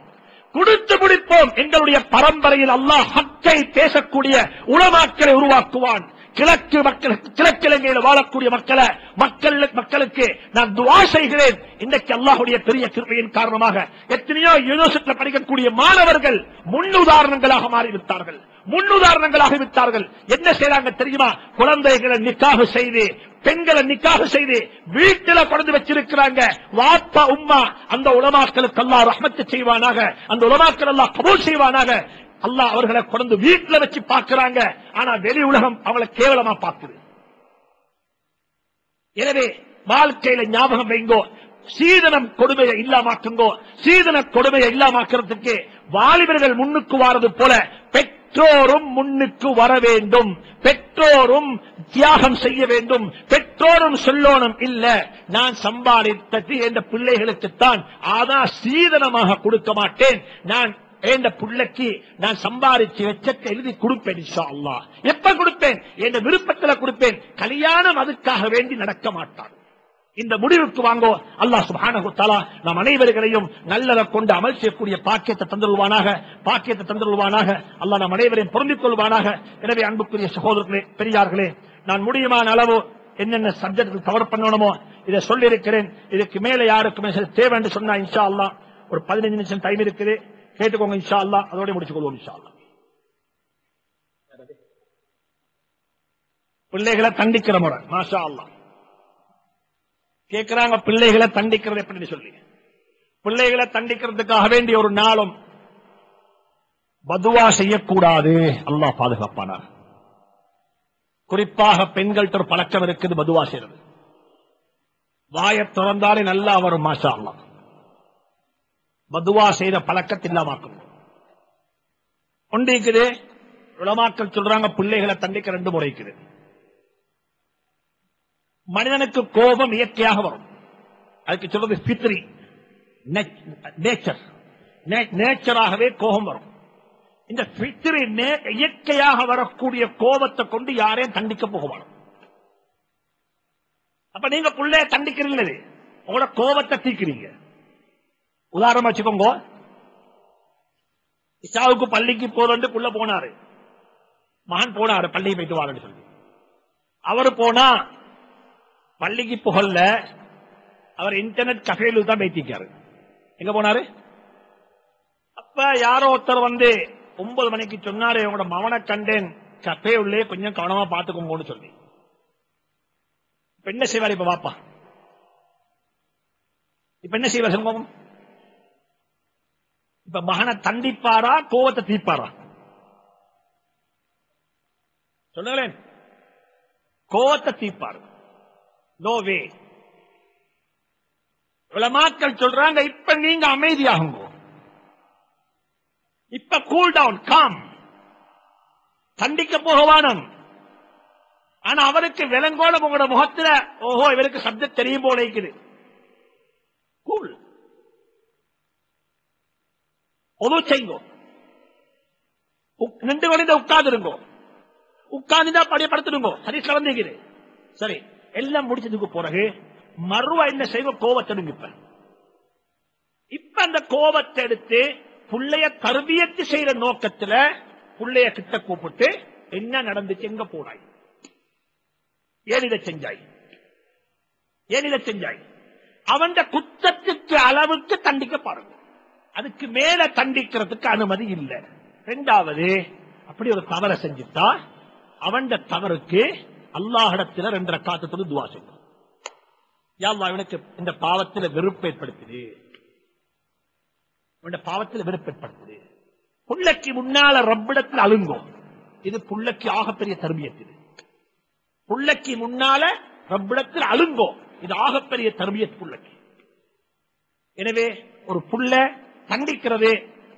கொடுத்து முடிப்போம். எங்களுடைய பரம்பரையில் அல்லாஹ் ஹக்கை பேசக்கூடிய உளமாக்களை உருவாக்குவான். கிழக்கு மக்கள் கிழக்கிழங்கையில் வாழக்கூடிய மக்களை மக்கள் மக்களுக்கு நான் துவா செய்கிறேன். இன்றைக்கு அல்லாஹுடைய பெரிய கிருமையின் காரணமாக எத்தனையோ யூனிவர்சிட்டியில் படிக்கக்கூடிய மாணவர்கள் முன்னுதாரணங்களாக மாறிவிட்டார்கள். முன்னுதாரணங்களாக விட்டார்கள். என்ன செய்றாங்க தெரியுமா? குழந்தைகளை நிக்காக செய்து பெண்களை நிக்காக செய்து வீட்டில கொண்டு வச்சிருக்கிறாங்க. வாப்பா உம்மா அந்த உலமாக்களுக்கு எல்லாம் ரஹமத்து செய்வானாக அந்த உலமாக்கள் எல்லாம் கபூல் செய்வானாக. அல்லா அவர்களை கொண்டு வீட்டுல வச்சு பார்க்கிறாங்க. ஆனா வெளி உலகம் அவளை கேவலமா பார்க்குது. எனவே வாழ்க்கையில ஞாபகம் வைங்கோ. சீதனம் கொடுமையை இல்லாமாக்குங்கோ. சீதன கொடுமையை இல்லாமாக்குறதுக்கு வாலிபர்கள் முன்னுக்கு வாரது போல பெற்றோரும் முன்னுக்கு வர வேண்டும். பெற்றோரும் தியாகம் செய்ய வேண்டும். பெற்றோரும் சொல்லணும் இல்ல. நான் சம்பாதித்தது என்ற பிள்ளைகளுக்குத்தான் ஆனா சீதனமாக கொடுக்க மாட்டேன். நான் என் பிள்ளைக்கு நான் சம்பாதிச்சு வெச்சத்தை எழுதி கொடுப்பேன் இன்ஷா அல்லாஹ் எப்ப கொடுப்பேன்? என்ற விருப்பத்துல கொடுப்பேன். கல்யாணம் அதுக்காக வேண்டி நடக்க மாட்டான். இந்த முடிவுக்கு வாங்கோ. அல்லாஹ் சுபானகுத்தாலா நம் அனைவர்களையும் நல்லதை கொண்டு அமல் செய்யக்கூடிய பாக்கியத்தை தந்துள்வானாக பாக்கியத்தை தந்துள்வானாக அல்லாஹ் நம் அனைவரையும் பொருந்திக் கொள்வானாக. எனவே அன்புக்குரிய சகோதரர்களே பெரியார்களே நான் முடியுமான அளவு என்னென்ன சப்ஜெக்ட் கவர் பண்ணணுமோ இதை சொல்லியிருக்கிறேன். இதுக்கு மேல யாருக்குமே தேவை என்று சொன்னா இன்ஷா அல்லாஹ் ஒரு பதினைஞ்சு நிமிஷம் டைம் இருக்குது. கேட்டுக்கோங்க இன்ஷா அல்லா அதோட முடிச்சுக்கொள்வோம் இன்ஷா பிள்ளைகளை தண்டிக்கிற முறை மாஷா அல்லா கேட்கிறாங்க பிள்ளைகளை தண்டிக்கிறது எப்படின்னு சொல்லி பிள்ளைகளை தண்டிக்கிறதுக்காக வேண்டிய ஒரு நாளும் பதுவா செய்யக்கூடாது. அல்லாஹ் பாதுகாப்பானார் குறிப்பாக பெண்கள்கிட்ட ஒரு பழக்கம் இருக்குது பதுவா செய்யறது. வாயை திறந்தாலே நல்லா வரும் மாஷா அல்லா பதுவா செய்த பழக்கத்தை இல்லாமாக்கும். ஒன்று இருக்குது சொல்றாங்க பிள்ளைகளை தண்டிக்க ரெண்டு முறை இருக்குது. மனிதனுக்கு கோபம் இயற்கையாக வரும். அதுக்கு சொல்றது பித்ரி நேச்சர் நேச்சராகவே கோபம் வரும். இந்த பித்ரி நே- இயற்கையாக வரக்கூடிய கோபத்தை கொண்டு யாரையும் தண்டிக்க போக அப்ப நீங்க பிள்ளைய தண்டிக்கிறீங்களே உங்களோட கோபத்தை தீக்கிறீங்க உதாரணமா வச்சுக்கோங்க. இஷாவுக்கு பள்ளிக்கு போறேன்னு புள்ள போனாரு. மகன் போனாரு பள்ளிக்கு போயிட்டு வாருன்னு சொல்லி. அவரு போனா பள்ளிக்கு புகழ்ல அவர் இன்டர்நெட் கஃபேலு தான் பேத்திக்காரு எங்க போனாரு? அப்ப யாரோ ஒருத்தர் வந்து ஒன்பது மணிக்கு சொன்னாரு உங்களோட மவனை கண்டேன். கஃபே உள்ளே கொஞ்சம் கவனமா பாத்துக்கோங்கன்னு சொல்லி. இப்ப என்ன செய்வார் இப்ப வாப்பா இப்ப என்ன செய்வார் சம்பவம் இப்ப மகனை தண்டிப்பாரா கோவத்தை தீர்ப்பாரா? சொல்லுங்களேன். கோவத்தை தீப்பாரு நோ வே உலமாக்கள் சொல்றாங்க இப்ப நீங்க அமைதியாகுங்க. இப்ப கூல் டவுன் காம் தண்டிக்க போகவானம் ஆனா அவருக்கு விலங்கோலம் உங்களோட முகத்துல ஓஹோ இவருக்கு சப்தம் தெரியும் போல இருக்குது. ஒது செய்யுங்க உக்- நின்று கொண்டு உட்கார்ந்துருங்க உட்கார்ந்து படிய படுத்துடுங்க சரி கலந்துக்குது சரி எல்லாம் முடிச்சதுக்கு பிறகு மறுவா என்ன செய்வோம் கோவத்தெடுங்க இப்ப இப்ப அந்த கோபத்தை எடுத்து புள்ளைய கருவியத்து செய்யற நோக்கத்துல புள்ளைய கிட்ட கூப்பிட்டு என்ன நடந்துச்சு எங்க போனாய் ஏன் இதை செஞ்சாய் ஏன் இதை செஞ்சாய் அவன் குத்தத்துக்கு அளவுக்கு தண்டிக்க பாருங்க அதுக்கு மேல தண்டிக்கிறதுக்கு அனுமதி இல்லை. ரெண்டாவது அப்படி ஒரு தவறை செஞ்சுட்டா அவன் தவறுக்கு அல்லாஹிடத்தில் ரெண்டரை காத்தத்துல துவா செய்யும் யா இவனுக்கு இந்த பாவத்தில் வெறுப்பு ஏற்படுத்துது. இவனுடைய பாவத்துல வெறுப்பு ஏற்படுத்துது. புள்ளக்கு முன்னால ரப்பிடத்தில் அழுங்கும் இது புள்ளக்கு ஆகப்பெரிய தர்பியத்து புள்ளக்கு முன்னால ரப்பிடத்தில் அழுங்கும் இது ஆகப்பெரிய தர்பியத் புள்ளக்கு. எனவே ஒரு புள்ள தண்டிக்கிறது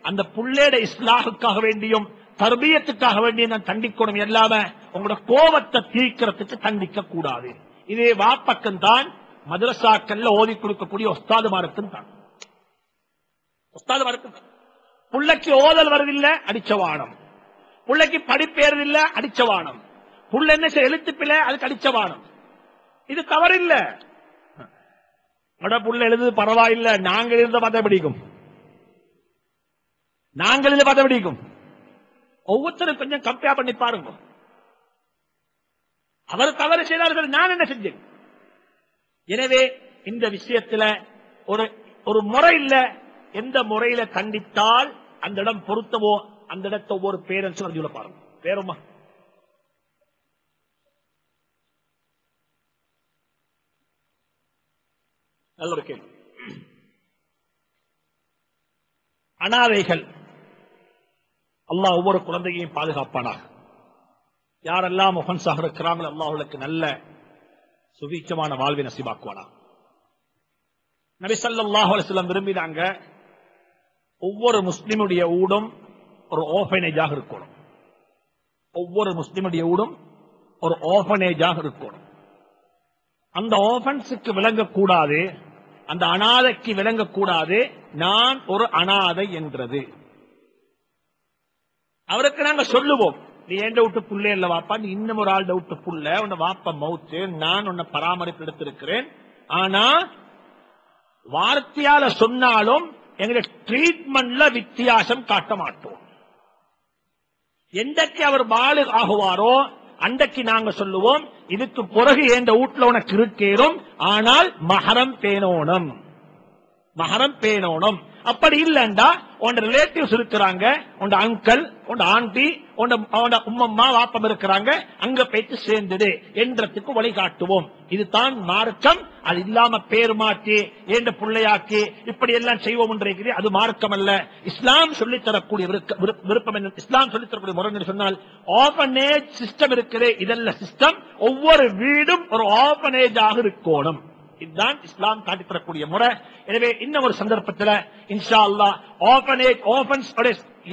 அந்த புள்ளேட இஸ்லாஹுக்காக வேண்டியும் தர்பியத்துக்காக வேண்டியும் நான் தண்டிக்கணும் எல்லாம உங்களோட கோபத்தை தீர்க்கிறதுக்கு தண்டிக்க கூடாது. இதே வாப்பக்கம் தான் மதுரசாக்கள்ல ஓதி கொடுக்கக்கூடிய ஒஸ்தாது மரத்தும் தான் ஒஸ்தாதுமாருக்கும் மரத்தும் புள்ளைக்கு ஓதல் வருதில்லை அடிச்சவானம் புள்ளைக்கு படிப்பேறதில்லை அடிச்சவானம் புள்ள என்ன செய்ய பிள்ளை அதுக்கு அடிச்சவானம் இது தவறில்லை. புள்ள எழுது பரவாயில்ல நாங்கள் இருந்த பார்த்தா பிடிக்கும் நாங்கள் இதை பார்த்தா பிடிக்கும். ஒவ்வொருத்தரும் கொஞ்சம் கம்பேர் பண்ணி பாருங்க. அவர் தவறு செய்தார்கள் நான் என்ன செஞ்சேன்? எனவே இந்த விஷயத்துல ஒரு ஒரு முறை இல்ல எந்த முறையில கண்டித்தால் அந்த இடம் பொருத்தவோ அந்த இடத்தை ஒவ்வொரு பேரன்ஸ் சொல்ல பாருங்க. பேருமா நல்ல ஒரு கேள்வி. அனாதைகள். அல்லாஹ் ஒவ்வொரு குழந்தையையும் பாதுகாப்பானாக. யாரெல்லாம் மொஹன்சாக இருக்கிறாங்களோ அல்லாஹர்களுக்கு நல்ல சுவீச்சமான வாழ்வை நசிபாக்குவானா? நபி ஸல்லல்லாஹு விரும்பினாங்க ஒவ்வொரு முஸ்லிமுடைய ஊடும் ஒரு ஓபனேஜாக இருக்கணும். ஒவ்வொரு முஸ்லிமுடைய ஊடும் ஒரு ஓபனேஜாக இருக்கணும். அந்த ஓபன்ஸுக்கு விளங்கக்கூடாது அந்த அனாதைக்கு விளங்கக்கூடாது நான் ஒரு அனாதை என்றது. அவருக்கு நாங்க சொல்லுவோம். நீ ஏண்ட விட்டு புள்ளே இல்ல வாப்பா? நீ இன்னும் ஒரு ஆள் விட்டு புள்ள. உன்னை வாப்ப மவுத்து நான் உன்னை பராமரிப்பு எடுத்திருக்கிறேன் ஆனா வார்த்தையால சொன்னாலும் எங்களுடைய ட்ரீட்மெண்ட்ல வித்தியாசம் காட்ட மாட்டோம். எந்தக்கு அவர் பாலு ஆகுவாரோ அன்றைக்கு நாங்க சொல்லுவோம். இதுக்கு பிறகு எந்த வீட்டுல உனக்கு இருக்கேறும் ஆனால் மகரம் பேணோணும். மகரம் பேணோணும். அப்படி இல்லண்டா உன் ரிலேட்டிவ்ஸ் இருக்கிறாங்க உன் அங்கிள் உன் ஆண்டி உன் உம்மம்மா வாப்பம் இருக்கிறாங்க அங்க போயிட்டு சேர்ந்தது என்றதுக்கு வழிகாட்டுவோம். இதுதான் மார்க்கம் அது இல்லாம பேர் மாற்றி ஏண்ட பிள்ளையாக்கி இப்படி எல்லாம் செய்வோம் என்று அது மார்க்கம் அல்ல இஸ்லாம் சொல்லித் தரக்கூடிய விருப்பம் என்ன? இஸ்லாம் சொல்லித் தரக்கூடிய முறை என்று சொன்னால் ஆபனேஜ் சிஸ்டம் இருக்குது இதெல்லாம் சிஸ்டம் ஒவ்வொரு வீடும் ஒரு ஆபனேஜாக இருக்கணும். இதுதான் இஸ்லாம் காட்டித் தரக்கூடிய முறை. எனவே இன்னும் ஒரு சந்தர்ப்பத்தில் இன்ஷா அல்லாஹ் ஆபனேஜ் ஆபன்ஸ்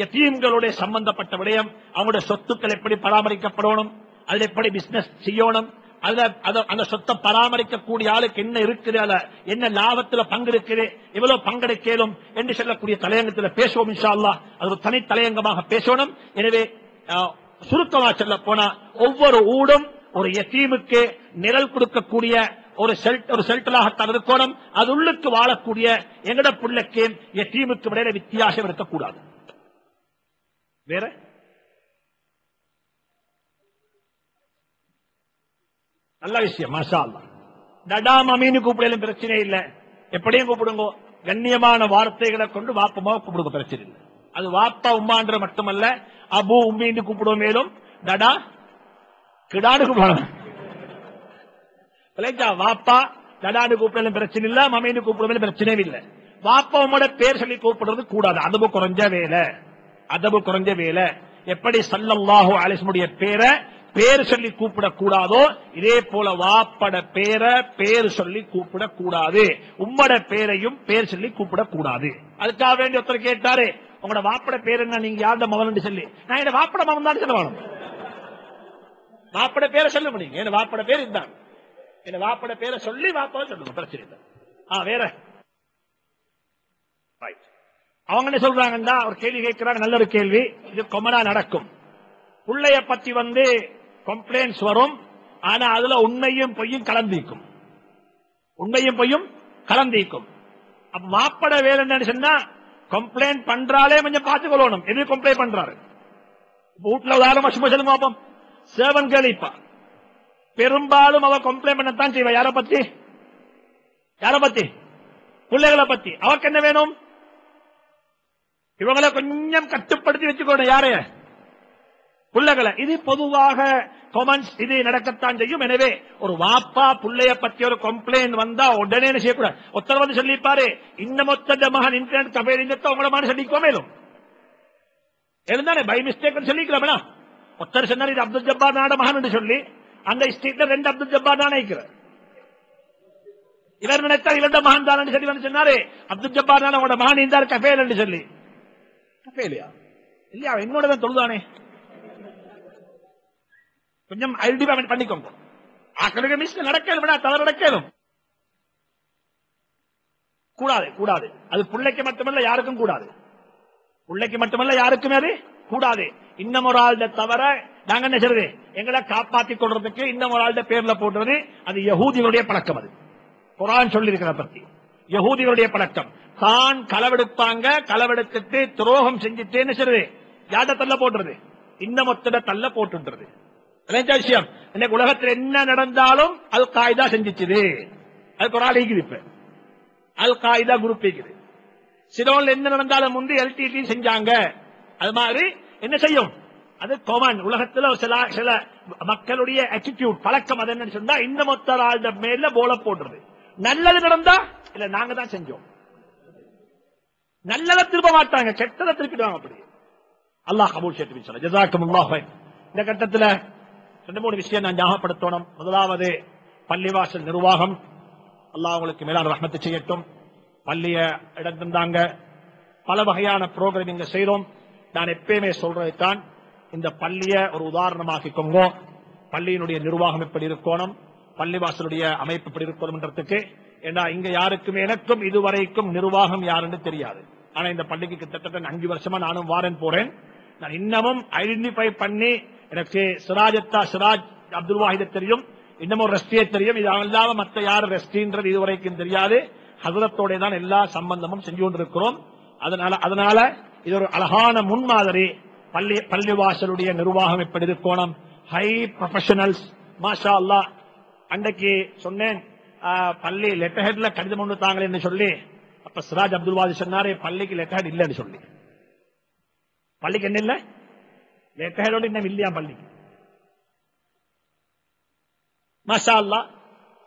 யத்தீம்களுடைய சம்பந்தப்பட்ட விடயம் அவங்களுடைய சொத்துக்கள் எப்படி பராமரிக்கப்படணும் அதில் எப்படி பிசினஸ் செய்யணும் அந்த சொத்தை பராமரிக்கக்கூடிய ஆளுக்கு என்ன இருக்குது அதுல என்ன லாபத்துல பங்கு இருக்குது எவ்வளவு பங்கெடுக்கலும் என்று சொல்லக்கூடிய தலையங்கத்தில் பேசுவோம் இன்ஷா அல்லா அது ஒரு தனி தலையங்கமாக பேசணும். எனவே அஹ், சுருக்கமா சொல்ல போனா ஒவ்வொரு ஊடும் ஒரு எத்தீமுக்கு நிழல் கொடுக்கக்கூடிய ஒரு செல்ட் ஒரு செல்டலாகத்தான் இருக்கணும் அது உள்ளுக்கு வாழக்கூடிய எங்கட பிள்ளைக்கு என் டீமுக்கு இடையில வித்தியாசம் இருக்கக்கூடாது. வேற? நல்ல விஷயம் மாஷா அல்லா டடா கூப்பிடலும் பிரச்சனை இல்ல. எப்படியும் கூப்பிடுங்க. கண்ணியமான வார்த்தைகளை கொண்டு வாப்பமாக கூப்பிடுங்க பிரச்சனை இல்லை. அது வாப்பா உமான்ற மட்டுமல்ல அபு உம்மின்னு கூப்பிடுவோம் மேலும். டடா கிடாடு கூப்பிடணும். விளைஞ்சா வாப்பா டடான்னு கூப்பிடலும் பிரச்சனை இல்ல மமீனு கூப்பிடுவதில் பிரச்சனையும் இல்ல. வாப்பா உங்களோட பேர் சொல்லி கூப்பிடுறது கூடாது. அதபு குறைஞ்ச வேலை. அதவு குறைஞ்ச வேலை. எப்படி சல்லல்லாஹு அலிஸ்முடைய பேரை பேர் சொல்லி கூப்பிடக்கூடாதோ இதே போல வாப்பட பேரை பேர் சொல்லி கூப்பிடக்கூடாது. உம்மட பேரையும் பேர் சொல்லி கூப்பிடக்கூடாது. அதுக்காக வேண்டி ஒருத்தர் கேட்டாரு உங்களோட வாப்பட பேர் என்ன? நீங்க யார்ட மகன் சொல்லி? நான் என்ன வாப்பட மகன் தான் சொல்ல வேணும் வாப்பட பேரை சொல்ல முடியும். என்ன வாப்பட பேர் இதுதான். என்ன வாப்பட பேரை சொல்லி வாப்பா சொல்லுங்க பிரச்சனை இல்லை. ஆ வேற. அவங்க என்ன சொல்றாங்கன்னா ஒரு கேள்வி கேட்கிறாங்க நல்ல ஒரு கேள்வி. இது கொமனா நடக்கும். புள்ளைய பத்தி வந்து கம்ப்ளைண்ட்ஸ் வரும். ஆனா அதுல உண்மையும் பொய்யும் கலந்திக்கும். உண்மையும் பொய்யும் கலந்திக்கும். அப்ப மாப்பட வேலை என்னன்னு சொன்னா கம்ப்ளைண்ட் பண்றாலே கொஞ்சம் பார்த்து கொள்ளணும் எது கம்ப்ளைண்ட் பண்றாரு வீட்டுல உதாரணமா சும்மா சொல்லுங்க பாப்போம் சேவன் கேளிப்பா பெரும்பாலும் அவ கம்ப்ளைண்ட் பண்ணத்தான் செய்வா. யார பத்தி? யார பத்தி? பிள்ளைகளை பத்தி. அவக்கு என்ன வேணும்? இவங்களை கொஞ்சம் கட்டுப்படுத்தி வச்சுக்கணும். யாரைய பிள்ளைகளை. இது பொதுவாக கொமன்ஸ் இது நடக்கத்தான் செய்யும். எனவே ஒரு வாப்பா புள்ளைய பத்தி ஒரு கம்ப்ளைண்ட் வந்தா உடனே என்ன செய்யக்கூடாது? ஒத்தர் வந்து சொல்லிப்பாரு இந்த மொத்த மகன் இன்டர்நெட் கபேர் இந்த உங்களோட மகன் சொல்லிக்கோ மேலும். இருந்தானே பை மிஸ்டேக் சொல்லிக்கலாம் ஒத்தர் சொன்னார் இது அப்துல் ஜப்பார் நாட மகன் என்று சொல்லி அந்த ஸ்ட்ரீட்ல ரெண்டு அப்துல் ஜப்பார் தான் நினைக்கிறார் இவர் நினைத்தார் இவருடைய மகன் தான் சொல்லி வந்து சொன்னாரு. அப்துல் ஜப்பார் தான் உங்களோட மகன் இருந்தார் கஃபேல் என்று சொல்லி. கஃபேலியா? இல்லையா என்னோட தான் தொழுதானே? கொஞ்சம் ஐடென்டிஃபை பண்ணிக்கோங்க. ஆக்களுக்கு மிஸ் நடக்கலும் விட தவறு நடக்கலும். கூடாது கூடாது. அது பிள்ளைக்கு மட்டுமல்ல யாருக்கும் கூடாது. பிள்ளைக்கு மட்டுமல்ல யாருக்குமே அது கூடாது. இன்னமொரு ஆள் ஆள்ட தவிர நாங்க என்ன செய்யறது? எங்களை காப்பாத்தி கொள்றதுக்கு இன்னும் ஒரு ஆள்ட பேர்ல போடுறது அது யகூதிகளுடைய பழக்கம் அது. குரான் சொல்லி பத்தி. யகூதிகளுடைய பழக்கம். தான் களவெடுப்பாங்க களவெடுத்துட்டு துரோகம் செஞ்சுட்டு என்ன செய்யறது? யார்ட தள்ள போடுறது இன்னும் ஒத்தட தள்ள போட்டுன்றது விஷயம் இன்னைக்கு உலகத்தில் என்ன நடந்தாலும் அல் காய்தா செஞ்சிச்சுது. அது ஒரு ஆள் ஈக்குது இப்ப. அல் காய்தா குரூப் இருக்குது சிலோன்ல என்ன நடந்தாலும் முந்தி எல்டிடி செஞ்சாங்க. அது மாதிரி என்ன செய்யும்? அது கொமன் உலகத்துல சில சில மக்களுடைய அட்டிடியூட் பழக்கம் அது என்னன்னு சொன்னா இந்த மொத்த ஆள்ட மேல போல போடுறது. நல்லது நடந்தா இல்ல நாங்க தான் செஞ்சோம். நல்லதை திரும்ப மாட்டாங்க. கெட்டதை திருப்பிடுவாங்க அப்படி. அல்லாஹ் கபூல் சேர்த்து சொல்ல ஜசாக்கும் இந்த கட்டத்துல ரெண்டு மூணு விஷயம் நான் ஞாபகப்படுத்தணும். முதலாவது பள்ளிவாசல் நிர்வாகம். அல்லாஹ் உங்களுக்கு மேலான ரஹ்மத்து செய்யட்டும். பள்ளிய இடத்திருந்தாங்க பல வகையான ப்ரோக்ராம் இங்க செய்யறோம் நான் எப்பயுமே சொல்றதுதான் இந்த பள்ளிய ஒரு உதாரணமாக்கிக்கோங்க. பள்ளியினுடைய நிர்வாகம் எப்படி இருக்கணும்? பள்ளிவாசலுடைய அமைப்பு எப்படி இருக்கணும்ன்றதுக்கு. ஏன்னா இங்க யாருக்கும் எனக்கும் இதுவரைக்கும் நிர்வாகம் யாருன்னு தெரியாது. ஆனா இந்த பள்ளிக்கு கிட்டத்தட்ட அஞ்சு வருஷமா நானும் வாரன் போறேன். நான் இன்னமும் ஐடென்டிஃபை பண்ணி எனக்கு சிராஜத்தா சிராஜ் அப்துல் வாஹித தெரியும். இன்னமும் ரெஸ்டியே தெரியும். இது அல்லாம மத்த யார் ரெஸ்டின்றது இதுவரைக்கும் தெரியாது. ஹசரத்தோட தான் எல்லா சம்பந்தமும் செஞ்சு கொண்டிருக்கிறோம். அதனால அதனால இது ஒரு அழகான முன்மாதிரி. பள்ளி பள்ளிவாசலுடைய நிர்வாகம் எப்படி இருக்கணும்? ஹை ப்ரொஃபஷனல்ஸ் மாஷா அல்லா அன்றைக்கு சொன்னேன் பள்ளி லெட்டர் ஹெட்ல கடிதம் ஒன்று தாங்களேன்னு சொல்லி. அப்ப சிராஜ் அப்துல் வாதி சொன்னாரு பள்ளிக்கு லெட்டர் ஹெட் இல்லைன்னு சொல்லி. பள்ளிக்கு என்ன இல்ல? லெட்டர் ஹெடோடு இன்னும் இல்லையா பள்ளிக்கு? மாஷா அல்லா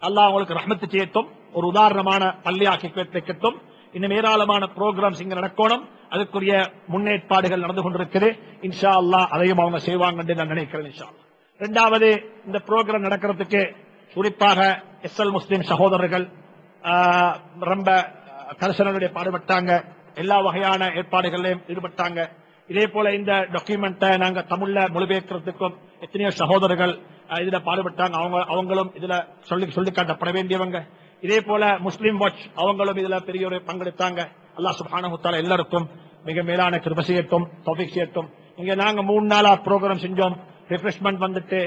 அல்லாஹ் உங்களுக்கு ரஹமத்து சேர்த்தும் ஒரு உதாரணமான பள்ளியாக்கி வைக்கட்டும் இன்னும் ஏராளமான ப்ரோக்ராம்ஸ் இங்க நடக்கணும். அதுக்குரிய முன்னேற்பாடுகள் நடந்து கொண்டிருக்குது. இன்ஷா அல்லாஹ் அதையும் அவங்க செய்வாங்க என்று நான் நினைக்கிறேன் இன்ஷா இரண்டாவது இந்த ப்ரோக்ராம் நடக்கிறதுக்கு குறிப்பாக எஸ் எல் முஸ்லிம் சகோதரர்கள் ரொம்ப கரிசனருடைய பாடுபட்டாங்க. எல்லா வகையான ஏற்பாடுகளிலும் ஈடுபட்டாங்க. இதே போல இந்த டாக்குமெண்ட்டை நாங்க தமிழ்ல மொழிபெயர்க்கிறதுக்கும் எத்தனையோ சகோதரர்கள் இதுல பாடுபட்டாங்க. அவங்க அவங்களும் இதுல சொல்லி சொல்லி காட்டப்பட வேண்டியவங்க. இதே போல முஸ்லீம் வாட்ச் அவங்களும் இதுல பெரிய ஒரு பங்கெடுத்தாங்க அல்லா சுப்ஹானஹு எல்லாருக்கும் மிக மேலான கிருப செய்யட்டும் தௌஃபீக் செய்யட்டும். இங்க நாங்க மூணு நாளா ப்ரோக்ராம் செஞ்சோம். ரிஃப்ரெஷ்மெண்ட் வந்துட்டு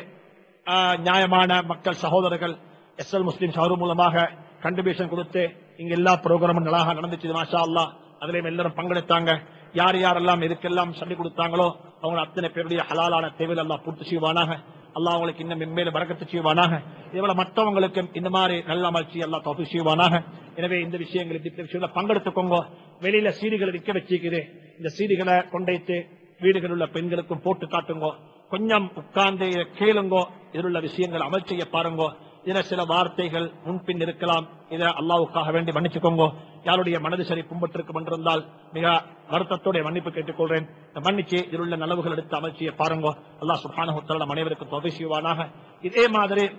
ஆஹ், நியாயமான மக்கள் சகோதரர்கள் எஸ் எல் முஸ்லீம் சௌரு மூலமாக கண்ட்ரிபியூஷன் கொடுத்து இங்க எல்லா ப்ரோக்ராமும் நல்லாக நடந்துச்சு மாஷா அல்லா அதுலயும் எல்லாரும் பங்கெடுத்தாங்க. யார் யாரெல்லாம் இதுக்கெல்லாம் சொல்லிக் கொடுத்தாங்களோ அவங்க அத்தனை பேருடைய ஹலாலான தேவையில் எல்லாம் பூர்த்தி செய்வானாக. அல்லா அவங்களுக்கு இன்னும் மென்மேலும் வரக்கத்து செய்வானாக. இதேபோல மற்றவங்களுக்கும் இந்த மாதிரி நல்ல அமர்ச்சி எல்லாம் தோப்பு செய்வானாக. எனவே இந்த விஷயங்கள் இந்த விஷயங்கள பங்கெடுத்துக்கோங்க. வெளியில சீடிகளை விற்க வச்சிருக்குது. இந்த சீடிகளை கொண்டைத்து வீடுகளில் உள்ள பெண்களுக்கும் போட்டு காட்டுங்கோ. கொஞ்சம் உட்கார்ந்து கேளுங்கோ. இதில் உள்ள விஷயங்கள் அமல் செய்ய பாருங்க. இதுல சில வார்த்தைகள் முன்பின் இருக்கலாம். இதை அல்லாவுக்காக வேண்டி மன்னிச்சுக்கோங்க. யாருடைய மனது சரி பும்பட்டிருக்கும் என்றிருந்தால் மிக வருத்தத்தோட மன்னிப்பு கேட்டுக்கொள்றேன். இந்த மன்னிச்சு இதில் உள்ள நலவுகள் எடுத்து அமைச்சியை பாருங்க. அல்லாஹ் சுப்ஹானஹு தஆலா அனைவருக்கும் தொகை செய்வானாக. இதே மாதிரி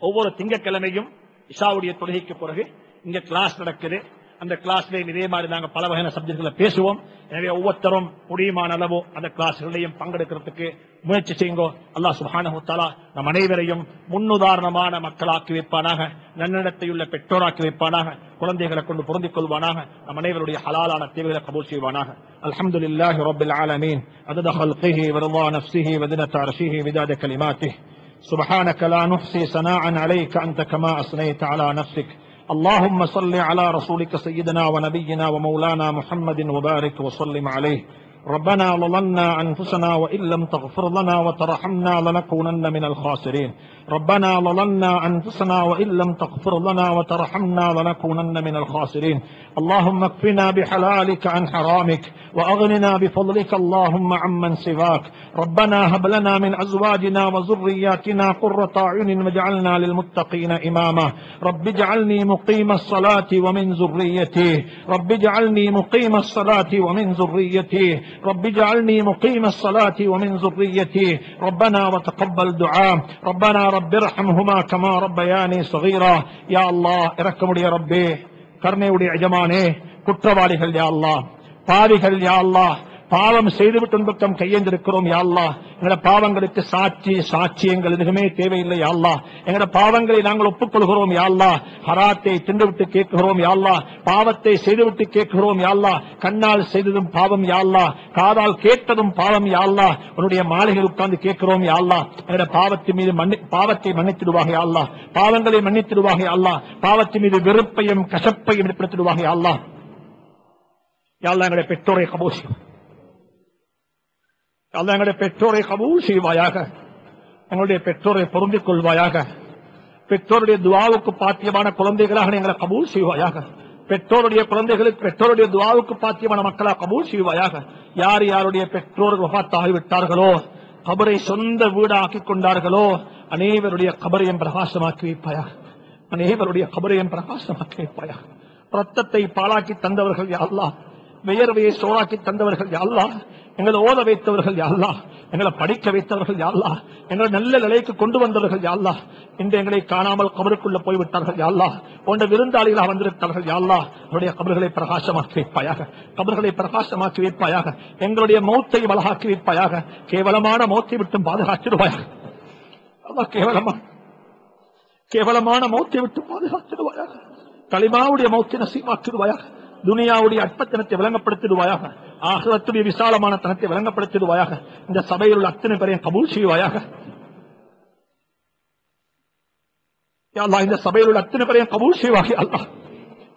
ஒவ்வொரு திங்கட்கிழமையும் இஷாவுடைய தொழுகைக்கு பிறகு இங்க கிளாஸ் நடக்குது. அந்த கிளாஸ்ல இதே மாதிரி நாங்க பல வகையான சப்ஜெக்ட்களை பேசுவோம் எனவே ஒவ்வொருத்தரும் முடியுமான அளவு அந்த கிளாஸ்களையும் பங்கெடுக்கிறதுக்கு முயற்சி செய்யுங்கோ அல்லாஹ் சுப்ஹானஹு தஆலா நம் அனைவரையும் முன்னுதாரணமான மக்களாக்கி வைப்பானாக நன்னடத்தையுள்ள பெற்றோராக்கி வைப்பானாக குழந்தைகளை கொண்டு பொருந்திக் கொள்வானாக நம் அனைவருடைய ஹலாலான தேவைகளை கபூல் செய்வானாக அல்ஹம்துலில்லாஹி ரப்பில் ஆலமீன் அதத خلقه ورضا نفسه وزنة عرشه مداد كلماته سبحانك لا نحصي ثناء عليك أنت كما أثنيت على نفسك اللهم صل على رسولك سيدنا ونبينا ومولانا محمد وبارك وسلم عليه. ربنا ظلمنا أنفسنا وإن لم تغفر لنا وترحمنا لنكونن من الخاسرين. ربنا ظلمنا أنفسنا وإن لم تغفر لنا وترحمنا لنكونن من الخاسرين. اللهم اكفنا بحلالك عن حرامك وأغننا بفضلك اللهم عمن سواك. ربنا هب لنا من أزواجنا وذرياتنا قرة أعين واجعلنا للمتقين إماما. رب اجعلني مقيم الصلاة ومن ذريتي. رب اجعلني مقيم الصلاة ومن ذريتي. رب اجعلني مقيم الصلاة ومن ذريتي. ربنا وتقبل دعاء. ربنا رب ارحمهما كما ربياني صغيرا يا الله اركموا يا ربي கருணையுடைய எஜமானே குற்றவாளிகள் யா அல்லாஹ் பாவிகள் யா அல்லாஹ் பாவம் செய்துவிட்டு பக்கம் கையெழுந்திருக்கிறோம் யாழ்லா எங்களோட பாவங்களுக்கு சாட்சி சாட்சியங்கள் எதுவுமே தேவையில்லை யாழ்லா எங்களோட பாவங்களை நாங்கள் ஒப்புக்கொள்கிறோம் யாழ்லா ஹராத்தை திண்டுவிட்டு கேட்கிறோம் யாழ்லா பாவத்தை செய்துவிட்டு கேட்கிறோம் யாழ்லா கண்ணால் செய்ததும் பாவம் யாழ்லா காதால் கேட்டதும் பாவம் யாழ்லா உன்னுடைய மாளிகை உட்கார்ந்து கேட்கிறோம் யாழ்லா எங்களோட பாவத்தின் மீது மன்னி- பாவத்தை மன்னித்திடுவாக யாழ்லா பாவங்களை மன்னித்திடுவாக யாழ்லா பாவத்தின் மீது வெறுப்பையும் கசப்பையும் ஏற்படுத்திடுவாக யாழ்லா யாழ்லா எங்களுடைய பெற்றோரை கபூல் அல்ல எங்களுடைய பெற்றோரை கபூல் செய்வாயாக எங்களுடைய பெற்றோரை பொருந்திக் கொள்வாயாக பெற்றோருடைய துவாவுக்கு பாத்தியமான குழந்தைகளாக எங்களை கபூல் செய்வாயாக பெற்றோருடைய குழந்தைகளுக்கு பெற்றோருடைய துவாவுக்கு பாத்தியமான மக்களாக கபூல் செய்வாயாக. யார் யாருடைய பெற்றோர்கள் வபாத்தாகிவிட்டார்களோ கபரை சொந்த வீடாக்கிக் கொண்டார்களோ அனைவருடைய கபரையும் பிரகாசமாக்கி வைப்பாயா அனைவருடைய கபரையும் பிரகாசமாக்கி வைப்பாயா ரத்தத்தை பாலாக்கி தந்தவர்கள் யாரெல்லாம் வியர்வையை சோறாக்கி தந்தவர்கள் யாழ்லா எங்களை ஓத வைத்தவர்கள் யாழ்லா எங்களை படிக்க வைத்தவர்கள் யாழ்லா எங்களை நல்ல நிலைக்கு கொண்டு வந்தவர்கள் யாழ்லா இன்று எங்களை காணாமல் கபருக்குள்ள போய்விட்டார்கள் யாழ்லா போன்ற விருந்தாளிகளாக வந்திருக்கிறார்கள் யாழ்லா அவருடைய கபர்களை பிரகாசமாக்கி வைப்பாயாக. கபர்களை பிரகாசமாக்கி வைப்பாயாக. எங்களுடைய மௌத்தை வளகாக்கி வைப்பாயாக. கேவலமான மௌத்தை விட்டும் பாதுகாத்திடுவாயாக. கேவலமான மௌத்தை விட்டு பாதுகாத்திடுவாயாக. களிமாவுடைய மௌத்தை நசீமாக்கிடுவாயாக. துனியாவுடைய அற்பத்தனத்தை விளங்கப்படுத்திடுவாயாக ஆகலத்துடைய விசாலமான தனத்தை விளங்கப்படுத்திடுவாயாக இந்த சபையில் உள்ள அத்தனை பேரையும் கபூல் செய்வாயாக. இந்த சபையில் உள்ள அத்தனை பேரையும் கபூல் செய்வாகி அல்லாஹ்.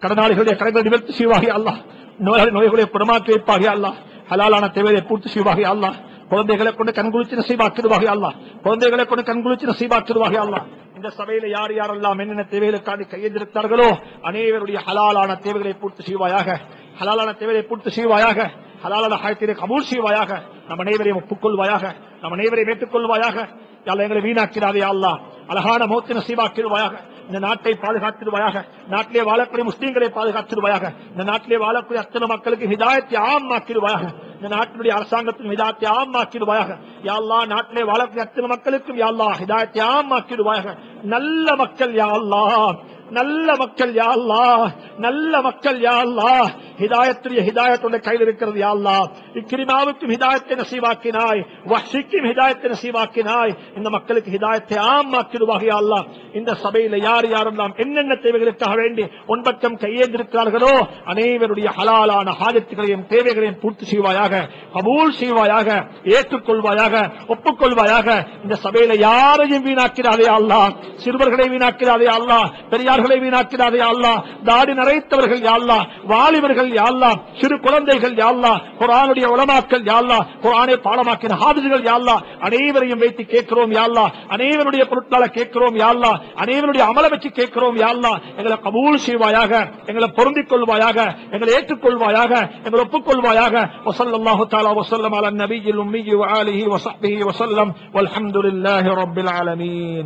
கடனாளிகளுடைய கடைகளை நிவர்த்தி செய்வாகி அல்லாஹ். நோயாளி நோய்களை குணமாக்கி வைப்பாகி அல்லாஹ். ஹலாலான தேவையை பூர்த்தி செய்வாகி அல்லா குழந்தைகளை கொண்டு கண்குளிச்சு நசீபாக்கிடுவாகி அல்லாஹ். குழந்தைகளை கொண்டு கண்குளிச்சு நசீபாக்கிடுவாகி அல்லாஹ். இந்த சபையில யார் யாரெல்லாம் என்னென்ன தேவைகளுக்காண்டி கையெழுந்திருக்கிறார்களோ அனைவருடைய ஹலாலான தேவைகளை பூர்த்தி செய்வாயாக. ஹலாலான தேவையை பூர்த்தி செய்வாயாக. ஹலாலான ஹாயத்திலே கபூல் செய்வாயாக. நம் அனைவரையும் ஒப்புக்கொள்வாயாக. நம் அனைவரையும் ஏற்றுக்கொள்வாயாக. எங்களை வீணாக்கிறாதே அல்லா அழகான மௌத்தின சீவாக்கிடுவாயாக இந்த நாட்டை பாதுகாத்திருவாயாக நாட்டிலே வாழக்கூடிய முஸ்லீம்களை பாதுகாத்திருவாயாக இந்த நாட்டிலே வாழக்கூடிய அத்தனை மக்களுக்கு ஹிதாயத்தை ஆமாக்கிடுவாயாக இந்த நாட்டினுடைய அரசாங்கத்தின் ஹிதாயத்தை ஆமாக்கிடுவாயாக யாழ்லா நாட்டிலே வாழக்கூடிய அத்தனை மக்களுக்கும் யாழ்லா ஹிதாயத்தை ஆமாக்கிடுவாயாக நல்ல மக்கள் யாழ்லா நல்ல மக்கள் யாழ்லா நல்ல மக்கள் யாழ்லா ஹிதாயத்திரிய ஹிதாயத்துடைய ஹிதாயத்துடைய கையில் இருக்கிறது யாழ்லா இக்கிரிமாவுக்கும் ஹிதாயத்தை நசீவாக்கினாய் வஷிக்கும் ஹிதாயத்தை நசீவாக்கினாய். இந்த மக்களுக்கு ஹிதாயத்தை ஆமாக்கிடுவாக யாழ்லா இந்த சபையில யார் யாரெல்லாம் என்னென்ன தேவைகளுக்காக வேண்டி உன்பக்கம் கையேந்திருக்கிறார்களோ அனைவருடைய ஹலாலான ஹாஜத்துகளையும் தேவைகளையும் பூர்த்தி செய்வாயாக கபூல் செய்வாயாக ஏற்றுக்கொள்வாயாக ஒப்புக்கொள்வாயாக. இந்த சபையில யாரையும் வீணாக்கிறாதே அல்லா சிறுவர்களை வீணாக்கிறாதே அல்லா அல்லாஹ். பெரியார்களை வீணாக்கிறாதே அல்லாஹ் தாடி நரைத்தவர்கள் யாழ்லா வாலிபர்கள் யாழ்லா சிறு குழந்தைகள் யாழ்லா குரானுடைய உலமாக்கள் யாழ்லா குரானை பாடமாக்கின ஹாபிதுகள் யாழ்லா அனைவரையும் வைத்து கேட்கிறோம் யாழ்லா அனைவருடைய பொருட்களை கேட்கிறோம் யாழ்லா அனைவருடைய அமல வச்சு கேட்கிறோம் யாழ்லா எங்களை கபூல் செய்வாயாக எங்களை பொருந்திக் கொள்வாயாக எங்களை ஏற்றுக்கொள்வாயாக எங்களை ஒப்புக்கொள்வாயாக وصلى الله تعالى وسلم على النبي الأمي وآله وصحبه وسلم والحمد لله رب العالمين